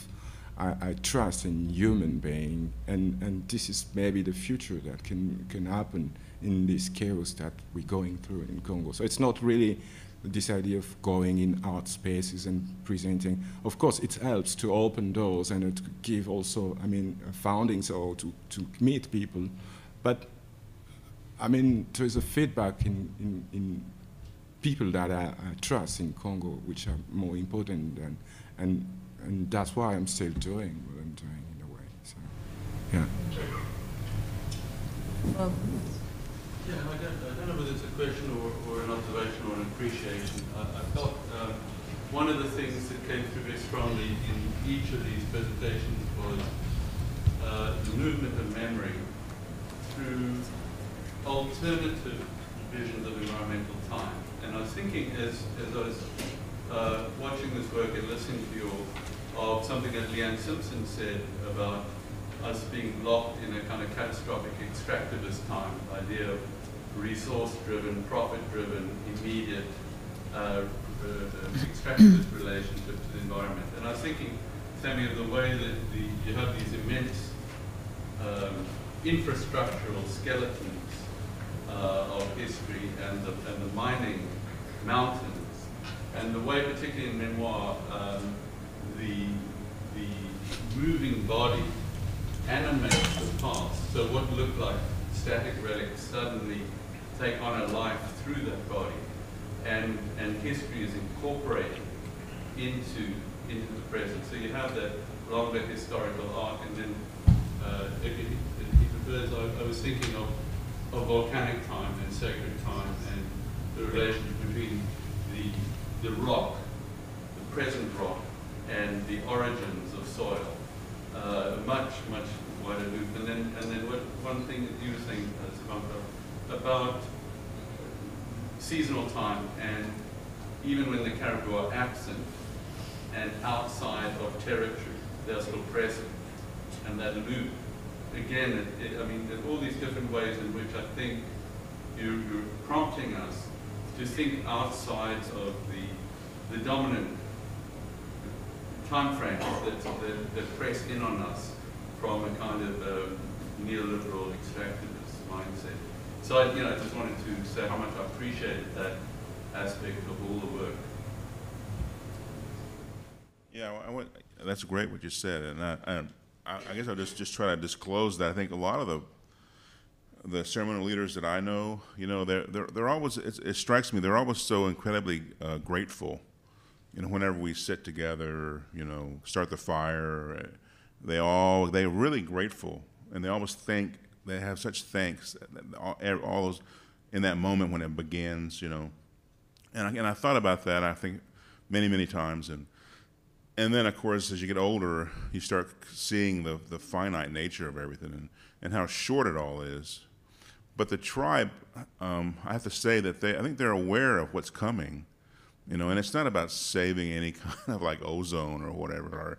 I, I, trust in human being, and, and this is maybe the future that can can happen in this chaos that we're going through in Congo. So it's not really this idea of going in art spaces and presenting. Of course, it helps to open doors and to give also, I mean, foundings or to, to meet people, but I mean, there is a feedback in, in, in people that I, I, trust in Congo, which are more important, than, and, and that's why I'm still doing what I'm doing in a way. So, yeah. Um, yeah, I don't, I don't, know whether it's a question or, or an observation or an appreciation. I, I felt um, one of the things that came through very strongly in each of these presentations was uh, the movement of memory through alternative visions of environmental time. And I was thinking as, as I was uh, watching this work and listening to you of something that Leanne Simpson said about us being locked in a kind of catastrophic extractivist time, idea of resource-driven, profit-driven, immediate uh, uh, extractivist relationship to the environment. And I was thinking, Sammy, of the way that the, you have these immense um, infrastructural skeletons uh, of history and the, and the mining mountains. And the way, particularly in memoir, um, the, the moving body animates the past. So what looked like static relics suddenly take on a life through that body. And, and history is incorporated into, into the present. So you have that longer historical arc, and then uh, if, it, it I, I was thinking of of volcanic time and sacred time and the relationship between the, the rock, the present rock, and the origins of soil. Uh, much, much wider loop. And then, and then what, one thing that you were saying, uh, Subhankar, about seasonal time and even when the caribou are absent and outside of territory, they're still present. And that loop, again, it, it, I mean, there's all these different ways in which I think you're, you're prompting us to think outside of the, the dominant time frames that, that, that press in on us from a kind of uh, neoliberal extractivist mindset. So I, you know, I just wanted to say how much I appreciated that aspect of all the work. Yeah, went, that's great what you said, and I, I, I guess I'll just, just try to disclose that I think a lot of the the ceremonial leaders that I know, you know, they're they're, they're always it, it strikes me they're always so incredibly uh, grateful. You know, whenever we sit together, you know, start the fire, they all they're really grateful, and they always think they have such thanks, all, all those in that moment when it begins, you know. And I, and I thought about that, I think, many, many times. And, and then, of course, as you get older, you start seeing the, the finite nature of everything and, and how short it all is. But the tribe, um, I have to say that they, I think they're aware of what's coming, you know, and it's not about saving any kind of like ozone or whatever, or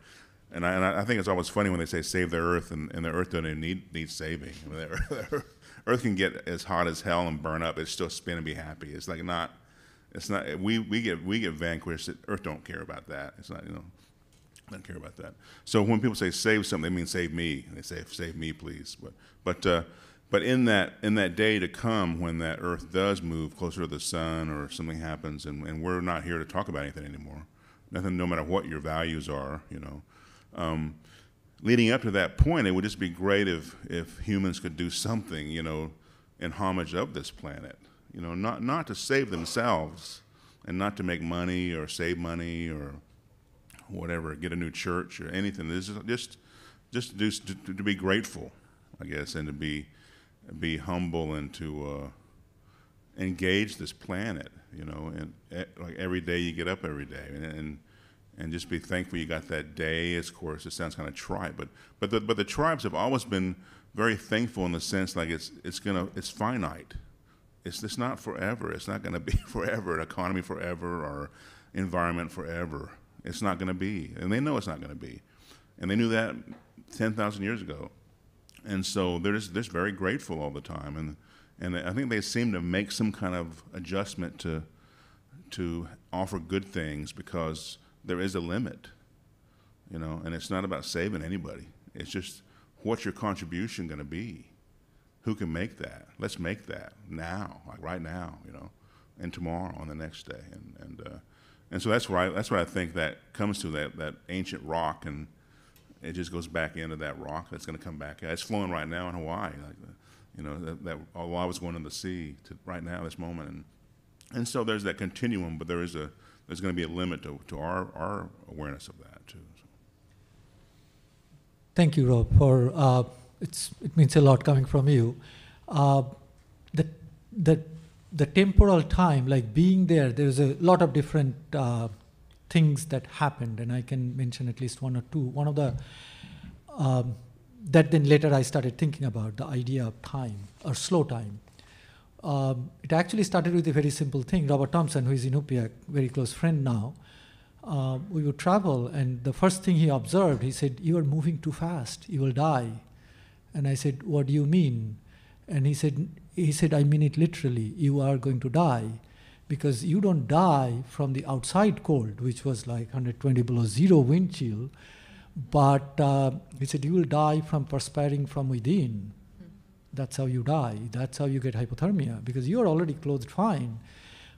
and I, and I, think it's always funny when they say save the earth, and, and the earth doesn't need need saving. I mean, the earth can get as hot as hell and burn up. It's still spin and be happy. It's like not. It's not. We we get we get vanquished. Earth don't care about that. It's not. You know. Don't care about that. So when people say save something, they mean save me. They say save me, please. But but uh, but in that in that day to come, when that Earth does move closer to the sun, or something happens, and, and we're not here to talk about anything anymore. Nothing, no matter what your values are, you know um, leading up to that point, it would just be great if, if humans could do something, you know, in homage of this planet. You know, not, not to save themselves and not to make money or save money or whatever, get a new church or anything. This is just, just do, to, to be grateful, I guess, and to be, be humble and to uh, engage this planet, you know, and eh, like every day you get up every day. And, and and just be thankful you got that day. Of course, it sounds kind of trite, but but the, but the tribes have always been very thankful in the sense like it's it's gonna it's finite. It's it's not forever. It's not gonna be forever. An economy forever or environment forever. It's not gonna be, and they know it's not gonna be, and they knew that ten thousand years ago, and so they're just they're just very grateful all the time, and and I think they seem to make some kind of adjustment to to offer good things because there is a limit, you know, and it's not about saving anybody. It's just what's your contribution going to be? Who can make that? Let's make that now, like right now, you know, and tomorrow on the next day, and and uh, and so that's why that's what I think that comes to that that ancient rock, and it just goes back into that rock that's going to come back. It's flowing right now in Hawaii, like you know that, that I was going in the sea to right now this moment, and and so there's that continuum, but there is a there's going to be a limit to, to our, our awareness of that too. So. Thank you, Rob. For uh, it's it means a lot coming from you. Uh, the the the temporal time, like being there, there's a lot of different uh, things that happened, and I can mention at least one or two. One of the um, that then later I started thinking about the idea of time or slow time. Um, it actually started with a very simple thing. Robert Thompson, who is in Inupiaq, very close friend now, uh, we would travel, and the first thing he observed, he said, "You are moving too fast. You will die." And I said, "What do you mean?" And he said, "He said, I mean it literally. You are going to die." Because you don't die from the outside cold, which was like 120 below zero wind chill, but uh, he said you will die from perspiring from within that's how you die. That's how you get hypothermia because you're already clothed fine.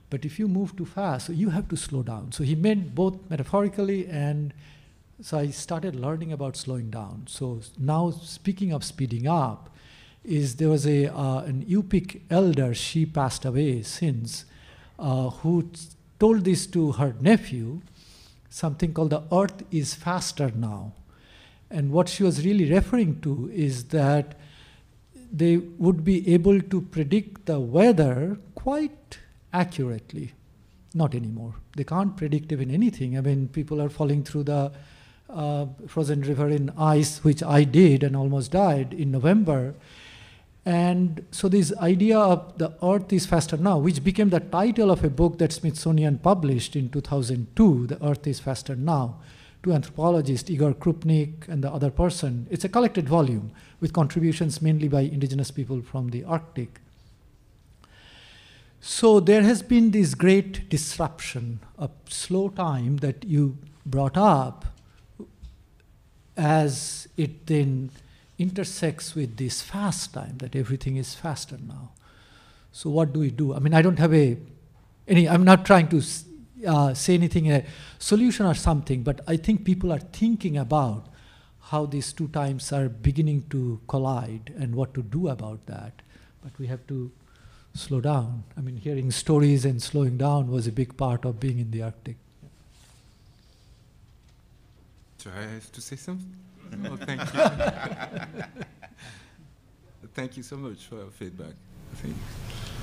But if you move too fast, so you have to slow down. So he meant both metaphorically and so I started learning about slowing down. So now speaking of speeding up, is there was a uh, an Yupik elder, she passed away since, uh, who told this to her nephew, something called the earth is faster now. And what she was really referring to is that they would be able to predict the weather quite accurately. Not anymore. They can't predict even anything. I mean, people are falling through the uh, frozen river in ice, which I did and almost died in November. And so this idea of the earth is faster now, which became the title of a book that Smithsonian published in 2002, The Earth is Faster Now, to anthropologist Igor Krupnik and the other person. It's a collected volume with contributions mainly by indigenous people from the Arctic. So there has been this great disruption, a slow time that you brought up as it then intersects with this fast time that everything is faster now. So what do we do? I mean, I don't have a any. I'm not trying to uh, say anything a solution or something, but I think people are thinking about how these two times are beginning to collide and what to do about that. But we have to slow down. I mean, hearing stories and slowing down was a big part of being in the Arctic. Do I have to say something? Oh, thank you. thank you so much for your feedback. Thank you.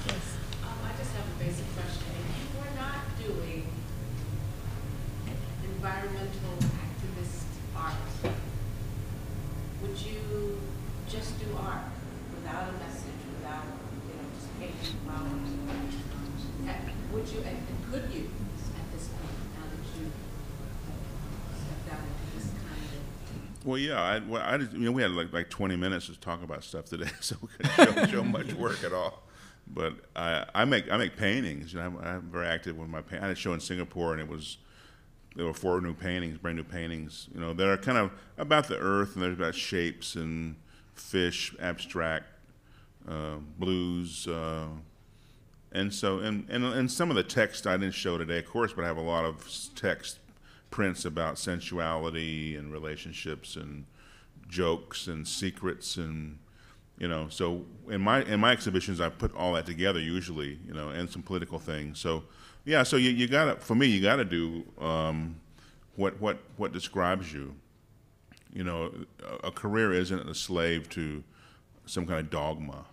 Yes. Um, I just have a basic question. If you were not doing environmental activist art, would you just do art without a message, without, you know, just painting flowers? And would you, and, and could you, at this point, now that you stepped out into this kind of Well, yeah, I, well, I just, you know, we had like, like 20 minutes to talk about stuff today, so we couldn't show, show much work at all. But I, I make I make paintings. You know, I'm, I'm very active with my paint. I had a show in Singapore, and it was there were four new paintings, brand new paintings. You know, that are kind of about the earth, and they're about shapes and fish, abstract, uh, blues, uh, and so and, and and some of the text I didn't show today, of course, but I have a lot of text prints about sensuality and relationships and jokes and secrets and you know so in my in my exhibitions i put all that together usually you know and some political things. So yeah so you, you gotta for me you gotta do um, what what what describes you. You know a, a career isn't a slave to some kind of dogma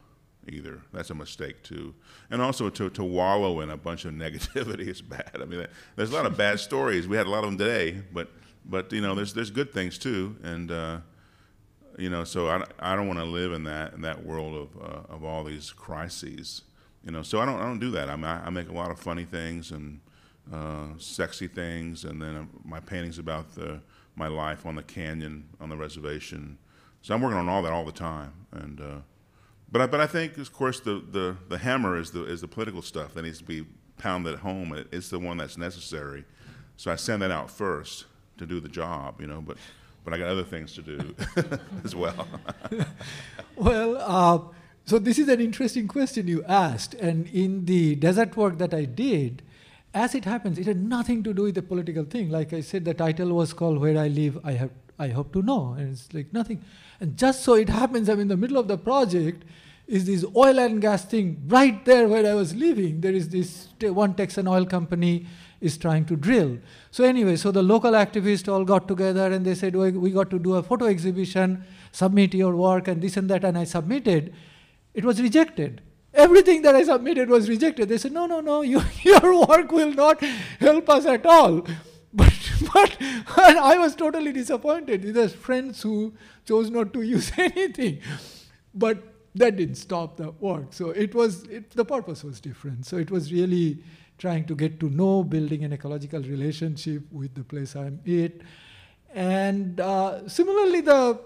either that's a mistake too and also to, to wallow in a bunch of negativity is bad i mean there's a lot of bad stories we had a lot of them today but but you know there's there's good things too and uh, you know, so I, I don't want to live in that in that world of uh, of all these crises, you know. So I don't I don't do that. I I, I make a lot of funny things and uh, sexy things, and then uh, my paintings about the my life on the canyon on the reservation. So I'm working on all that all the time, and uh, but I, but I think of course the, the, the hammer is the is the political stuff that needs to be pounded at home. It, it's the one that's necessary. So I send that out first to do the job, you know. But but I got other things to do as well. Well, uh, so this is an interesting question you asked. And in the desert work that I did, as it happens, it had nothing to do with the political thing. Like I said, the title was called Where I Live, I, have, I Hope to Know. And it's like nothing. And just so it happens, I'm in the middle of the project, is this oil and gas thing right there where I was living. There is this one Texan oil company is trying to drill. So anyway, so the local activists all got together and they said, "We- we got to do a photo exhibition, submit your work and this and that. And I submitted. It was rejected. Everything that I submitted was rejected. They said, no, no, no, you, your work will not help us at all. But, but I was totally disappointed. These are friends who chose not to use anything. But that didn't stop the work. So it was, it, the purpose was different. So it was really trying to get to know, building an ecological relationship with the place I'm in. And uh, similarly, the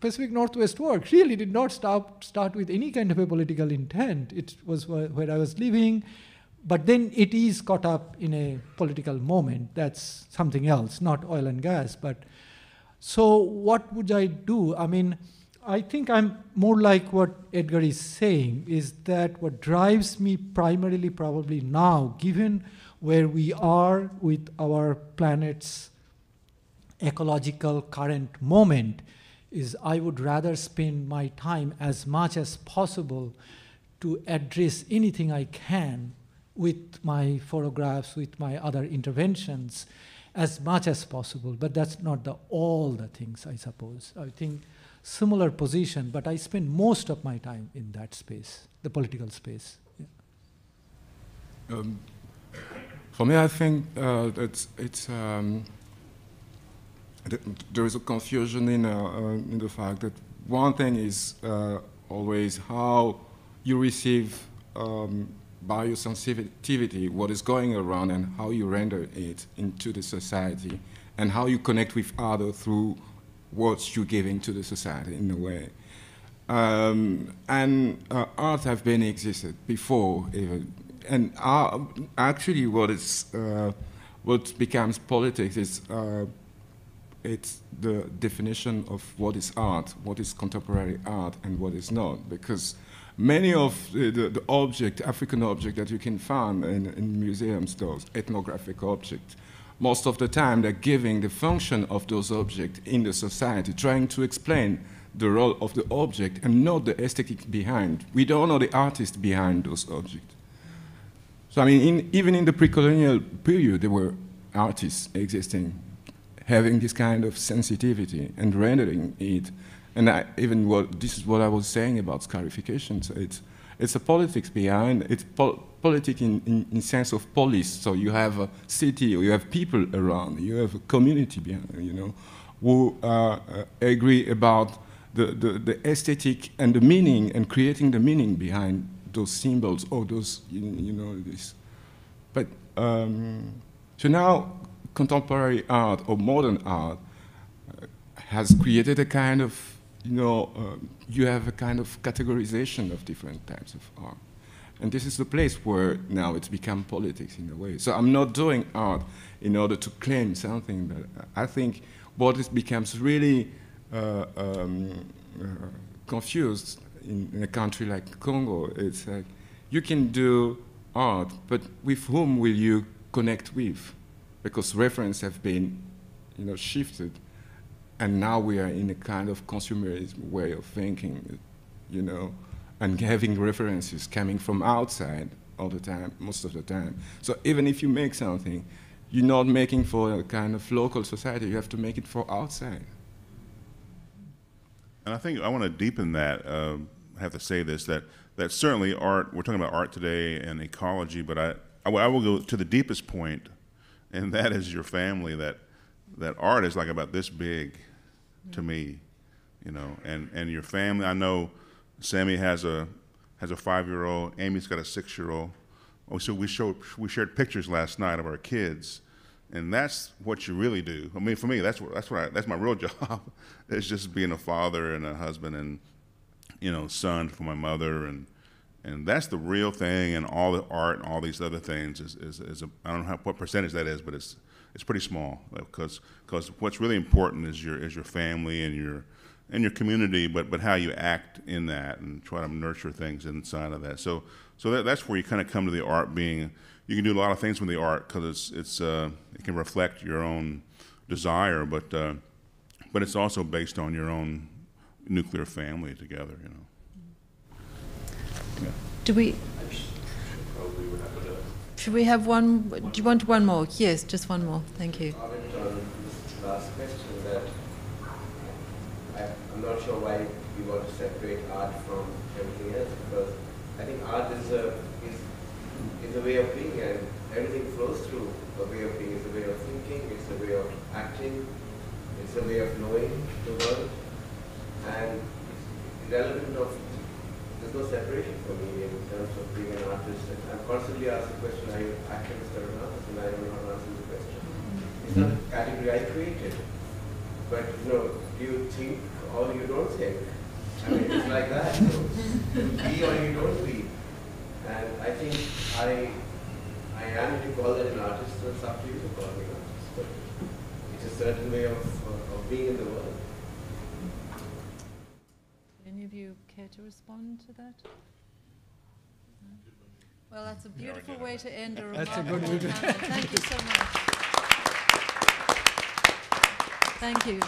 Pacific Northwest work really did not start, start with any kind of a political intent. It was where, where I was living, but then it is caught up in a political moment. That's something else, not oil and gas. But so, what would I do? I mean, I think I'm more like what Edgar is saying is that what drives me primarily, probably now, given where we are with our planet's ecological current moment, is I would rather spend my time as much as possible to address anything I can with my photographs, with my other interventions, as much as possible. But that's not the all the things, I suppose. I think similar position, but I spend most of my time in that space, the political space. Um, for me, I think uh, it's, it's um, th- there is a confusion in, uh, uh, in the fact that one thing is uh, always how you receive um, by your sensitivity what is going around and how you render it into the society and how you connect with others through what you're giving to the society in a way. Um, and uh, art have been existed before even. And uh, actually what is, uh, what becomes politics is uh, it's the definition of what is art, what is contemporary art, and what is not. Because many of the, the, the object, African objects that you can find in, in museums, those ethnographic objects, most of the time they're giving the function of those objects in the society, trying to explain the role of the object and not the aesthetic behind. We don't know the artist behind those objects. So I mean, in, even in the pre-colonial period, there were artists existing having this kind of sensitivity and rendering it. And I, even what this is what I was saying about scarification. So it's it's a politics behind it's pol- politics in, in, in sense of police. So you have a city, or you have people around, you have a community behind, you know, who uh, agree about the, the, the aesthetic and the meaning and creating the meaning behind those symbols or those you, you know this. But um, so now contemporary art or modern art uh, has created a kind of, you know, uh, you have a kind of categorization of different types of art. And this is the place where now it's become politics in a way. So I'm not doing art in order to claim something, but I think what it becomes really uh, um, uh, confused in, in, a country like Congo, it's like you can do art, but with whom will you connect with? because reference have been, you know, shifted, and now we are in a kind of consumerism way of thinking, you know, and having references coming from outside all the time, most of the time. So even if you make something, you're not making for a kind of local society. You have to make it for outside. And I think I want to deepen that. Um, I have to say this that that certainly art. We're talking about art today and ecology, but I I will go to the deepest point and that is your family. That that art is like about this big to me, you know, and and your family. I know Sammy has a has a five year old. Amy's got a six year old. Oh, so we showed we shared pictures last night of our kids, and that's what you really do. I mean, for me, that's what that's what I, that's my real job. it's just being a father and a husband and you know son for my mother and and that's the real thing and all the art and all these other things is, is, is a, I don't know how, what percentage that is but it's it's pretty small because because what's really important is your is your family and your and your community but but how you act in that and try to nurture things inside of that so so that, that's where you kind of come to the art being you can do a lot of things with the art because it's it's uh, it can reflect your own desire but uh, but it's also based on your own nuclear family together you know do we? Should we have one? Do you want one more? Yes, just one more. Thank you. On this last question that I'm not sure why we want to separate art from everything else because I think art is a is, is a way of being and everything flows through a way of being. It's a way of thinking. It's a way of acting. It's a way of knowing the world and it's irrelevant of no separation for me in terms of being an artist. And I'm constantly asked the question, are you an activist or an artist? And I don't know how to answer the question. It's not a category I created. But, you know, do you think or you don't think? I mean, it's like that. So, you be or you don't be. And I think I I am to call it an artist, so it's up to you to call me an artist. But it's a certain way of, of being in the world. Any of you care to respond to that? Well, that's a beautiful way to end a That's a good way to Thank you so much. Thank you.